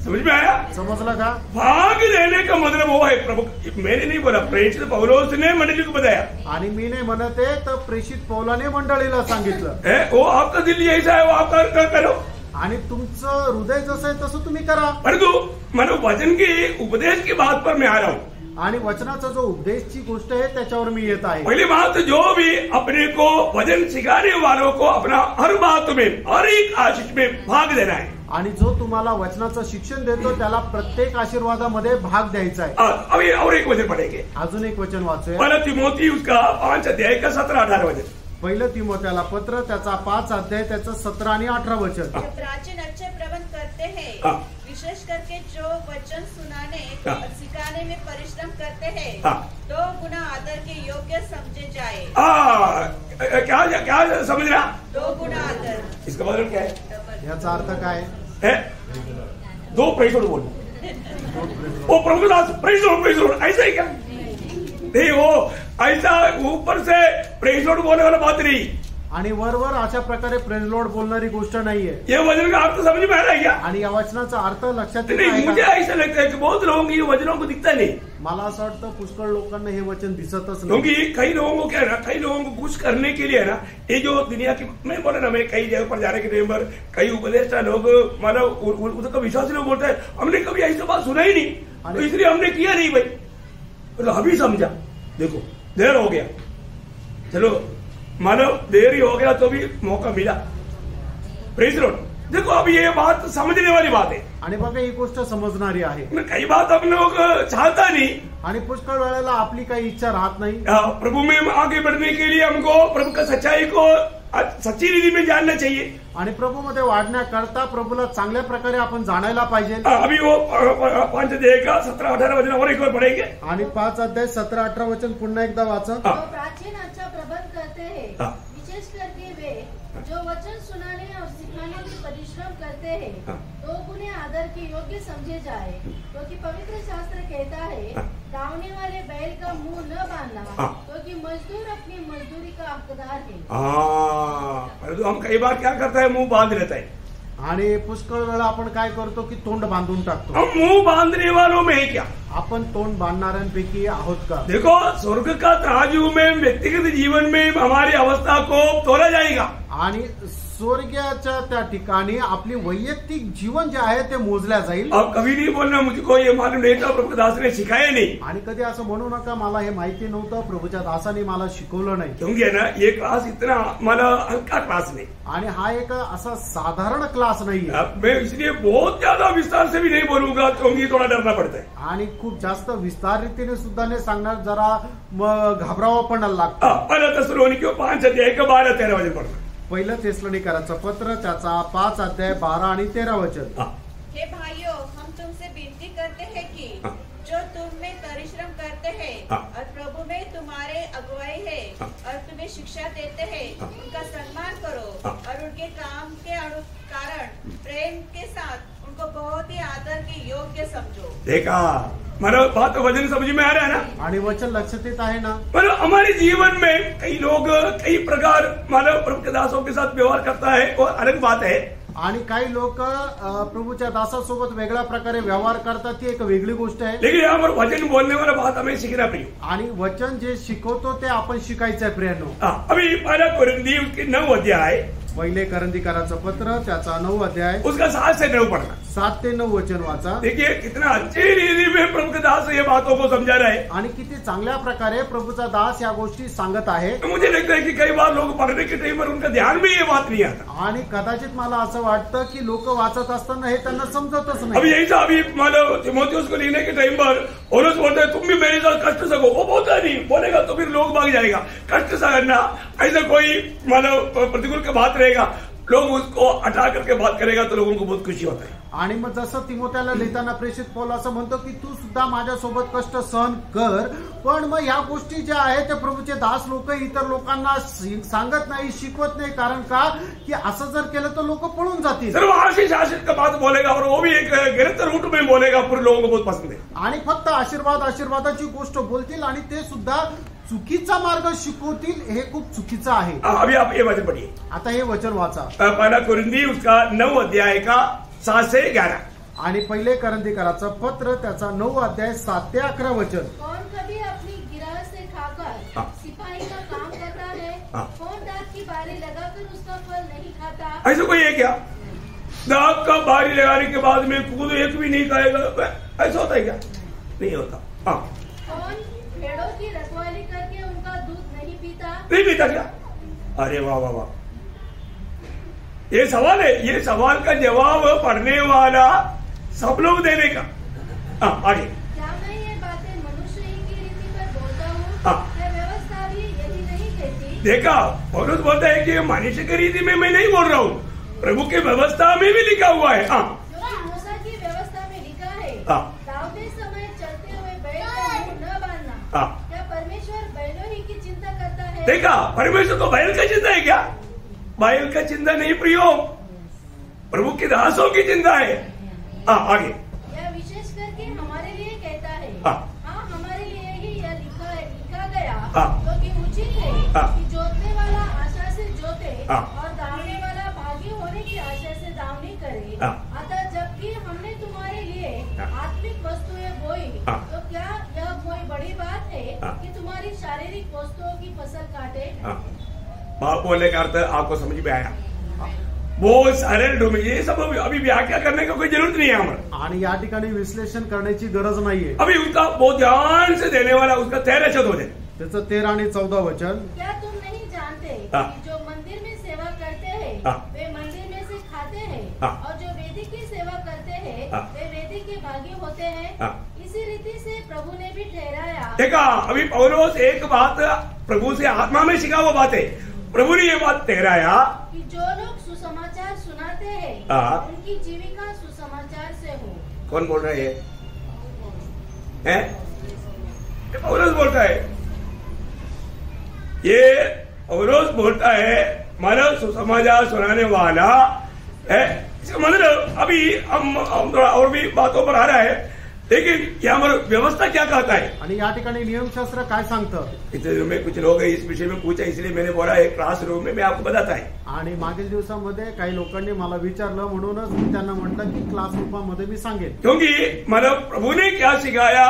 समझ में आया? समजलं का भाग देने का मतलब वो है प्रभु मैंने नहीं बोला प्रेषित पौलोस ने मंडली को बताया। आणि मी नाही म्हणते तर प्रेषित पौलाने मंडळीला सांगितलं. है वो आपका दिल ऐसा है वो आप कर, कर, करो आणि तुमचं हृदय जसं आहे तसं तुम्ही करा. परंतु मानो वचन की उपदेश की बात पर मैं आ रहा हूँ। आणि वचनाचा जो उपदेशची गोष्ट आहे त्याच्यावर मी येत आहे. पहली बात जो भी अपने को वचन सिखाने वालों को अपना हर बात में हर एक आशीष में भाग देना है। आणि जो तुम्हाला वचनाचं शिक्षण देतो त्याला प्रत्येक आशीर्वादामध्ये भाग द्यायचा आहे. और एक वचन पढ़ेंगे। अजून एक वचन वाचूया. पहला तिमोती उसका पांच अध्याय का सत्रह अठारह वचन। पहिलं तिमोत्याला पत्र त्याचा पाच अध्याय त्याचं सतरा आणि अठरा वचन. प्राचीन अच्छे प्रबंध करते हाँ। विशेष करके जो वचन सुनाने हाँ। और सिखाने में परिश्रम करते हैं हाँ। दो गुना आदर के योग्य समझे जाए। आ, क्या क्या समझना दो गुना आदर। इसका मतलब क्या है, याचा अर्थ काय है? दो प्रेसोड बोल। वो प्रभुदास प्रेसोड प्रेसोड ऐसा ही क्या? नहीं वो ऐसा ऊपर से प्रेसोड बोलने वाला बात नहीं। आणि वरवर अशा प्रकारे प्रेझलोड बोलणारी गोष्ट नाहीये. ये वचन का अर्थ समझ में आ रहा है क्या आणि या वचनाचा अर्थ लक्षात येत नहीं आहे मुझे का? ऐसा लगता है कि बहुत लोगों को ये वचनों को दिखता नहीं। मला असं वाटतं पुष्कळ लोकांना हे वचन दिसतच नाही. क्योंकि कई लोगों को क्या है ना कई लोगों को कुछ करने के लिए है ना ये जो दुनिया की मैं बोला ना मैं कई जगह पर जाने के मेंबर कई उपदेष्टा लोग मतलब उनका विश्वासी लोग बोलते हैं हमने कभी ऐसी बात सुना ही नहीं। तो। इसलिए हमने किया नहीं भाई। तो अभी समझा। देखो देर हो गया। चलो मानो देर ही हो गया तो भी मौका मिला प्रेस रोड देखो अब ये बात समझने वाली बात है। आणि बघा ही गोष्ट समजणारी आहे. कई बात हम लोग चाहता नहीं। आणि पुष्कळ वेळेला आपली काही इच्छा राहत नाही. प्रभु में आगे बढ़ने के लिए हमको प्रभु का सच्चाई को सच्ची रीति में जानना चाहिए। आणि प्रभूमध्ये वाढण्याकरता प्रभूला चांगल्या प्रकारे आपण जाणायला पाहिजे. आ, अभी वो पांच अध्याय का सत्रह अठारह वचन और एक बार पढ़ेंगे। आणि पाच अध्याय सतरा अठरा वचन पुन्हा एकदा वाचा. प्राचीन अच्छा प्रबंध करते हैं. हाँ। विशेष करके वे जो वचन सुनाने और सिखाने परिश्रम करते हैं। हाँ। तो उन्हें आदर के योग्य समझे जाए क्योंकि पवित्र शास्त्र कहता है हाँ। दावने वाले बैल का मुँह न बांधना हाँ। क्योंकि मजदूर अपनी मजदूरी का हकदार है। हाँ हम कई बार क्या करता है मुँह बाँध लेता है। आणि पुष्कळ वेळा आपण काय करतो की तोंड बांधून टाकतो. मुँह बांधने वालों में क्या? आपण तोंड बांधणाऱ्यांपैकी आहोत का? देखो स्वर्ग का तराजू में व्यक्तिगत जीवन में हमारी अवस्था को तोला जाएगा। आणि स्वर्गाच्या त्या ठिकाणी आपली वैयक्तिक जीवन जे आहे ते मोजल्या जाईल. अब कभी नहीं बोलना मुझको ये मालूम नहीं था प्रभु दास ने सिखाया नहीं। आणि कधी असं म्हणू नका मला हे माहिती नव्हतं प्रभूच्या दासाने मला शिकवलं नाही. क्योंकि है ना ये क्लास इतना मला हल्का क्लास नहीं। आणि हा एक असा साधारण क्लास अब मैं इसलिए बहुत ज्यादा विस्तार से भी नहीं बोलूंगा क्योंकि थोड़ा डरना पड़ता है। आणि खूप जास्त विस्तार रीतीने सुद्धा नाही सांगणार जरा मग घाबरावं पण लागतं. हाँ, पहला तस्सलोनिकियों पांच अध्याय का बारह तेरह पढ़ना। पहिलं तेसलणीकराचं पत्र त्याचा पाच अध्याय बारा आणि तेरा वचन हाँ, भाइयों हम तुमसे विनती करते हैं कि। जो तुम में परिश्रम करते हैं। और प्रभु में तुम्हारे अगुवाई है। और तुम्हें शिक्षा देते हैं। उनका सम्मान करो। और उनके काम के कारण प्रेम के साथ उनको बहुत ही आदर के योग्य समझो। देखा? मानो बात तो वचन समझ में आ रहा है ना? आणि वचन लक्षात येत आहे ना? मतलब हमारे जीवन में कई लोग कई प्रकार मानव प्रभु के दासों के साथ व्यवहार करता है वो अलग बात है। आणि काही लोक प्रभूच्या दासासोबत वेगळ्या प्रकारे व्यवहार करतात ती एक वेगळी गोष्ट आहे. लेकिन यहाँ पर वचन बोलने वाला बात हमें सीखना पड़ी आणि वचन जे शिकवतो ते आपण शिकायचं आहे प्रियांनो. हाँ, अभी पहला कुरिन्दी उसके नौ अध्याय पहिले करंदीकाराचं पत्र त्याचा नऊ अध्याय. उसका सात से नौ पढ़ना। सात ते नऊ वचन वाचा. देखिए कितना अच्छी रीति में प्रभु के दास ये बातों को समझा रहा है। आणि किती चांगल्या प्रकारे प्रभूचा दास या गोष्टी सांगत आहे. मुझे लगता है कि कई बार लोग पढ़ने के टाइम पर उनका ध्यान में ये बात नहीं आता। आणि कदाचित मला असं वाटतं की लोक वाचत असताना हे त्यांना समजतच नाही. यही था अभी मानो तिमोथियस को लिखने के टाइम पर पौलुस बोलते हैं तुम भी मेरे साथ कष्ट सको वो बोलता नहीं। बोलेगा तो फिर लोग भाग जाएगा। कष्ट सहना ऐसा कोई मानो प्रतिकूल की बात रहेगा लोग उसको हटा करके बात करेगा तो लोगों को बहुत खुशी होता है। आणि मग जसं तिमोत्याला लिहिताना प्रेषित पौल असं म्हणतो की तू सुद्धा माझ्यासोबत कष्ट सहन कर पण मग ह्या गोष्टी ज्या आहेत त्या प्रभूचे दास लोक इतर लोकांना सांगत नाही शिकवत नाही कारण का? की असं जर केलं तर लोक पळून जातील. सिर्फ आशीष आशीष का बात बोलेगा और वो भी एक गिरफ्त रूट में बोलेगा पूरे लोगों को बहुत पसंद है आणि फक्त आशीर्वाद आशीर्वादाची गोष्ट बोलतील आणि ते सुद्धा चुकीचा मार्ग शिकवतील हे खूप चुकीचं आहे. हाँ, अभी आप ये वचन पढ़िए आता हे वचन वाचा. पहला कुरिंदी उसका नौ अध्याय का सात से ग्यारह आणि पहिले करंदीकराचं पत्र त्याचा नऊ अध्याय सात ते अकरा वचन. कौन कभी अपनी गिरह से खाकर हाँ। सिपाही का काम करता हाँ। कौन दाग की बारी लगाकर उसका फल नहीं खाता? ऐसा कोई है क्या? दाग का बारी लगाने के बाद में कूद एक भी नहीं खाएगा ऐसा होता है क्या? नहीं होता। हाँ। कौन भेड़ों की रखवाली करके उनका दूध नहीं पीता। नहीं पीता क्या? अरे वाह वाह वाह। ये सवाल है ये सवाल का जवाब पढ़ने वाला सब लोग देने का। हाँ आगे। क्या मैं ये बातें मनुष्य ही की रीति पर बोलता हूँ? हाँ। व्यवस्था भी यही नहीं कहती। देखा पौलुस बोलता है कि मनुष्य की रीति में मैं नहीं बोल रहा हूँ। प्रभु की व्यवस्था में भी लिखा हुआ है। हाँ। मूसा की व्यवस्था में लिखा है हाँ। दाऊदे समय चलते हुए बैल का मुँह न बांधना हाँ। क्या परमेश्वर बैलों ही की चिंता करता है देखा परमेश्वर को बैल का चिंता है क्या बैल का चिंता नहीं प्रियो प्रभु की दासों की चिंता है हाँ आगे यह विशेष करके हमारे लिए कहता है हाँ। हाँ हमारे लिए ही यह लिखा लिखा गया हाँ। क्योंकि उचित है हाँ। कि जोतने वाला आशा से जोते हाँ। और दावने वाला भागी होने की आशा से दावनी करे हाँ। अतः जबकि हमने तुम्हारे लिए हाँ। आत्मिक वस्तुएँ बोई हाँ। तो क्या यह कोई बड़ी बात है हाँ। कि तुम्हारी शारीरिक वस्तुओं की फ़सल काटे। हाँ। बाप बोलने का अर्थ आपको समझ में आया। वो सारे डोमे ये सब अभी अभी व्याख्या करने का कोई ज़रूरत नहीं है हमारा आणि या ठिकाणी विश्लेषण करण्याची गरज नाहीये। अभी उसका बहुत ध्यान से देने वाला उसका तेरह शब्द हो जाए। त्याचं तेरा आणि चौदा वचन। क्या तुम नहीं जानते हाँ। कि जो मंदिर में सेवा करते हैं हाँ। वे मंदिर में से खाते हैं? हाँ। और जो वेदी की सेवा करते हैं हाँ। वे भागी होते हैं। हाँ। इसी रीति से प्रभु ने भी ठहराया। देखा अभी पौलोस एक बात प्रभु से आत्मा में सिखा हुआ बात है। प्रभु ने ये बात ठहराया। कि जो लोग सुसमाचार सुनाते हैं हाँ। उनकी जीविका सुसमाचार से हो। कौन बोल रहा है हैं? ये पौलोस बोलता है। ये पौलोस बोलता है मानव सुसमाचार सुनाने वाला है। इसका मतलब अभी हम हम थोड़ा और भी बातों पर आ रहा है। लेकिन यहाँ व्यवस्था क्या कहता है? आणि या ठिकाणी नियमशास्त्र काय सांगतं? इतने दिनों में कुछ लोग इस विषय में पूछा इसलिए मैंने बोला एक क्लास रूम में मैं आपको बताता है। आणि मागील दिवसामध्ये काही लोकांनी मला विचारलं म्हणूनच मी त्यांना म्हटलं की क्लास रूपामध्ये मी सांगेन. क्योंकि मतलब प्रभु ने क्या सिखाया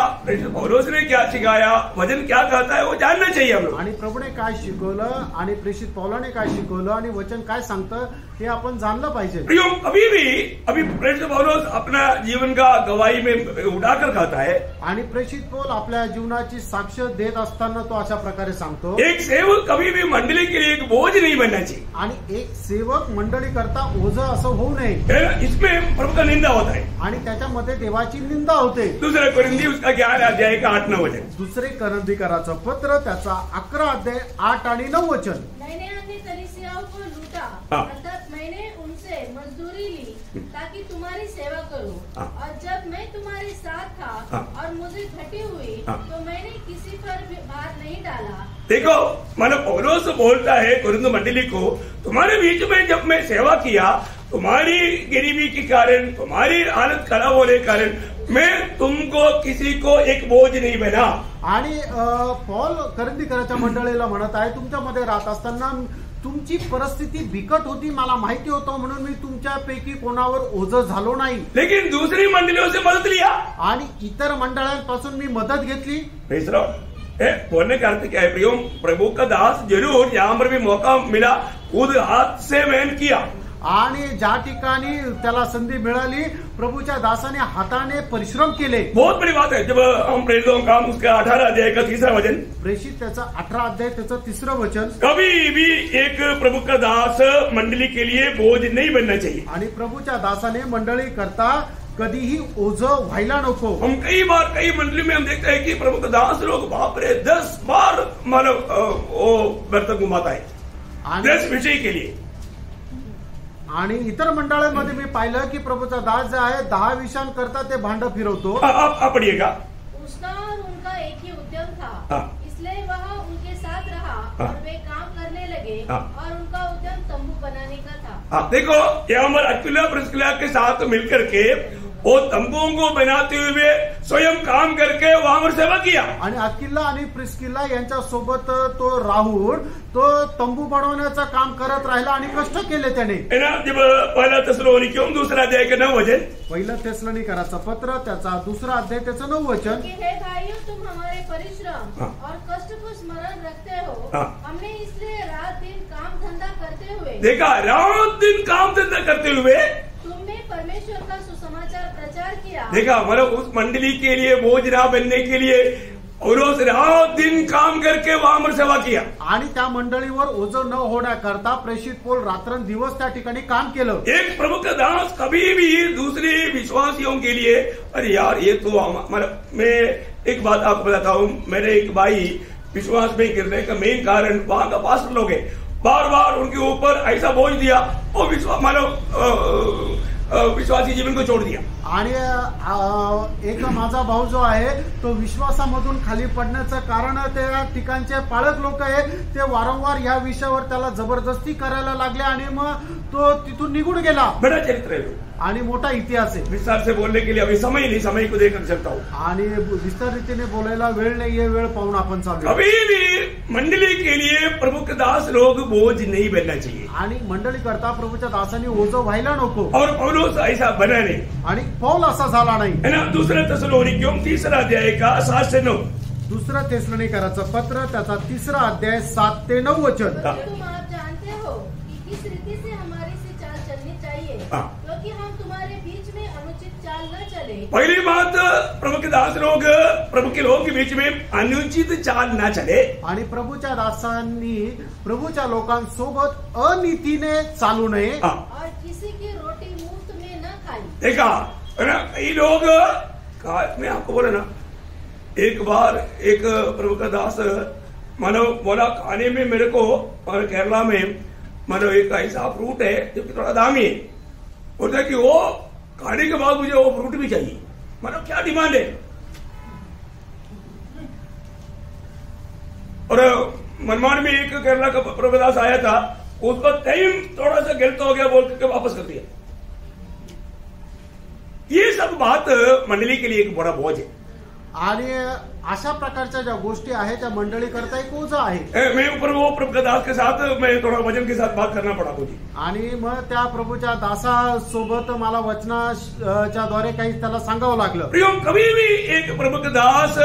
पौलोस ने क्या सिखाया वजन क्या कहता है वो जानना चाहिए हम लोग। आणि प्रभूने काय शिकवलं आणि प्रेषित पौलाने काय शिकवलं आणि वचन काय सांगतं हे आपण जाणलं पाहिजे. प्रियो अभी भी अभी प्रेरित पौलोस अपना जीवन का गवाही में उड़ाकर कहता है आणि प्रेषित पौल आपल्या जीवनाची साक्ष देत असताना तो अशा प्रकारे सांगतो. एक सेवक कभी भी मंडली के लिए एक बोझ नहीं बनना चाहिए आणि एक सेवक मंडळी करता ओझ असं होऊ नये. है? इसमें प्रभु का निंदा होता है आणि त्याच्यामध्ये देवाची निंदा होते. दूसरा कुरिंदी उसका ग्यारह अध्याय का आठ नौ वचन. दुसरे करंदीकराचं पत्र त्याचा अकरा अध्याय आठ आणि नऊ वचन. मैंने कलिसियाओं को लूटा. हाँ। अर्थात मैंने उनसे मजदूरी ली ताकि तुम्हारी सेवा करूँ हाँ। और जब मैं तुम्हारे साथ था हाँ। और मुझे घटी हुई हाँ। तो मैंने किसी पर भी भार नहीं डाला देखो मानो पौलोस बोलता है कुरिंद मंडली को तुम्हारे बीच में जब मैं सेवा किया तुम्हारी गरीबी के कारण तुम्हारी हालत खराब होने के कारण मैं तुमको किसी को एक बोझ नहीं बना आणि पॉल करंदीकराच्या मंडळीला म्हणत आहे तुमच्यामध्ये राहत असताना तुमची परिस्थिती बिकट होती मला माहिती होतं म्हणून मी तुमच्यापैकी कोणावर ओझ झालो नाही. लेकिन दूसरी मंडलियों से मदद लिया। आणि इतर मंडळांपासून मी मदत घेतली. बोलने का अर्थ क्या है? प्रियो प्रभु का दास जरूर यहाँ पर भी मौका मिला। खुद हाथ से मेहनत किया। आणि ज्या ठिकाणी त्याला संधी मिळाली प्रभूच्या दासाने हाताने परिश्रम केले. बहुत बड़ी बात है जब हम प्रेरितों का काम उसका अठारह अध्याय का तीसरा वचन। प्रेषित त्याचा अठरा अध्याय त्याचं तिसरं वचन. कभी भी एक प्रभु का दास मंडली के लिए बोझ नहीं बनना चाहिए। आणि प्रभूच्या दासाने मंडळी करता कधीही ओझ व्हायला नको. हम कई बार कई मंडली में हम देखते हैं कि प्रभु का दास लोग बाप रे दस बार मानव अ, वो बर्तन घुमाता है। आणि दस विषय के लिए। आणि इतर मंडळांमध्ये मी पाहिलं की प्रभूचा दास जे आहे दहा विषयांकरता ते भांड फिरवतो आपण ये का उसका और उनका एक ही उद्यम था हाँ। इसलिए वह उनके साथ रहा हाँ। और वे काम करने लगे हाँ। और उनका उद्यम तंबू बनाने का था हाँ देखो यहाँ पर अकेला प्रिस्किला के साथ मिलकर के वो तंबुओं को बनाते हुए स्वयं काम करके वहां पर सेवा किया। आणि अकिल्ला आणि प्रिस्किल्ला यांच्या सोबत तो राहुल तो तंबू बनवण्याचं काम करत राहिला आणि कष्ट केले त्याने. पहला तस्लोनी क्यों दूसरा अध्याय के नौ वचन? पहिलं तेसलनी कराचं पत्र त्याचा दुसरा अध्याय त्याचं नऊ वचन. हे भाइयों तुम हमारे परिश्रम। और कष्ट को स्मरण रखते हो। हमने इसलिए रात दिन काम धंधा करते हुए देखा रात दिन काम धंधा करते हुए परमेश्वर का सुसमाचार प्रचार किया। देखा मतलब उस मंडली के लिए बोझ ना बनने के लिए और उस रात दिन काम करके वहाँ पर सेवा किया। आणि त्या मंडळीवर ओझ न होण्याकरता प्रेषित पोल रात्रंदिवस त्या ठिकाणी काम केलं. एक प्रमुख दास कभी भी दूसरे विश्वासियों के लिए अरे यार ये तो मतलब मैं एक बात आपको बताता हूँ मेरे एक भाई विश्वास में गिरने का मेन कारण वहाँ का पास्टर लोग है। बार बार उनके ऊपर ऐसा बोझ दिया और विश्वास मानो अ, विश्वासी जीवन को छोड़ दिया आणि एक माझा भाऊ जो आहे तो विश्वासामधून खाली पडण्याचं कारण त्या ठिकाणचे पाळक लोक आहे ते वारंवार या विषयावर त्याला जबरदस्ती करायला लागले आणि मग तो तिथून निघून गेला चरित्र है वो। आणि मोठा इतिहास आहे. विस्तार से बोलने के लिए अभी समय नहीं समय को चलता हूँ। आणि विस्तार रीतीने बोलायला वेळ नाहीये वेळ पाहून आपण चालू. कभी भी मंडली के लिए प्रमुख दास लोग बोझ नहीं बनना चाहिए। आणि मंडळी करता प्रभूच्या दासांनी ओझ व्हायला नको. और पौलोस ऐसा बना नहीं। आणि पौल असा झाला नाही. है ना? दूसरा तस्लोनी क्यों तीसरा अध्याय का सात से नौ। दुसरं तेसलणी करायचं पत्र त्याचा तिसरा अध्याय सात ते नऊ वचन. हाँ। तुम आप जानते हो कि किस रीति से हमारी हाँ। क्योंकि हम तुम्हारे बीच में अनुचित चाल न चले। पहली बात प्रमुख दास लोग प्रभु के लोग के बीच में अनुचित चाल ना चले। आणि प्रभूच्या दासांनी प्रभूच्या लोकांसोबत अनितीने चालू नये. हाँ, और किसी की रोटी मुफ़्त में न खाई। देखा ना? कई लोग मैं आपको बोला ना एक बार एक प्रभु का दास मानो बोला खाने में मेरे को और केरला में मानो एक ऐसा फ्रूट है जो कि थोड़ा दामी है। बोलता कि वो खाने के बाद मुझे वो फ्रूट भी चाहिए। मानो क्या डिमांड है? और मनमान में एक केरला का प्रभुदास आया था, उसका टाइम थोड़ा सा गलत हो गया, बोल करके वापस कर दिया। ये सब बात मंडली के लिए एक बड़ा बोझ है। आणि अशा प्रकारच्या ज्या गोष्टी आहेत त्या मंडळी करता एक ओझ आहे? ए, मैं ऊपर वो प्रभु दास के साथ मैं थोड़ा वजन के साथ बात करना पड़ा मुझे आणि मग त्या प्रभूच्या दासासोबत मला वचनाच्या द्वारे काही त्याला सांगावं लागलं. प्रियो कभी भी एक प्रभु का दास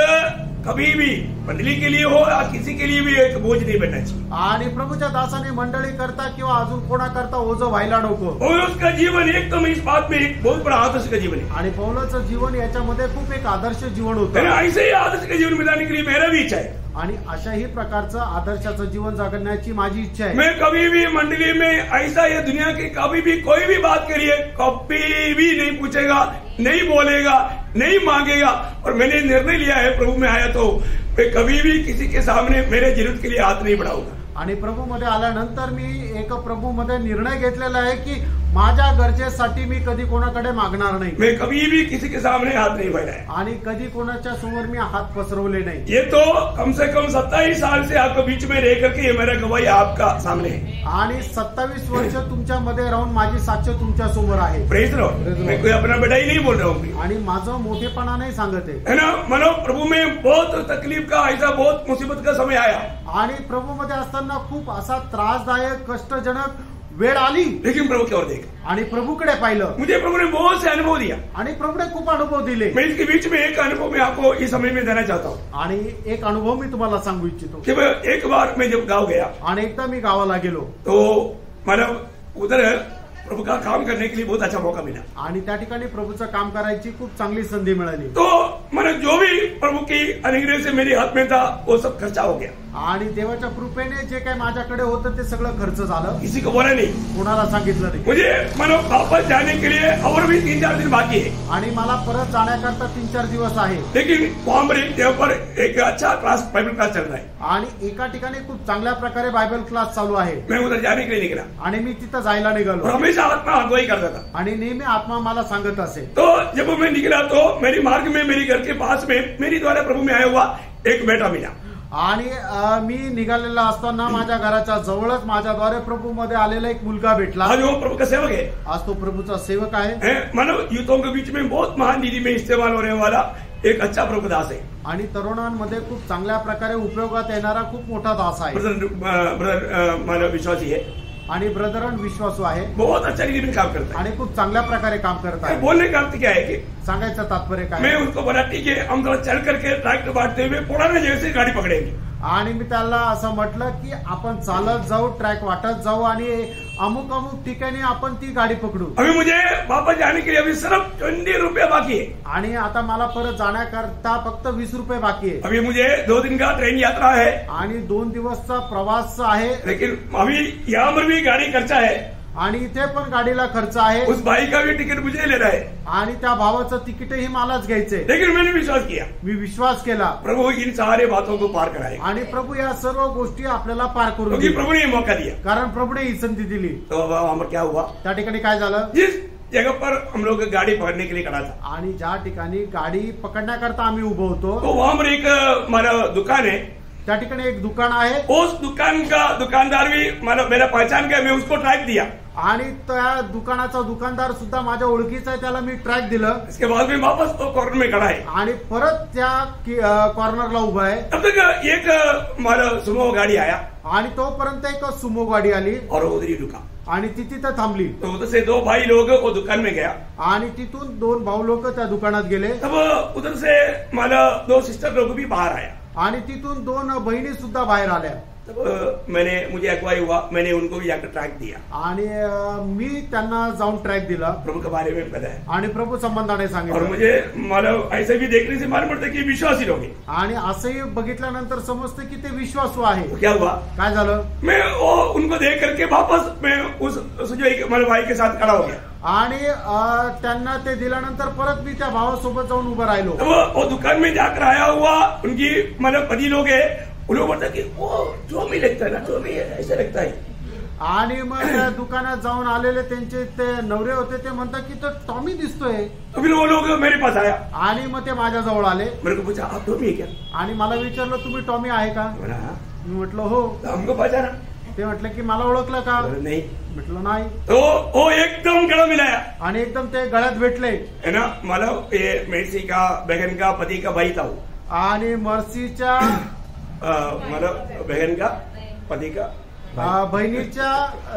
कभी भी मंडली के लिए हो या किसी के लिए भी एक बोझ नहीं बनना चाहिए। आणि प्रभूच्या दासाने मंडळी करता किंवा अजून कोणा करता ओझ व्हायला नको. और उसका जीवन एकदम इस बात में एक बहुत बड़ा आदर्श का जीवन है। आणि पौलाचं जीवन याच्यामध्ये खूप एक आदर्श जीवन है? होतं ऐसे ही आदर्श का जीवन बिताने के लिए मेरा भी इच्छा है। आणि अशाही प्रकारचं आदर्शाचं जीवन जगण्याची माझी इच्छा आहे. मैं कभी भी मंडली में ऐसा ये दुनिया की कभी भी कोई भी बात करिए कभी भी नहीं पूछेगा नहीं बोलेगा नहीं मांगेगा। और मैंने निर्णय लिया है प्रभु में आया तो मैं कभी भी किसी के सामने मेरे जरूरत के लिए हाथ नहीं बढ़ाऊंगा। आणि प्रभूमध्ये आल्यानंतर मी एक प्रभूमध्ये निर्णय घेतलेला आहे की माझ्या गरजेसाठी मी कधी कोणाकडे मागणार नाही. मैं कभी भी किसी के सामने हाथ नहीं बढ़ाया आणि कधी कोणाच्या समोर मी हात पसरवले नाही. ये तो कम से कम सत्ताईस साल से आपके बीच में रह करके ये मेरा गवाही आपका सामने है। आणि सत्तावीस वर्ष तुमच्यामध्ये राहून माझी साक्ष तुमच्यासमोर आहे. प्रेज रहो मैं कोई अपना बेटा ही नहीं बोल रहा हूँ आणि माझं मोठेपणा नाही सांगत आहे. है ना? मनो प्रभु में बहुत तकलीफ का ऐसा बहुत मुसीबत का समय आया। आणि प्रभूमध्ये असताना खूप असा त्रासदायक कष्टजनक वेळ आली. लेकिन प्रभु की ओर देखा. आणि प्रभूकडे पाहिलं. मुझे प्रभु ने बहुत से अनुभव दिया. आणि प्रभूने खूप अनुभव दिले. मैं इसके बीच में एक अनुभव मैं आपको इस समय में देना चाहता हूँ. आणि एक अनुभव मी तुम्हाला सांगू इच्छितो. कि एक बार मैं जब गांव गया आणि एकदा मी गावाला गेलो. तो मतलब उधर प्रभु का काम करने के लिए बहुत अच्छा मौका मिला। आणि त्या ठिकाणी प्रभूचं काम करायची खूप चांगली संधी मिळाली. तो मैंने जो भी प्रभु की अनुग्रह से मेरे हाथ में था वो सब खर्चा हो गया। आणि देवाच्या कृपेने जे काही माझ्याकडे होतं ते सगळं खर्च झालं. किसी को बोला नहीं। कोणाला सांगितलं नाही. मुझे मानो वापस जाने के लिए और भी तीन चार दिन बाकी है। आणि मला परत जाण्याकरता तीन चार दिवस आहे. लेकिन एक जगह पर एक अच्छा क्लास बाइबल क्लास चल रहा है। आणि एका ठिकाणी खूप चांगल्या प्रकारे बायबल क्लास चालू आहे. मैं उधर जाने के लिए आणि मी तिथं जायला निघालो. हमेशा आत्मा अगुवाई करता था आणि नेहमी आत्मा मला सांगत असे. तो जब मैं निकला तो मेरी मार्ग में मेरी घर के पास में मेरी द्वारा प्रभु में आया हुआ एक बेटा मिला। आणि अ, मी निघालेला असताना माझ्या घराच्या जवळच माझ्याद्वारे प्रभू मध्ये आलेला एक मुलगा भेटला. आज वो प्रभु का सेवक है। आज तो प्रभूचा सेवक आहे. हैं? मानो यूथों के बीच में बहुत महान नीति में इस्तेमाल होने वाला एक अच्छा प्रभु दास है। आणि तरुणांमध्ये खूप चांगल्या प्रकारे उपयोगात येणारा खूप मोठा दास आहे. ब्रदर ब्रदर मानो विश्वासी है। आणि ब्रदरन विश्वासू आहे. बहुत अच्छा में काम करता है। आणि खूप चांगल्या प्रकारे काम करत आहे. बोलने का अर्थ क्या है कि सांगायचं तात्पर्य काय मैं? उसको बोला ठीक है हम थोड़ा चल करके ट्रैक्टर बांटते हुए पुराने जगह से गाड़ी पकड़ेंगे। आणि मी त्याला असं म्हटलं की आपण चालत जाऊ ट्रॅक वाटत जाऊ आणि अमुक अमुक ठिकाणी आपण ती गाडी पकडू. अभी मुझे वापस जाने के लिए अभी सिर्फ ट्वेंटी रुपया बाकी है। आणि आता मला परत जाण्याकरता फक्त वीस रुपये बाकी आहे. अभी मुझे दो दिन का ट्रेन यात्रा है। आणि दोन दिवसचा प्रवास आहे. लेकिन अभी यहाँ पर भी गाड़ी खर्चा है। आणि इथे पण गाडीला खर्च आहे. उस भाई का भी टिकट मुझे लेना है? आणि त्या भावाचं तिकीटही मलाच घ्यायचंय. लेकिन मैंने विश्वास किया। मी विश्वास केला. प्रभु इन सारे बातों को पार कराएगा। आणि प्रभू या सर्व गोष्टी आपल्याला पार करून क्योंकि प्रभु ने मौका दिया। कारण प्रभूने ही संधी दिली. तो पर क्या हुआ? त्या ठिकाणी काय झालं? जिस जगह पर हम लोग गाड़ी पकड़ने के लिए खड़ा था। आणि ज्या ठिकाणी गाडी पकडण्याकरता आम्ही उभं होतो तो वहां पर एक हमारा दुकान है। त्या ठिकाणी एक दुकान आहे. उस दुकान का दुकानदार भी मेरा पहचान गया मैं उसको ट्रैक दिया। आणि त्या दुकानाचा दुकानदार सुद्धा माझ्या ओळखीचा आहे त्याला मी ट्रॅक दिलं. इसके बाद में वापस तो कॉर्नर में खड़ा है। आणि परत त्या कॉर्नरला उभा आहे. तब तक एक हमारा सुमो गाड़ी आया। आणि तोपर्यंत एक सुमो गाडी आली. और उधर रुका। आणि ती तिथं थांबली. तो उधर से दो भाई लोग वो दुकान में गया। आणि तिथून दोन भाऊ लोक त्या दुकानात गेले. तब उधर से हमारा दो सिस्टर लोग भी बाहर आया। आणि तिथून दोन बहिणी सुद्धा बाहेर आल्या. तब मैंने मुझे अगुवाई हुआ मैंने उनको भी जाकर ट्रैक दिया। आणि मी त्यांना जाऊन ट्रॅक दिला. प्रभु के बारे में बताया आणि प्रभू संबंधाने और सांगितलं मुझे मतलब ऐसे भी देखने से मालूम पड़ता है कि विश्वासी लोग हैं। आणि असंही बघितल्यानंतर समजतं की ते विश्वासू आहे. तो क्या हुआ? काय झालं? मैं वो उनको देख करके वापस मैं उस उस जो एक हमारे भाई के साथ खड़ा हो गया। आणि त्यांना ते दिल्यानंतर परत मी त्या भावासोबत जाऊन उभं राहिलो. दुकान में जाकर आया हुआ उनकी मतलब पति लोग है लोग बोलता कि वो जो भी लगता है ना जो भी है ऐसा लगता है आणि मग त्या दुकानात जाऊन आलेले त्यांचे ते नवरे होते ते म्हणतात की तो टॉमी दिसतोय. तो फिर वो लोग मेरे पास आया. आणि मग ते माझ्या जवळ आले. मेरे को पूछा आप तो भी है क्या? आणि मला विचारलं तुम्ही टॉमी आहे का? बोला हाँ. मी म्हटलं हो. तो हमको पहचाना. ते म्हटलं की मला ओळखलं का? बोला, नहीं. म्हटलं नाही. तो वो एकदम गला मिलाया. आणि एकदम ते गळ्यात भेटले. है ना मतलब ये मेसी का बहन का पति का भाई था वो। आणि मर्सीच्या मतलब बहन का? पति का? बहिणीच्या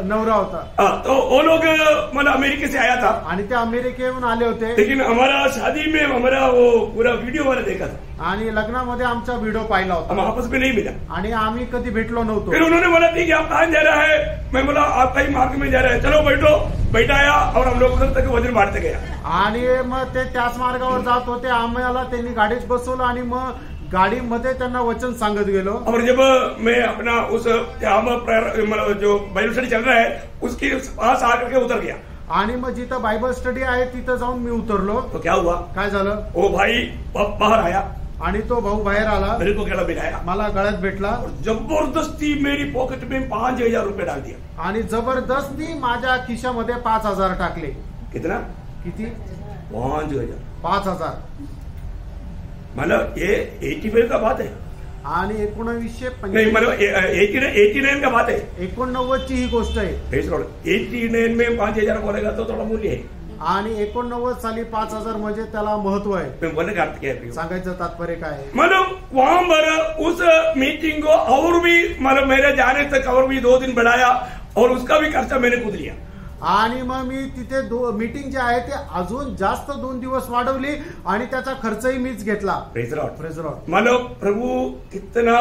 नवरा होता. तो वो लोग मतलब अमेरिका से आया था आणि ते अमेरिकेहून आले होते. लेकिन हमारा शादी में हमारा वो पूरा वीडियो वाला देखा था. आणि लग्नामध्ये आमचा व्हिडिओ पाहिला हम होता आपस में नहीं मिला. आणि आम्ही कधी भेटलो नव्हतो. फिर उन्होंने बोला ठीक है आप कहाँ जा रहा है? मैं बोला आप कहीं मार्ग में जा रहे हैं. चलो बैठो. बैठाया और हम लोग उधर तक वजन बांटते गया. आणि मग ते त्याच मार्गावर जात होते. आम्हाला त्यांनी गाडीत बसवलं आणि मग गाडीमध्ये त्यांना वचन सांगत गेलो. और जब मैं अपना उस मतलब जो बाइबल स्टडी चल रहा है उसके पास आकर के उतर गया। आणि मग जिथं बायबल स्टडी आहे तिथं जाऊन मी उतरलो. तो क्या हुआ? काय झालं? वो भाई बाहर आया। आणि तो भाऊ बाहेर आला. मेरे को गला मिलाया मला गळ्यात भेटला. जबरदस्ती मेरी पॉकेट में पांच हजार रुपए डाल दिया। आणि जबरदस्ती माझ्या खिशामध्ये पाच हजार टाकले. कितना? किती? पांच हजार। पाच हजार. मतलब ये एटी फाइव का बात है आणि एकोणावीसशे नहीं मतलब एटी एटी नाइन का बात है एकोणनव्वदची ही गोष्ट आहे. एटी नाइन में पांच हजार बोलेगा तो थोड़ा मूल्य है आणि एकोणनव्वद साली पाच हजार म्हणजे त्याला महत्त्व आहे. मैं अर्थ क्या है सांगायचं तात्पर्य काय आहे? मतलब वहां पर उस मीटिंग को और भी मतलब मेरे जाने तक और भी दो दिन बढ़ाया और उसका भी खर्चा मैंने खुद लिया. आणि मग मी तिथे दो मीटिंग जे आहे ते अजून जास्त दोन दिवस वाढवली आणि त्याचा खर्चही मीच घेतला the Lord. मतलब प्रभु कितना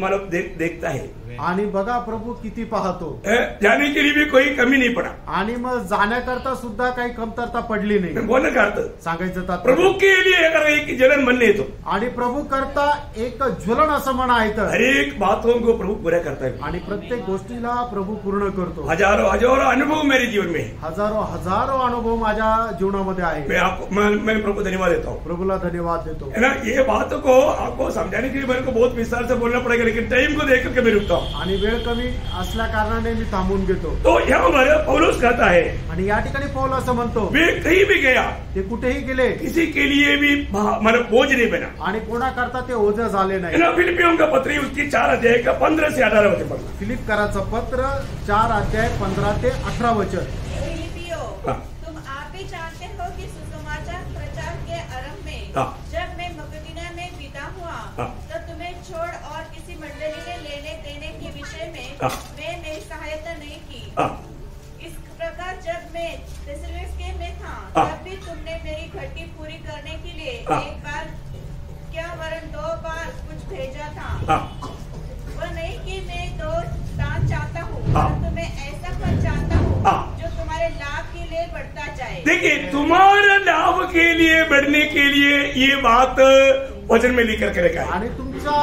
मतलब दे, देखता है आणि बघा प्रभू किती पाहतो. है? जाने के लिए भी कोई कमी नहीं पड़ा. आणि मग जाण्याकरता सुद्धा काही कमतरता पडली नाही. मैं बोलने का अर्थ सांगायचं प्रभु तात्पर्य के लिए अगर एक जलन बनने तो आणि प्रभू करता एक ज्वलन असं म्हणा आहे तर. हर एक बातों को प्रभु पूरा करता है. आणि प्रत्येक गोष्टीला प्रभू पूर्ण करतो. हजारों हजारों अनुभव मेरे जीवन में है. हजारो हजारो अनुभव माझ्या जीवनामध्ये आहे. मैं आपको मैं, मैं प्रभु को धन्यवाद देता हूँ. प्रभूला धन्यवाद देतो. है ना? ये बात को आपको समझाने के लिए मेरे को बहुत विस्तार से बोलना पड़ेगा लेकिन टाइम को देख करके मैं रुकता हूँ। आणि वेळ कमी असल्या कारणाने मी थांबून घेतो. तो यहाँ हमारे पौलुस कहता है। आणि या ठिकाणी पौल असं म्हणतो वे कहीं भी गया ते कुठेही गेले किसी के लिए भी मतलब बोझ नहीं बना। आणि कोणाकरता ते ओझ झाले नाही. ना फिलिपियों का पत्री उसकी चार अध्याय का पंद्रह से अठारह वचन पढ़ना। फिलिप कराचं पत्र चार अध्याय पंधरा ते अठरा वचन. फिलिपियो हाँ। तुम आप ही जानते हो कि सुसमाचार प्रचार के आरंभ में हाँ। जब मैं मकदीना में विदा हुआ हाँ। हाँ। मैं मेरी सहायता नहीं की हाँ, इस प्रकार जब मैं थेसलुनिके में था हाँ। तब भी तुमने मेरी घटी पूरी करने के लिए। एक बार क्या वरन दो बार कुछ भेजा था वह नहीं कि मैं दो दान चाहता हूँ हाँ। मैं ऐसा फल चाहता हाँ। जो तुम्हारे लाभ के लिए बढ़ता जाए देखिए तुम्हारा लाभ के लिए बढ़ने के लिए ये बात वचन में लिख करके रखा है आणि तुमचा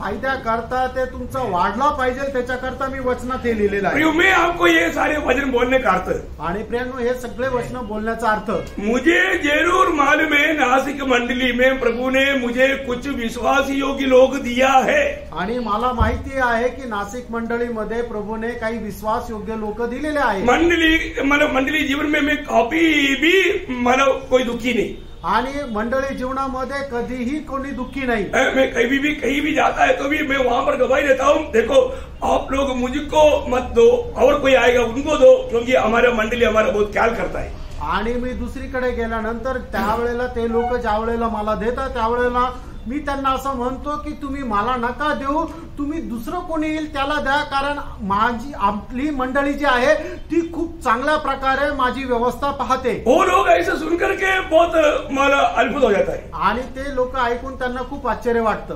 फायदा करता ते तुमचा वाढला पाहिजे त्याच्याकरता मी वचनात हे लिहिलेलं आहे. मैं आपको ये सारे वचन बोलने का अर्थ? आणि प्रियांनो हे सगळे वचन बोलण्याचा अर्थ? मुझे जरूर मालूम है नासिक मंडली में प्रभु ने मुझे कुछ विश्वास योग्य लोग दिया है। आणि मला माहिती आहे की नाशिक मंडळीमध्ये प्रभूने काही विश्वास योग्य लोक दिलेले आहेत. मंडली मतलब मंडली जीवन में मैं कॉपी भी मतलब कोई दुखी नहीं। आणि मंडळी जीवनामध्ये कधीही कोणी दुःखी नाही. मैं कहीं भी कहीं भी जाता है तो भी मैं वहां पर गवाही देता हूँ। देखो आप लोग मुझको मत दो और कोई आएगा उनको दो क्योंकि हमारा मंडली हमारा बहुत ख्याल करता है। आणि मी दुसरीकडे गेल्यानंतर त्यावेळेला ते लोक ज्या वेळेला मला देतात त्यावेळेला मी त्यांना असं म्हणतो की तुम्ही मला नका देऊ तुम्ही दुसरं कोणी येईल त्याला द्या कारण माझी आपली मंडळी जी आहे ती खूप चांगल्या प्रकारे माझी व्यवस्था पाहते. वो लोग ऐसे सुन करके बहुत मतलब अद्भुत हो जाता है. आणि ते लोक ऐकून त्यांना खूप आश्चर्य वाटतं.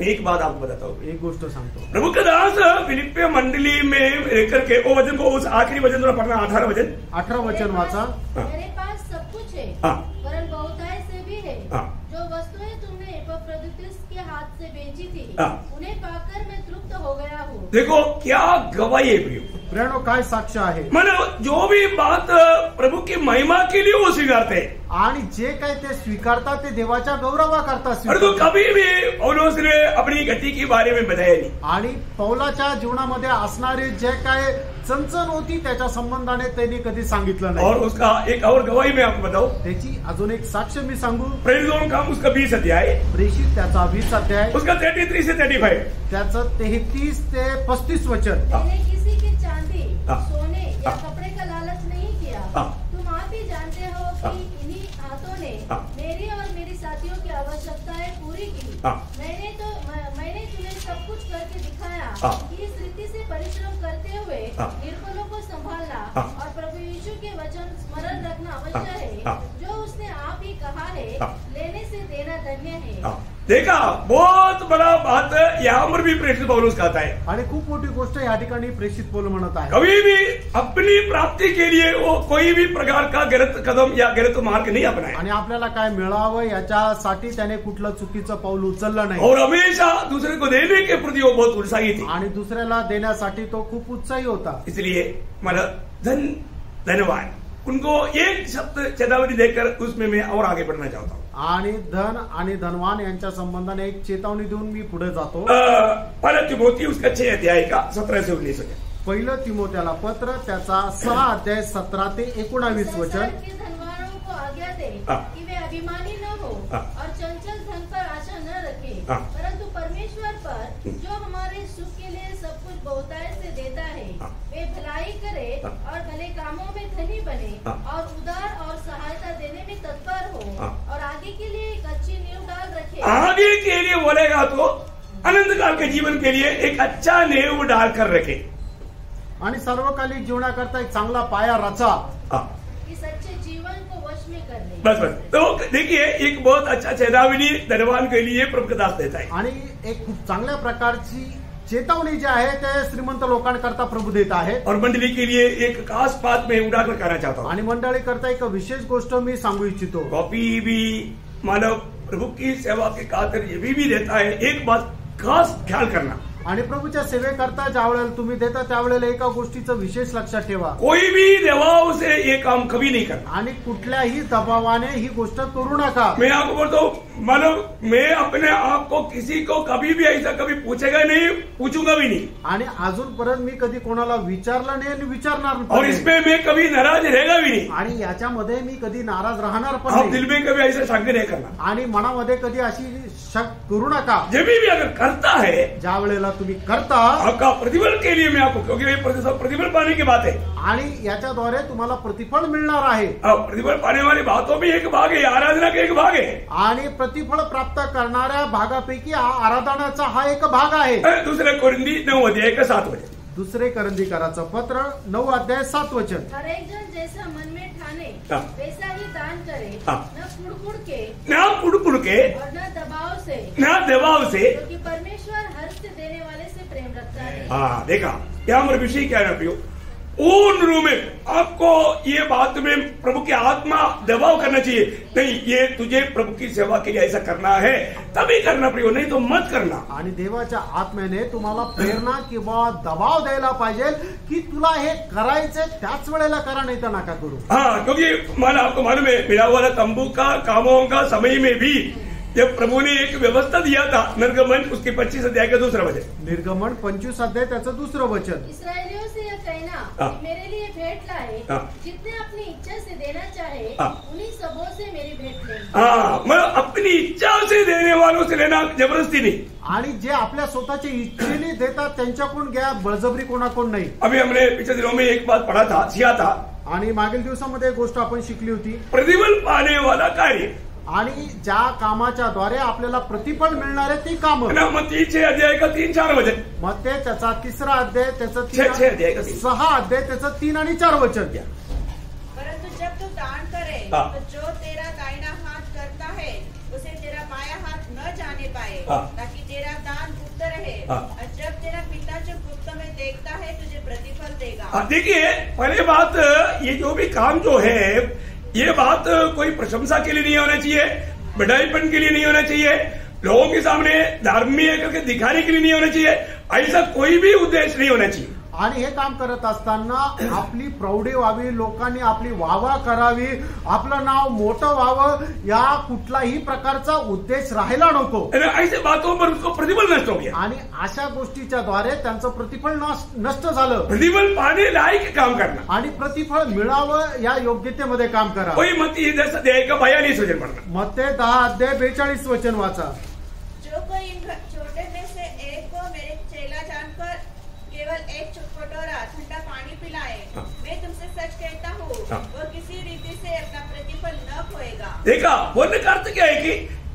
एक बात आपको बताता हूँ. एक गोष्ट सांगतो. प्रभु का दास फिलिपिया मंडली में रह करके वो वचन को उस आखिरी वचन थोड़ा पढ़ना अठारह वचन। अठरा वचन वाचा. मेरे पास सब कुछ है हाँ। है हाँ। जो वस्तुएं तुमने एपफ्रोदितुस के हाथ से बेची थी। उन्हें पाकर मैं तृप्त हो गया हूँ। देखो क्या गवाही है प्रियो। प्रियानो काय साक्ष आहे? मतलब जो भी बात प्रभु की महिमा के लिए वो स्वीकारते। आणि जे काही ते स्वीकारतात ते देवाच्या गौरवाकरता और तो कभी भी पौलोस ने अपनी गति के बारे में बताया नहीं। आणि पौलाच्या जीवनामध्ये असणारी जे काय चणचण होती त्याच्या संबंधाने त्यांनी कधी सांगितलं और नाही उसका एक और गवाही मैं आपको बताऊं। त्याची अजून एक साक्ष मी सांगू. प्रेरितों का उसका बीस अध्याय। प्रेषित त्याचा वीस अध्याय. उसका थर्टी थ्री से थर्टी फाइव त्याचं तेहतीस ते पस्तीस वचन। सोने या हाँ। कपड़े का लालच नहीं किया हाँ। तुम आप ही जानते हो हाँ। कि इन्हीं हाथों ने हाँ। मेरी और मेरी साथियों की आवश्यकताएँ पूरी की हाँ। मैंने तो मैंने तुम्हें सब कुछ करके दिखाया हाँ। कि इस रीति से परिश्रम करते हुए हाँ। निर्बलों को संभालना हाँ। और प्रभु यीशु के वचन स्मरण रखना हाँ। अवश्य है देखा बहुत बड़ा बात यहाँ पर भी प्रेरित पौलुस कहता है। आणि खूप मोठी गोष्ट या ठिकाणी प्रेषित पोल म्हणत आहे. कभी भी अपनी प्राप्ति के लिए वो कोई भी प्रकार का गलत कदम या गलत मार्ग नहीं अपनाया आणि आपल्याला काय मिळावं याच्यासाठी त्याने कुठलं चुकीचं पाऊल उचललं नाही. और हमेशा दूसरे को देने के प्रति वो बहुत उत्साही थी। आणि दुसऱ्याला देण्यासाठी तो खूप उत्साही होता. इसलिए मेरा धन धन्यवाद। उनको एक शब्द चेतावनी देकर उसमें मैं और आगे बढ़ना चाहता हूँ आणि धन आणि धनवान यांच्या संबंधाने एक चेतावणी देऊन मी पुढे जातो पहला तिमोथी उसका छह अध्याय का सत्रह से उन्नीस वचन पहिलं तिमोत्याला पत्र त्याचा सहा अध्याय सतरा ते एकोणावीस वचन के धनवानों को आज्ञा दे हाँ। कि वे अभिमानी न हो हाँ। और चंचल धन पर आशा न रखे हाँ। परंतु परमेश्वर पर जो हमारे सुख के लिए सब कुछ बहुतायत करे हाँ। और भले कामों में धनी बने हाँ। और उदार और सहायता देने में तत्पर हो हाँ। और आगे के लिए एक अच्छी नींव डाल रखे। आगे के लिए बोलेगा तो अनंत काल के जीवन के लिए एक अच्छा नेव डाल कर रखे। आणि सर्वकालिक जीवनाकरता एक चांगला पाया रचा। कि सच्चे जीवन को वश में कर ले। बस बस। तो देखिए एक बहुत अच्छा चेतावनी धनवान के लिए प्रभु का दास देता है। आणि एक खूप चांगल्या प्रकारची चेतावणी जी है ते श्रीमंत लोकांकरता प्रभु देता है और मंडली के लिए एक खास बात मैं उड़ाकर करना चाहता हूँ। मंडली मंडळी करता एक विशेष गोष्ट मी सांगू इच्छितो. कॉपी भी मानव प्रभु की सेवा के खातिर ये भी, भी देता है। एक बात खास ख्याल करना। आणि प्रभूच्या सेवेकरता ज्या वेळेला तुम्ही देता त्यावेळेला एका गोष्टीचं विशेष लक्षात ठेवा. कोई भी दबाव से ये काम कभी नहीं करना आणि कुठल्याही दबावाने ही गोष्ट करू नका. मैं आपको बोलता हूँ मैं अपने आप को किसी को कभी भी ऐसा कभी पूछेगा नहीं पूछूंगा भी नहीं। आणि अजूनपर्यंत मी कधी कोणाला विचारलं नाही आणि विचारणार और नाही. इसमें मैं कभी नाराज रहेगा भी नहीं। आणि याच्यामध्ये मी कधी नाराज राहणार पण आप नाही. दिल में कभी ऐसा शंक नहीं करना। आणि मनामध्ये कधी अशी शक करू नका. जब भी अगर करता है ज्या वेळेला तुम्ही करता आपका प्रतिफल के लिए मैं आपको क्योंकि प्रतिफल पाने की बात है। आणि याच्याद्वारे तुम्हाला प्रतिफळ मिळणार आहे. अब प्रतिफल पाने वाली बातों में एक भाग है आराधना का एक भाग है। आणि प्रतिफळ प्राप्त करणाऱ्या भागापैकी हा आराधनाचा हा एक भाग आहे. दूसरे कोरिंदी नौ अध्याय का सात बजे दुसरे करंदीकराचं पत्र नऊ अध्याय सात वचन. हर एक जन जैसा मन में ठाने हाँ। वैसा ही दान करे. हाँ। न कुड़कुड़ के ना कुड़कुड़ के और न दबाव से. ना दबाव से. क्योंकि परमेश्वर हर्ष से देने वाले से प्रेम रखता है. हाँ देखा यहाँ पर विषय क्या है पूर्ण रूप में आपको ये बात में प्रभु की आत्मा दबाव करना चाहिए। नहीं ये तुझे प्रभु की सेवा के लिए ऐसा करना है तभी करना प्रियो नहीं तो मत करना। आणि देवाच्या आत्म्याने तुम्हाला प्रेरणा किंवा दबाव द्यायला पाहिजे की तुला हे करायचे त्याच वेळेला करा नाही तर नका करू. हाँ क्योंकि माना आपको मालूम है मिला हुआ तंबू का कामों का समय में भी जब प्रभु ने एक व्यवस्था दिया था निर्गमन उसके पच्चीस अध्याय का दूसरा वचन। निर्गमन पंचवीस अध्याय त्याचं दुसरं वचन। इसराइलियों से यह कहना मेरे लिए भेंट लाए। जितने अपनी इच्छा से देना चाहे। उन्हीं सबों से मेरी भेंट लें। हाँ मतलब अपनी इच्छा से देने वालों से लेना जबरदस्ती नहीं। आणि जे आपल्या स्वतःच्या इच्छेने देतात त्यांच्याकडून घ्या बळजबरी कोणाकडून नाही. अभी हमने पिछले दिनों में एक बात पढ़ा था सिया था। आणि मागील दिवसामध्ये एक गोष्ट आपण शिकली होती. प्रतिफल पाने वाला कार्य आणि ज्या कामाच्या द्वारे आपल्याला प्रतिफळ मिळणार आहे ती काम ना मत्ती छह अध्याय का तीन चार वचन मग ते त्याचा तिसरा अध्याय त्याचं. सहा अध्याय त्याचं तीन आणि चार वचन द्या परंतु जब तू दान करे। तो जो तेरा दाहिना हाथ करता है उसे तेरा बाया हाथ न जाने पाए। ताकि तेरा दान गुप्त रहे हाँ। और जब तेरा पिता जो गुप्त में देखता है तुझे प्रतिफल देगा देखिए पहले बात ये जो भी काम जो है ये बात कोई प्रशंसा के लिए नहीं होना चाहिए बढ़ाईपन के लिए नहीं होना चाहिए लोगों के सामने धार्मिक करके दिखाने के लिए नहीं होना चाहिए ऐसा कोई भी उद्देश्य नहीं होना चाहिए। आणि हे काम करत असताना आपली प्रौढी व्हावी लोकांनी आपली वावा करावी आपलं नाव मोठं व्हावं या कुठलाही प्रकारचा उद्देश राहायला नको. प्रतिफल नष्ट हो गया। आणि अशा गोष्टीच्या द्वारे त्यांचं प्रतिफळ नष्ट झालं. प्रतिफल पाने लायक काम करना। आणि प्रतिफळ मिळावं या योग्यतेमध्ये काम करा. मत दहा अध्याय बेचाळीस वचन वाचा. वो किसी रीति से अपना प्रतिफल न खोएगा। देखा बोलने का अर्थ क्या है कि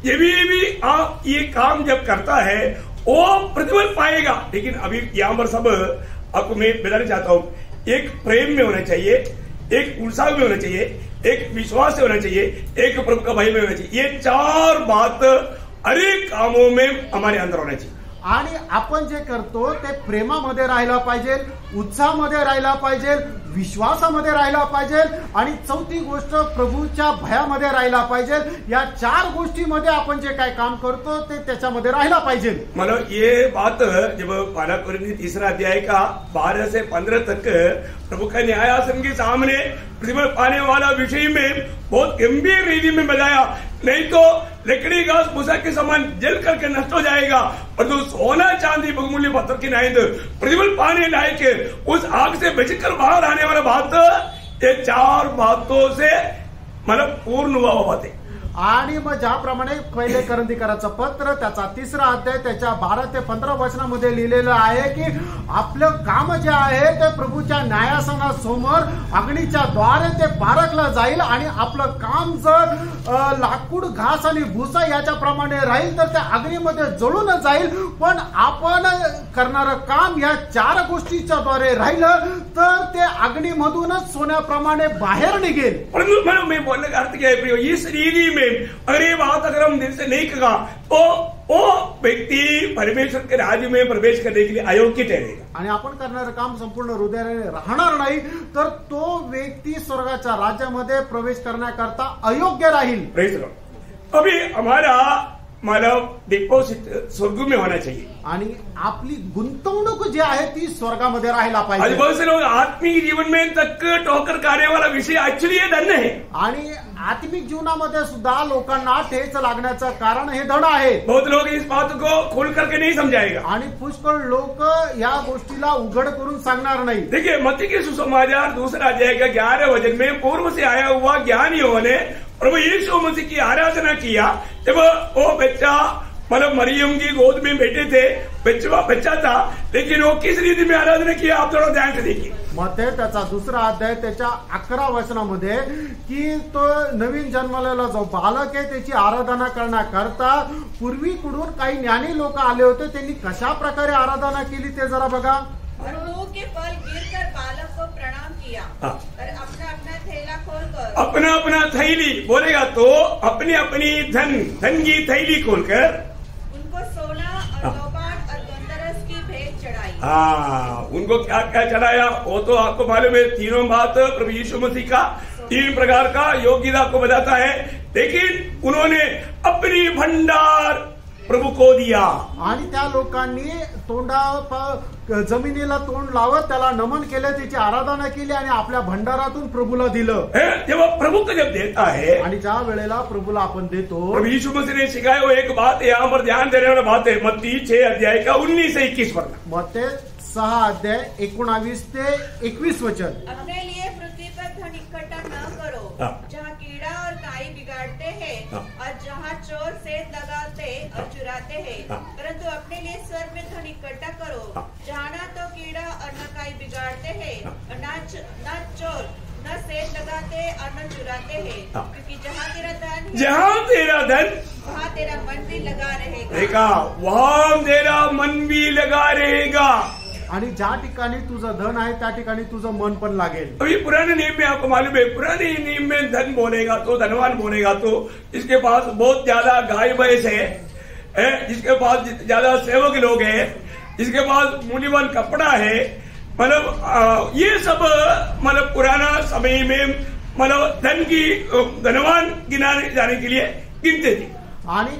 ये भी भी आप ये काम जब करता है वो प्रतिफल पाएगा। लेकिन अभी यहाँ पर सब आपको मैं बताना चाहता हूँ एक प्रेम में होना चाहिए एक उत्साह में होना चाहिए एक विश्वास से होना चाहिए एक प्रभु का भय में होना चाहिए। ये चार बात हरेक कामों में हमारे अंदर होना चाहिए। आणि आपण जे करतो ते प्रेमामध्ये राहायला पाहिजे उत्साहामध्ये राहायला पाहिजे विश्वासामध्ये राहिला पाहिजे आणि चौथी गोष्ट प्रभूच्या भयामध्ये राहिला पाहिजे. या चार गोष्टीमध्ये आपण जे काय काम करतो ते त्याच्यामध्ये राहिला पाहिजे. मला ये बात जब पाला कुरिन्दी तीसरा अध्याय का बारह से पंद्रह तक प्रभु का न्यायासन के सामने प्रतिफल पाने वाला विषय में बहुत गंभीर रीति में बताया नहीं तो लकड़ी घास भूसा के समान जल करके नष्ट हो जाएगा और जो सोना चांदी बहुमूल्य पत्थर की नाइंद प्रतिफल पाने लायक उस आग से बचकर बाहर आने वाला बात ये चार बातों से मतलब पूर्ण हुआ हुआ बात. आणि मग ज्याप्रमाणे पहिले करंदीकराचं पत्र त्याचा तिसरा अध्याय त्याच्या बारा ते पंधरा वचनामध्ये लिहिलेलं आहे की आपलं काम जे आहे ते प्रभूच्या न्यायासनासमोर अग्नीच्या द्वारे ते पारखलं जाईल आणि आपलं काम जर लाकूड घास आणि भुसा याच्याप्रमाणे राहील तर त्या अग्नीमध्ये जळून जाईल. पण आपण करणारं काम या चार गोष्टीच्या द्वारे राहिलं तर ते अग्नीमधूनच सोन्याप्रमाणे बाहेर निघेल. परंतु मी मैं अर्थ क्या में अगर ये बात अगर हम दिल से नहीं कहा तो वो व्यक्ति परमेश्वर के राज्य में प्रवेश करने के लिए अयोग्य ठहरेगा। आणि आपण करणारं काम संपूर्ण हृदयाने राहणार नाही तर तो व्यक्ती स्वर्गाच्या राज्यामध्ये प्रवेश करण्याकरता अयोग्य राहील. अभी हमारा मतलब डिपॉजिट स्वर्ग में होना चाहिए। आणि आपली गुंतवणूक जी आहे ती स्वर्गामध्ये राहायला पाहिजे. बहुत से लोग आत्मिक जीवन में तक ठोकर खाने वाला विषय एक्चुअली ये धन है. आणि आत्मिक जीवनामध्ये सुद्धा लोकांना ठेच लागण्याचं कारण हे धड आहे. बहुत लोग इस बात को खोल करके नहीं समझाएगा. आणि पुष्कळ लोक या गोष्टीला उघड करून सांगणार नाही. देखिए मती के सुसमाचार दूसरा का ग्यारह वजन में पूर्व से आया हुआ ज्ञानियों ने प्रभु यीशु मसीह की आराधना किया जब वो बच्चा मतलब मरियम की गोद में बैठे थे बच्चा बच्चा था लेकिन वो किस रीति में आराधना किया आप थोड़ा ध्यान से देखिए। मध्ये त्याचा दुसरा अध्याय त्याच्या अकरा वचनामध्ये की तो नवीन जन्मलेला जो बालक आहे त्याची आराधना करण्याकरता पूर्वीकडून काही ज्ञानी लोक आले होते त्यांनी कशा प्रकारे आराधना केली ते जरा बघा. और मुंह के फल गिरकर बालक को प्रणाम किया। और अपना अपना थैला खोलकर अपना अपना थैली बोलेगा तो अपनी अपनी धन धन की थैली खोलकर हाँ उनको क्या क्या चढ़ाया? वो तो आपको मालूम है, तीनों बात प्रभु यीशु मसीह का, तीन प्रकार का योग्यता आपको बताता है। लेकिन उन्होंने अपनी भंडार प्रभु को दिया। आणि त्या तोंडा जमिनीला तोंड लावत त्याला नमन केलं त्याची आराधना केली आणि आपल्या भंडारातून प्रभूला दिलं. है? जब वो प्रभु को जब देता है आणि ज्या वेळेला प्रभूला आपण देतो प्रभु यीशु मसीह ने सिखाया वो एक बात है यहाँ पर ध्यान देने वाला बात है मत्ती छह अध्याय का उन्नीस से इक्कीस पर मग ते सहा अध्याय एकोणावीस ते एकवीस वचन. अपने लिए पृथ्वी पर धन इकट्ठा न करो और जहाँ चोर सेध लगाते और चुराते हैं हाँ। परंतु अपने लिए स्वर्ग में धन इकट्ठा करो हाँ। जहाँ तो कीड़ा और न काई बिगाड़ते हैं हाँ। और न न चोर न सेध लगाते और न चुराते हैं हाँ। क्योंकि जहाँ तेरा धन जहाँ तेरा धन वहाँ तेरा मन भी लगा रहेगा देखा वहाँ तेरा मन भी लगा रहेगा आणि ज्या ठिकाणी तुझं धन आहे त्या ठिकाणी तुझं मन पण लागेल. अभी पुराने नियम में आपको मालूम है पुराने नियम में धन बोलेगा तो धनवान बोलेगा तो जिसके पास बहुत ज़्यादा गाय भैंस है, है जिसके पास ज़्यादा सेवक लोग है जिसके पास मूल्यवान कपड़ा है मतलब ये सब मतलब पुराना समय में मतलब धन की धनवान गिनाने जाने के लिए गिनते थे। आणि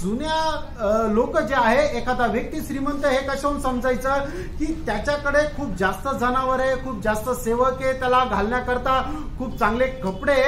जुन्या लोक जे आहे एखादा व्यक्ती श्रीमंत हे कशाहून समजायचं? की त्याच्याकडे खूप जास्त जनावर आहे खूप जास्त सेवक आहे त्याला घालण्याकरता खूप चांगले कपडे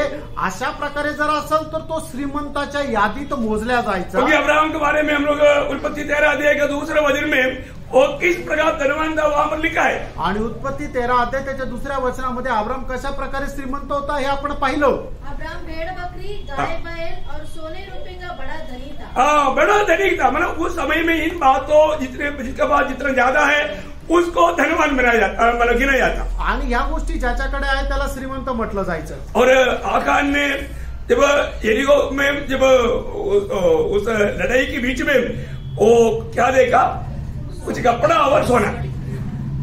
अशा प्रकारे जर असेल तर तो श्रीमंताच्या यादीत मोजल्या जायचा. अब्राहम के बारे में हम लोग उत्पत्ति तेरह अध्याय दूसरे वजन में वो किस प्रकार धनवान था वहां पर लिखा है। आणि उत्पत्ती तेरा अध्याय त्याच्या दुसऱ्या वचनामध्ये अब्राम कशा प्रकारे श्रीमंत होता हे आपण पाहिलं. अब्राहम भेड़ बकरी गाय बैल और सोने रुपए का बड़ा धनी था। हाँ बड़ा धनिक था। मतलब उस समय में इन बातों जितने जिसके पास जितना ज्यादा है उसको धनवान बनाया जाता मतलब गिना जाता। आणि ह्या गोष्टी ज्याच्याकडे आहे त्याला श्रीमंत म्हटलं जायचं. और आकान ने जब एरिको में जब उस लड़ाई के बीच में वो क्या देखा? कुछ कपड़ा और सोना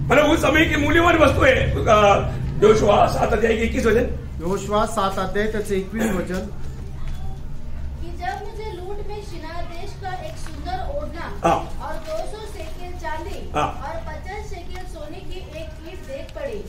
मतलब उस समय की मूल्यवान वस्तु है जो शुआ सात अध्याय की इक्कीस वजन योश्वा सात अध्याय त्याचे एकवीस वचन कि जब मुझे लूट में शिनार देश का एक सुंदर ओढ़ना हाँ। और 200 शेकेल चांदी हाँ। और 50 शेकेल सोने की एक कीट देख पड़ी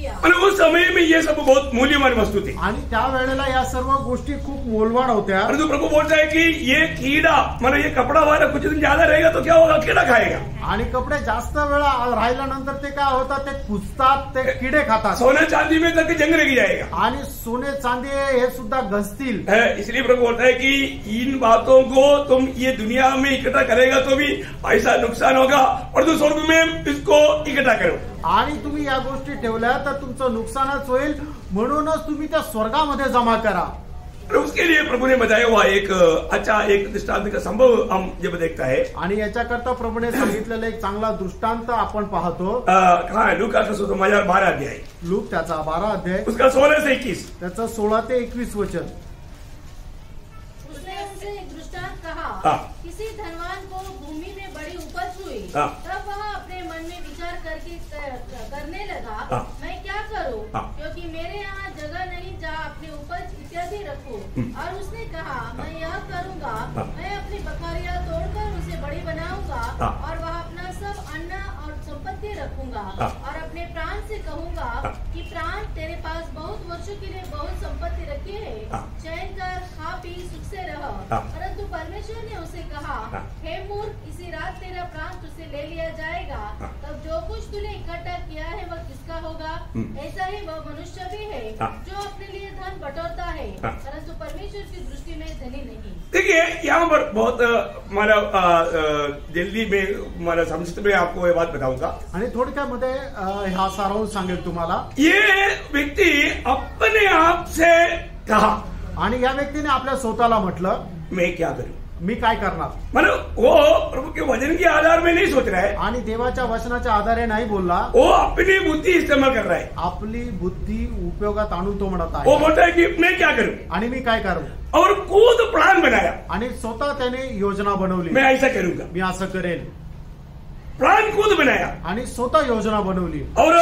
मतलब उस समय में ये सब बहुत मूल्यवान वस्तु थी। आणि त्या वेळेला या सर्व गोष्टी खूप मोलवान होत्या. परंतु प्रभु बोलता है कि ये कीड़ा मतलब ये कपड़ा वाला कुछ दिन ज़्यादा रहेगा तो क्या होगा? कीड़ा खाएगा। आणि कपडे जास्त वेळा राहिल्यानंतर ते काय होतात ते कुजतात ते किडे खातात. सोना चांदी में तक जंग लग जाएगा। आणि सोने चांदी हे सुद्धा घसतील. है इसलिए प्रभु बोलता है कि इन बातों को तुम ये दुनिया में इकट्ठा करेगा तो भी ऐसा नुकसान होगा और तो स्वर्ग में इसको इकट्ठा करो। आणि तुम्ही या गोष्टी ठेवल्या तर तुमचं नुकसानच होईल. म्हणूनच तुम्ही त्या स्वर्गामध्ये जमा करा. उसके लिए प्रभु ने बताया हुआ एक अच्छा एक दृष्टांत का संभव हम जब देखता है। आणि याच्याकरता प्रभूने सांगितलेला एक चांगला दृष्टांत आपण पाहतो. है? लूका सुसमाचार बारह अध्याय। लूक त्याचा बारा अध्याय. उसका सोलह से इक्कीस। त्याचं सोळा ते एकवीस वचन. उसने उनसे एक दृष्टांत कहा हाँ। किसी धनवान को भूमि में बड़ी उपज हुई हाँ। तब मन में विचार करके कर- करने लगा आ, मैं क्या करूँ हाँ। क्योंकि मेरे यहाँ जगह नहीं जहाँ अपने उपज इत्यादि रखूँ हम्म। और उसने कहा मैं यह करूँगा हाँ। मैं अपनी बकरियाँ तोड़कर उसे बड़ी बनाऊँगा हाँ। और वह अपना सब अन्न संपत्ति रखूँगा हाँ। और अपने प्राण से कहूँगा हाँ। कि प्राण तेरे पास बहुत वर्षों के लिए बहुत संपत्ति रखी है हाँ। चैन कर खा पी सुख से रह। परंतु परमेश्वर ने उसे कहा हाँ। मूर्ख इसी रात तेरा प्राण तुझसे ले लिया जाएगा। तब जो कुछ तूने इकट्ठा किया है वह किसका होगा हम्म। ऐसा ही वह मनुष्य भी है। जो अपने लिए धन बटोरता है। परंतु परमेश्वर की दृष्टि में धनी नहीं देखिए यहाँ पर बहुत माना अ, जल्दी में माना संक्षिप्त में आपको ये बात बताऊँगा आणि थोडक्यामध्ये हा सारांश सांगेल तुम्हाला. ये व्यक्ति अपने आप से कहा आणि या व्यक्तीने आपल्या स्वतःला म्हटलं मैं क्या करूं? मी काय करणार? मतलब वो प्रभु के वजन के आधार में नहीं सोच रहा है। आणि देवाच्या वचनाच्या आधारे नाही बोलला. वो अपनी बुद्धि इस्तेमाल कर रहा है। आपली बुद्धी उपयोगात आणून तो म्हणत वो आहे बोलता है कि मैं क्या करूं? आणि मी काय करू? और खुद प्लान बनाया। आणि स्वतः त्याने योजना बनवली. मैं ऐसा करूंगा। मी असं करेल प्लान खुद बनाया। आणि स्वतः योजना बनवली. और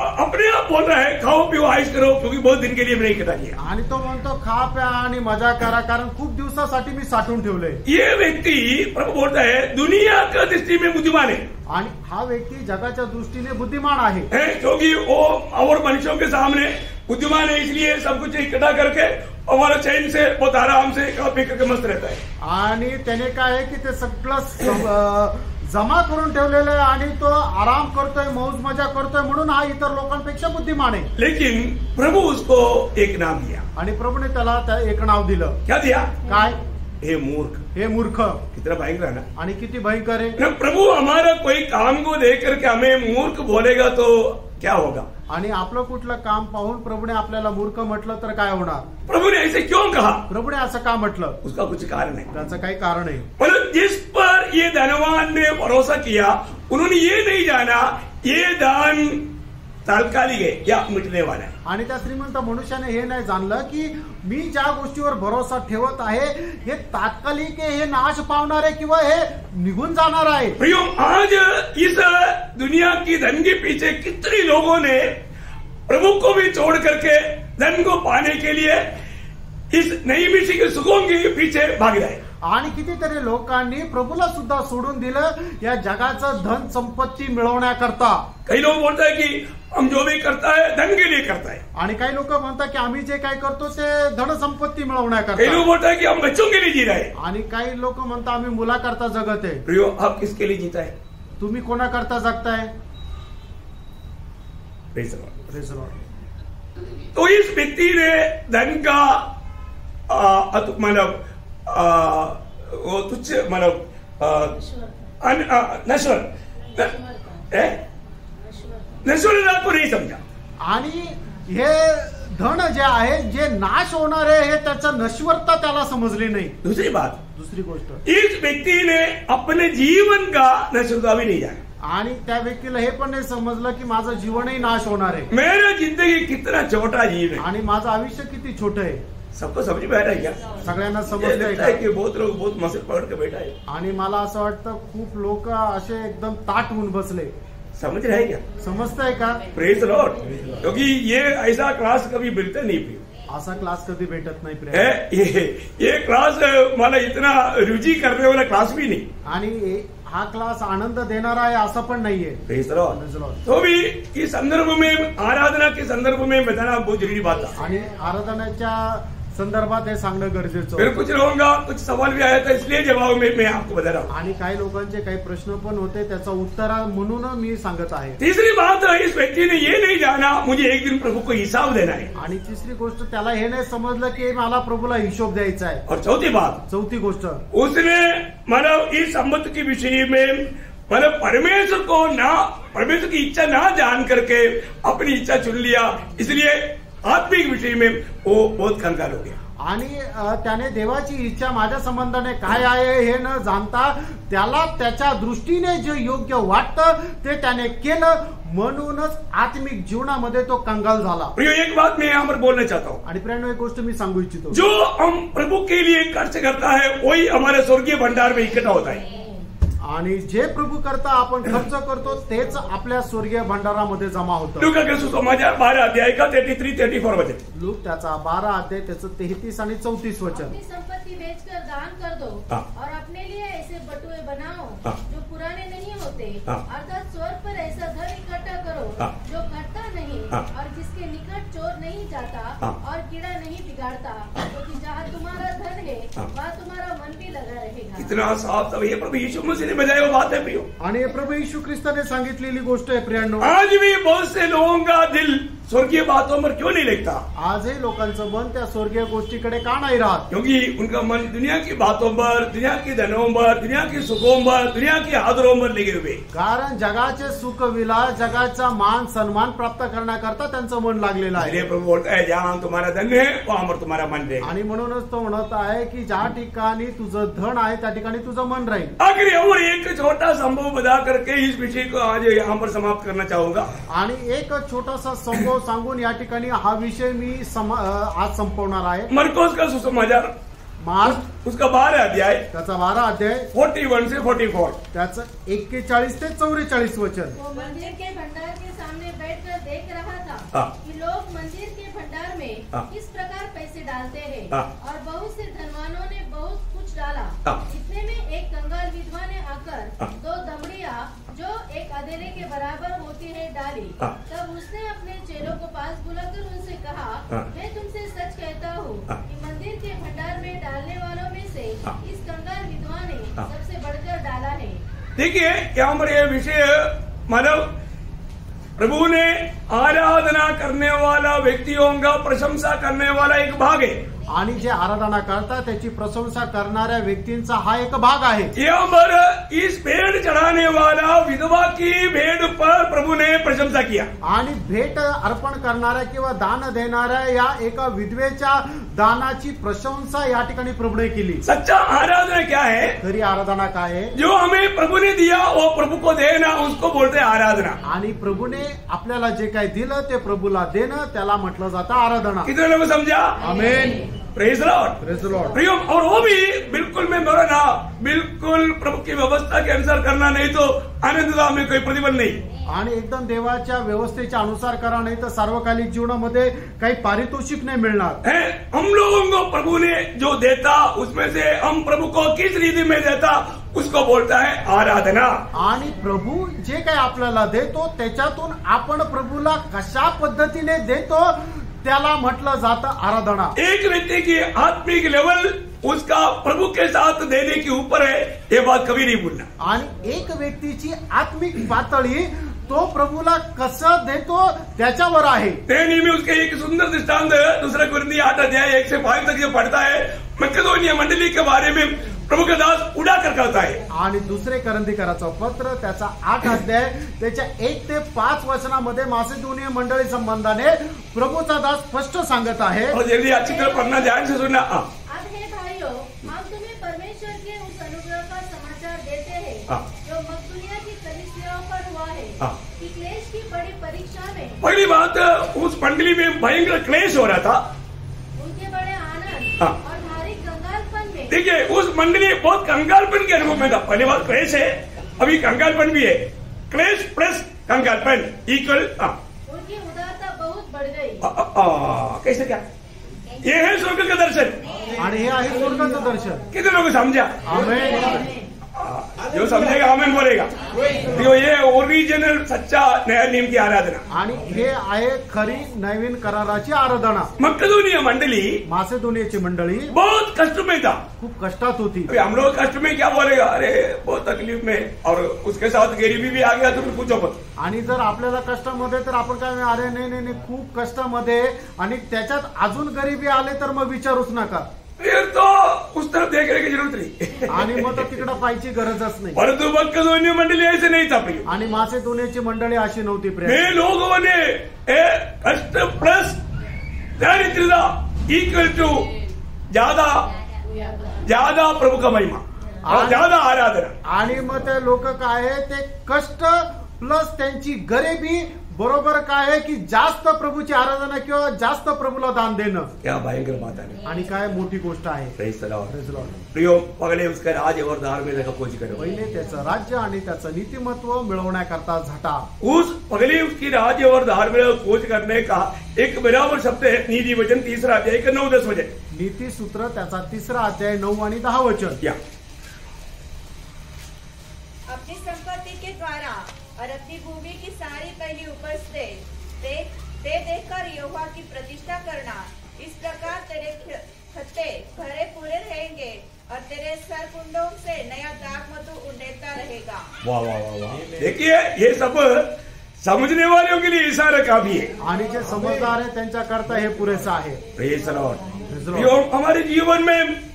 अपने आप बोल रहा है खाओ पिओ आइश करो क्योंकि बहुत दिन के लिए मैंने इकट्ठा किया। आणि तो म्हणतो खा प्या आणि मजा करा कारण खूप दिवसासाठी मी साठवून ठेवलंय. ये व्यक्ति प्रभु बोलता है दुनिया का दृष्टि में बुद्धिमान है। आणि हा व्यक्ती जगाच्या दृष्टीने बुद्धिमान आहे. है क्योंकि वो और मनुष्यों के सामने बुद्धिमान है इसलिए सब कुछ इकट्ठा करके हमारा चैन से बहुत आराम से खा पी करके मस्त रहता है। आणि त्याने काय आहे की ते सगळं जमा करून ठेवलेलं आहे आणि तो आराम करतोय मौज मजा करतोय म्हणून हा इतर लोकांपेक्षा बुद्धिमान आहे. लेकिन प्रभु उसको एक नाम दिया। आणि प्रभूने त्याला त्या एक नाव दिलं. क्या दिया? काय? हे मूर्ख। हे मूर्ख. कितना भयंकर है ना? आणि किती भयंकर आहे. प्रभु हमारा कोई काम को देख करके हमें मूर्ख बोलेगा तो क्या होगा? आणि आपलं कुठलं काम पाहून प्रभूने आपल्याला मूर्ख म्हटलं तर काय होणार? प्रभु ने ऐसे क्यों कहा? प्रभूने असं का म्हटलं? उसका कुछ कारण है त्याचं काही कारण आहे मतलब जिस पर ये धनवान ने भरोसा किया उन्होंने ये नहीं जाना ये दान तात्कालिक है या मिटने वाला है आणि त्या श्रीमंत मनुष्याने हे नाही जाणलं की मी ज्या गोष्टीवर भरोसा ठेवत आहे हे तात्कालिक आहे हे नाश पावणार आहे किंवा हे निघून जाणार आहे? प्रियो आज इस दुनिया की धन के पीछे कितने लोगों ने प्रभु को भी छोड़ करके धन को पाने के लिए इस नई मिट्टी के सुखों के पीछे भाग रहे आणि कितीतरी लोकांनी प्रभूला सुद्धा सोडून दिलं. या जगाचं धन संपत्ती मिळवण्याकरता. कई लोग बोलते हैं कि हम जो भी करता है धन के लिए करता है। आणि काही लोक म्हणतात की आम्ही जे काय करतो ते धन संपत्ती कई लोग मिळवण्याकरता बोलते हैं कि हम बच्चों के लिए जी रहे आणि काही लोक म्हणतात आम्ही मुलाकरता जगत आहे. प्रियो आप किसके लिए जीता है? तुम्ही कोणाकरता जगताय. तो इस व्यक्ति ने धन का मतलब तुच्छ आ, नश्वर समझा आणि हे धन जे आहे जे नाश होणार आहे हे त्याचं नश्वरता त्याला समजली नाही. दूसरी बात. दुसरी गोष्ट. इस व्यक्ति ने अपने जीवन का नश्वरता भी नहीं जाना आणि त्या व्यक्तीला हे पण नाही समजलं की माझं जीवनही नाश होणार आहे. मेरा जिंदगी कितना छोटा जीवन है आणि माझं आयुष्य किती छोट आहे. सबको समझ में आ रहा है क्या? सगळ्यांना ये समजलंय लगता है का कि बहुत लोग बहुत मसल पकड़ के बैठा है। आणि मला असं वाटतं खूप लोक असे एकदम ताट होऊन बसले. समझ रहे हैं क्या? समजतंय का? प्रेज लॉर्ड क्योंकि ये ऐसा क्लास कभी मिलता नहीं प्रियो असा क्लास कधी भेटत नाही है? प्रेम ये ये क्लास मला इतना रुचि करने वाला क्लास भी नहीं. आणि हे- हा क्लास आनंद देणारा आहे असं पण नाहीये. प्रेज. तो भी इस संदर्भ में आराधना के संदर्भ में बताना बहुत जरूरी बात था आणि आराधनाच्या संदर्भात हे सांगणं गरजेचं फिर. कुछ कुछ सवाल भी आया था इसलिए जवाब में मैं आपको बता रहा हूँ. आणि काही लोकांचे काही प्रश्न पण होते त्याचा उत्तर म्हणून मी सांगत आहे. तीसरी बात इस व्यक्ति ने ये नहीं जाना मुझे एक दिन प्रभु को हिसाब देना है। आणि तिसरी गोष्ट त्याला हे नाही समजलं की मला प्रभूला हिशोब द्यायचा आहे. और चौथी बात चौथी गोष्ट. उसने मतलब इस संबंध के विषय में मतलब परमेश्वर को ना परमेश्वर की इच्छा ना जान करके अपनी इच्छा चुन लिया। इसलिए आत्मिक विषय में वो बहुत कंगाल हो गया। आणि त्याने देवाची इच्छा माझ्या संबंधाने काय आहे हे न जाणता त्याला त्याच्या दृष्टीने जे योग्य वाटतं ते त्याने केलं. म्हणूनच आत्मिक जीवनामध्ये तो कंगाल झाला. प्रियो एक बात मैं यहाँ पर बोलना चाहता हूँ। आणि प्रेरणा एक गोष्ट मी सांगू इच्छितो. जो हम प्रभु के लिए खर्च करता है वही हमारे स्वर्गीय भंडार में इकट्ठा होता है। आणि जे प्रभू करता आपण खर्च करतो तेच आपल्या स्वर्गीय भंडारामध्ये जमा होतं अध्याय का थ्री थर्टी फोर लूक त्याचा बारा अध्याय त्याचं तेहतीस आणि चौतीस वचन अपनी संपत्ति बेचकर दान कर दो। और अपने लिए ऐसे बटुए बनाओ। जो पुराने नहीं होते। अर्थात स्वर्ग पर ऐसा धन इकट्ठा करो। जो घटता नहीं। और जिसके निकट चोर नहीं जाता। और कीड़ा नहीं बिगाड़ता क्योंकि जहाँ तुम्हारा धन है। वहाँ तुम्हारा कितना साफ सब ये प्रभु यीशु मसीह ने बजाय वो बात है प्रियो आणि प्रभू येशू ख्रिस्ताने सांगितलेली गोष्ट आहे प्रियांनो. आज भी बहुत से लोगों का दिल स्वर्गीय बातों पर क्यों नहीं लगता आजही लोकांचं मन त्या स्वर्गीय गोष्टीकडे का नाही राहत? क्योंकि उनका मन दुनिया की बातों पर दुनिया की धनों पर दुनिया की सुखों पर दुनिया की आदरों पर लगे हुए। कारण जगाचे सुख विलास जगाचा मान सन्मान प्राप्त करण्याकरता त्यांचं मन लागलेलं आहे. प्रभु बोलता है जहाँ तुम्हारा धन है वहां पर तुम्हारा मन रहेगा आणि म्हणूनच तो म्हणत आहे की ज्या ठिकाणी तुझं धन आहे त्या ठिकाणी तुझं मन राहील. आखिर और एक छोटा संभव बता करके इस विषय को आज यहाँ पर समाप्त करना चाहूँगा। आणि एक छोटासा संभव सांगून या ठिकाणी हा विषय मी समा- आज संपवणार आहे. मरकोस का सुसमाचार मार्च उसका बारह अध्याय। त्याचा बारा अध्याय. फोर्टी वन से फोर्टी फोर। त्याचं एक्केचाळीस ते चौवेचाळीस वचन. मंदिर के भंडार के सामने बैठकर देख रहा था हाँ। कि लोग मंदिर के भंडार में हाँ। किस प्रकार पैसे डालते हैं हाँ। और बहुत से धनवानों ने डाला हाँ। इतने में एक कंगाल विधवा ने आकर हाँ। दो दमड़िया जो एक अधेरे के बराबर होती है डाली हाँ। तब उसने अपने चेलों को पास बुलाकर उनसे कहा हाँ। मैं तुमसे सच कहता हूँ हाँ। कि मंदिर के भंडार में डालने वालों में से हाँ। इस कंगाल विधवा ने हाँ। सबसे बढ़कर डाला है देखिए यहाँ पर यह विषय मानव प्रभु ने आराधना करने वाला व्यक्तियों का प्रशंसा करने वाला एक भाग है आणि जे आराधना करतात त्याची प्रशंसा करणाऱ्या व्यक्तींचा हा एक भाग आहे. पर इस चढ़ाने वाला विधवा की भेड़ पर प्रभु ने प्रशंसा किया. आणि भेट अर्पण करणाऱ्या किंवा दान देणाऱ्या या एका विधवेच्या दानाची प्रशंसा या ठिकाणी प्रभूने केली. सच्चा आराधना क्या है? खरी आराधना काय आहे? जो हमें प्रभु ने दिया वो प्रभु को देना उसको बोलते आराधना. आणि प्रभूने आपल्याला जे काही दिलं ते प्रभूला देणं त्याला म्हटलं जातं आराधना. कितने लोगों को समझा? आमेन. Praise lord. प्रियो और वो भी बिल्कुल मैं बोला ना बिल्कुल प्रभु की व्यवस्था के अनुसार करना नहीं तो आनंद हमें कोई प्रतिबंध नहीं। आणि एकदम देवाच्या व्यवस्थेच्या अनुसार करा नाही तर सार्वकालिक जीवनामध्ये काही पारितोषिक नाही मिळणार. है हम लोगों को प्रभु ने जो देता उसमें से हम प्रभु को किस रीति में देता उसको बोलता है आराधना। आणि प्रभू जे काही आपल्याला देतो त्याच्यातून आपण प्रभूला कशा पद्धतीने देतो त्याला म्हटलं जातं आराधना. एक व्यक्ति की आत्मिक लेवल उसका प्रभु के साथ देने के ऊपर है ये बात कभी नहीं भूलना। आणि एक व्यक्तीची आत्मिक पातळी तो प्रभूला कसं देतो त्याच्यावर आहे. तेनी में उसके एक सुंदर दृष्टांत दूसरा कुरंदी आठ अध्याय एक से पांच तक जो पढ़ता है मकदोनिया मंडली के बारे में प्रभु का दास उड़ा कर कहता है। आणि दुसरे करंदीकराचं पत्र त्याचा आठ अध्याय त्याच्या एक ते पाच वचनामध्ये मासेदोनीय मंडळी संबंधाने प्रभूचा दास स्पष्ट सांगत आहे. और जल्दी अच्छी तरह पढ़ना ध्यान से सुनना। हाँ। अब हे भाइयों हम तुम्हें परमेश्वर के उस अनुग्रह का समाचार देते हैं। क्लेश की बड़ी परीक्षा में पहली बात उस मंडली में भयंकर क्लेश हो रहा था। उनके बड़े आनंद हाँ। और भारी कंगालपन में। देखिए उस मंडली बहुत कंगालपन के अनुभव में था। पहली बात क्लेश है। अभी कंगालपन भी है। क्लेश प्लस कंगालपन इक्वल उनकी उदारता बहुत बढ़ गई। कैसे क्या? ये है स्वर्ग का दर्शन। हे आहे स्वर्गाचं दर्शन। कितने लोग समझा? आमेन। हाँ, जो समझेगा आमेन बोलेगा। तो ये ओरिजिनल सच्चा नया नियम की आराधना। आणि हे आहे खरी नवीन कराराची आराधना. मकदूनिया मंडली मासेदोनियाची मंडळी बहुत कष्ट में था। खूप कष्टात होती. अभी हम लोग कष्ट में क्या बोलेगा? अरे बहुत तकलीफ में। और उसके साथ गरीबी भी आ गया तो पूछो मत। आणि जर आपल्याला कष्टामध्ये तर आपण काय अरे नाही नाही नाही खूप कष्टामध्ये. आणि त्याच्यात अजून गरिबी आले तर मग विचारूच नका. तो उस तरफ देखने की जरूरत नहीं आणि मग तिकडं पाहायची गरजच नाही. परंतु मकदूनिया मंडली ऐसे नहीं था प्रिय आणि मासे दोन्हीची मंडळी अशी नव्हती प्रेम. वे लोगों ने ए, कष्ट प्लस दरिद्रता इक्वल टू ज्यादा ज्यादा प्रभु का महिमा ज्यादा आराधना. आणि मग ते लोक काय ते कष्ट प्लस त्यांची गरिबी बरोबर काय आहे की जास्त प्रभूची आराधना किंवा जास्त प्रभूला दान देणं? क्या भयंकर बात है आणि काय मोठी गोष्ट आहे? Praise the Lord. Praise the Lord. प्रियो पगले उसका राज और धार्मिक का खोज करो पहिले त्याचं राज्य आणि त्याचं नीतिमत्व मिळवण्याकरता झटा. उस पगले उसकी राज्य और धार्मिक का खोज करने का एक बराबर शब्द है नीति वचन तीसरा अध्याय का नौ दस वचन. नीती सूत्र त्याचा तिसरा अध्याय नऊ आणि दहा वचन. या. अपनी संपत्ति के द्वारा और अपनी भूमि की सारी पहली उपज से दे दे देखकर यहोवा की प्रतिष्ठा करना। इस प्रकार तेरे खत्ते भरे पूरे रहेंगे और तेरे सर कुंडों से नया दाग मधु उड़ता रहेगा। वाह वाह वाह वाह। देखिए ये सब समझने वालों के लिए इशारा काफ़ी है। आणि जे समजदार हे पुरेसं Praise the Lord. Praise the Lord. प्रियो, हमारे जीवन में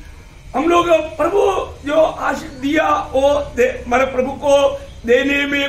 हम लोग प्रभु जो आशीष दिया वो दे, हमारे प्रभु को देने में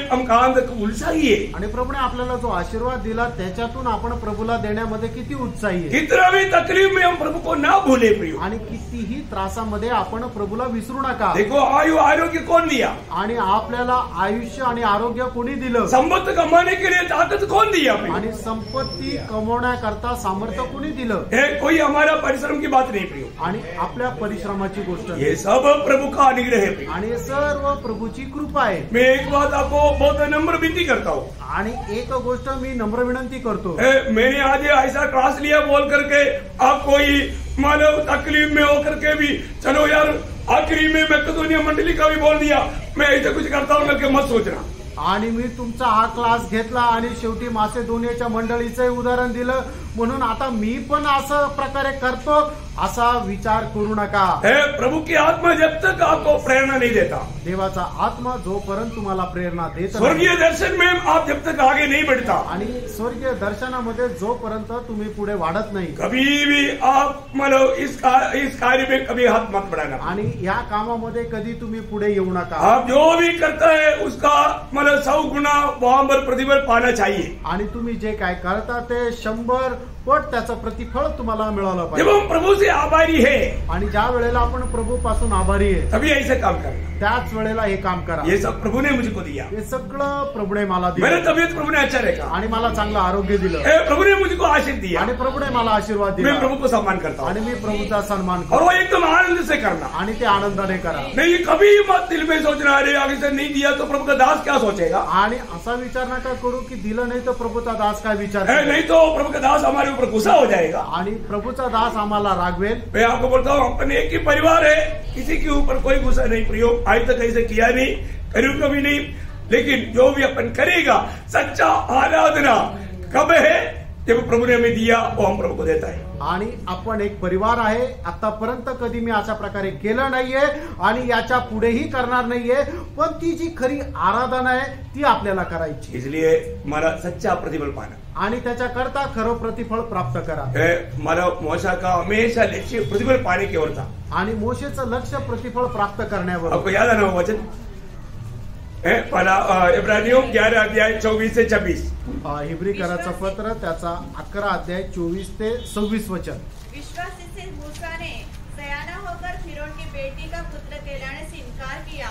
उत्साही है आणि प्रभूने आपल्याला जो आशीर्वाद दिला त्याच्यातून आपण प्रभूला देण्यामध्ये किती उत्साही आहे. कितना भी तकलीफ में हम प्रभु को ना भूले प्रियो. आणि कितीही त्रासामध्ये आपण प्रभूला विसरू नका. देखो आयु आरोग्य कौन दिया? आणि आपल्याला आयुष्य आणि आरोग्य कोणी दिलं? संपत्ति कमाने के लिए ताकत कौन दिया आणि संपत्ती कमवण्याकरता सामर्थ्य कोणी दिलं? ये कोई हमारा परिश्रम की बात नहीं प्रियो. आणि आपल्या परिश्रमाची गोष्ट. ये सब प्रभु का अनुग्रह है आणि हे सर्व प्रभूची कृपा आहे. मैं एक बात आपको बहुत नम्र विनती करता हूँ। आणि एक गोष्ट मी नम्र विनंती करतो. ए, मैंने आज ऐसा क्लास लिया बोल करके आप कोई मानव तकलीफ़ में होकर के भी चलो यार आखिरी में मैं दुनिया मंडली का भी बोल दिया। मैं ऐसे कुछ करता हूँ मत सोचना। आणि मी तुमचा हा क्लास घेतला आणि शेवटी मासेदोनियाच्या मंडळीचं उदाहरण दिलं. म्हणून आता मी पण असं प्रकारे करतो असा विचार करू नका. है प्रभु की आत्मा जब तक आपको प्रेरणा नहीं देता. देवाचा आत्मा जोपर्यंत तुम्हाला प्रेरणा देत स्वर्गीय दर्शन में आप जब तक आगे नहीं बढ़ता. आणि स्वर्गीय दर्शनामध्ये जोपर्यंत तुम्ही पुढे वाढत नाही कभी भी आप मतलब इस इस कार्य में कभी हाथ मत बढ़ाना. आणि या कामामध्ये कधी तुम्ही पुढे येऊ नका. आप जो भी करता है उसका मतलब सौ गुना वहां पर प्रतिफल पाना चाहिए. आणि तुम्ही जे काय करता ते शंभर पट त्याचं प्रतिफळ तुम्हाला मिळालं जब पाहिजे. हम प्रभु से आभारी है. आणि ज्या वेळेला आपण प्रभू पासून आभारी आहे तभी ऐसे काम करना त्याच वेळेला हे काम करा. ये सब प्रभु ने मुझको दिया. हे सगळं प्रभुने मला मेरे दिलं तबीयत प्रभु ने अच्छा रखा आणि मला चांगलं आरोग्य दिलं. ए, प्रभु ने मुझको आशीष दिया. आणि प्रभुने मला आशीर्वाद मैं दिला. प्रभु को सम्मान करता आणि हूँ मी प्रभूचा सन्मान और करतो वो एकदम आनंद से करना. आणि ते आनंदाने करा. नहीं कभी मत दिल में सोचना अरे आगे से नहीं दिया तो प्रभु का दास क्या सोचेगा? आणि असा विचार नका करू की दिलं नाही तर प्रभूचा दास काय विचार ए, करेल? नहीं तो प्रभु का दास हमारे ऊपर गुस्सा हो जाएगा। आणि प्रभूचा दास आम्हाला रागवेल। मैं आपको बोलता हूँ अपन एक ही परिवार है किसी के ऊपर कोई गुस्सा नहीं प्रयोग आज तक ऐसे किया नहीं करूँ कभी नहीं लेकिन जो भी अपन करेगा सच्चा आराधना कब है जब प्रभु ने हमें दिया वो हम प्रभु को देता है। आणि आपण एक परिवार आहे आतापर्यंत कधी मी अशा प्रकारे केलं नाहीये आणि याच्या पुढेही करणार नाहीये पण ती जी खरी आराधना आहे ती आपल्याला करायची इसलिए हमारा सच्चा प्रतिफल पाना। आणि त्याच्याकरता खरं प्रतिफळ प्राप्त करा. है हमारा मोशा का हमेशा लक्ष्य प्रतिफल पाने की ओर था आणि मोशेचं लक्ष प्रतिफळ प्राप्त करण्यावर. आपको याद आना वचन. है इब्रानियों ग्यारह अध्याय चौबीस से छब्बीस. हिब्री कराचं पत्र त्याचा अकरा अध्याय चोवीस ते सव्वीस वचन. विश्वासी से मूसा ने सयाना होकर फिरौन की बेटी का पुत्र कहलाने से इनकार किया.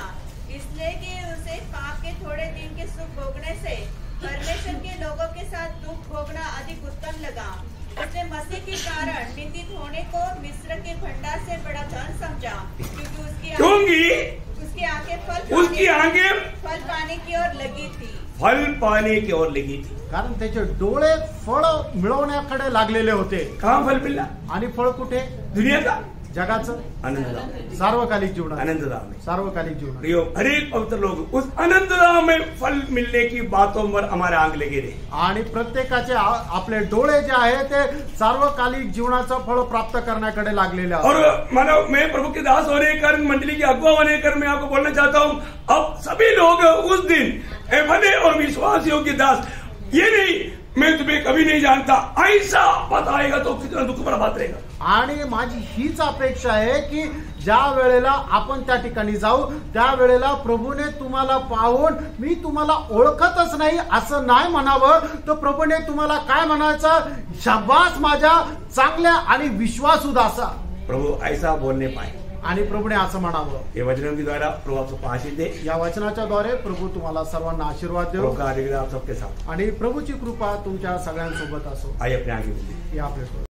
इसलिए कि उसे पाप के थोड़े दिन के सुख भोगने से परमेश्वर के लोगों के साथ दुख भोगना अधिक उत्तम लगा उसने मसीह के कारण निंदित होने को मिस्र के भंडार से बड़ा धन समझा क्योंकि उसकी आंखें- क्योंकि उसकी आंखें फल उसकी पाने- आंखें फल पाने की ओर लगी थी। फल पाने की ओर लगी थी। कारण त्याचे डोळे फळ मिळवण्याकडे लागलेले होते. कहाँ फल मिलना आणि फळ कुठे? दुनिया जगाचं आनंदधाम. सार्वकालिक जीवनात आनंदधाम. में सार्वकालिक जीवनात प्रियो हरेक पवित्र लोग उस आनंदधाम में फल मिलने की बातों पर हमारे आँख लगे रहे। आणि प्रत्येकाचे आपले डोळे जे आहे ते सार्वकालिक जीवनाचं फळ प्राप्त करण्याकडे लागलेले और असतात मैं प्रभु के दास होने के कारण मंडली के अगुआ होने के कारण मैं आपको बोलना चाहता हूँ अब सभी लोग उस दिन ए बने और विश्वासियों के दास ये नहीं मैं तुम्हें कभी नहीं जानता ऐसा आएगा तो कितना दुख भरा बात रहेगा। आणि माझी हीच अपेक्षा आहे की ज्या वेळेला आपण त्या ठिकाणी जाऊ त्या वेळेला प्रभूने तुम्हाला पाहून मी तुम्हाला ओळखतच नाही असं नाही म्हणावं तर प्रभूने तुम्हाला काय म्हणायचं? शाबास माझ्या चांगल्या आणि विश्वासू दासा प्रभु ऐसा बोलने पाए आणि प्रभूने असं म्हणावं. ये वचनों के द्वारा प्रभु आशीष दे या वचनाच्या द्वारे प्रभू तुम्हाला सर्वांना आशीर्वाद प्रभु देऊ. का अधिकार आप सबके साथ. आणि प्रभूची कृपा तुमच्या सगळ्यांसोबत असो. आइए अपने आगे बढ़िए हे आपले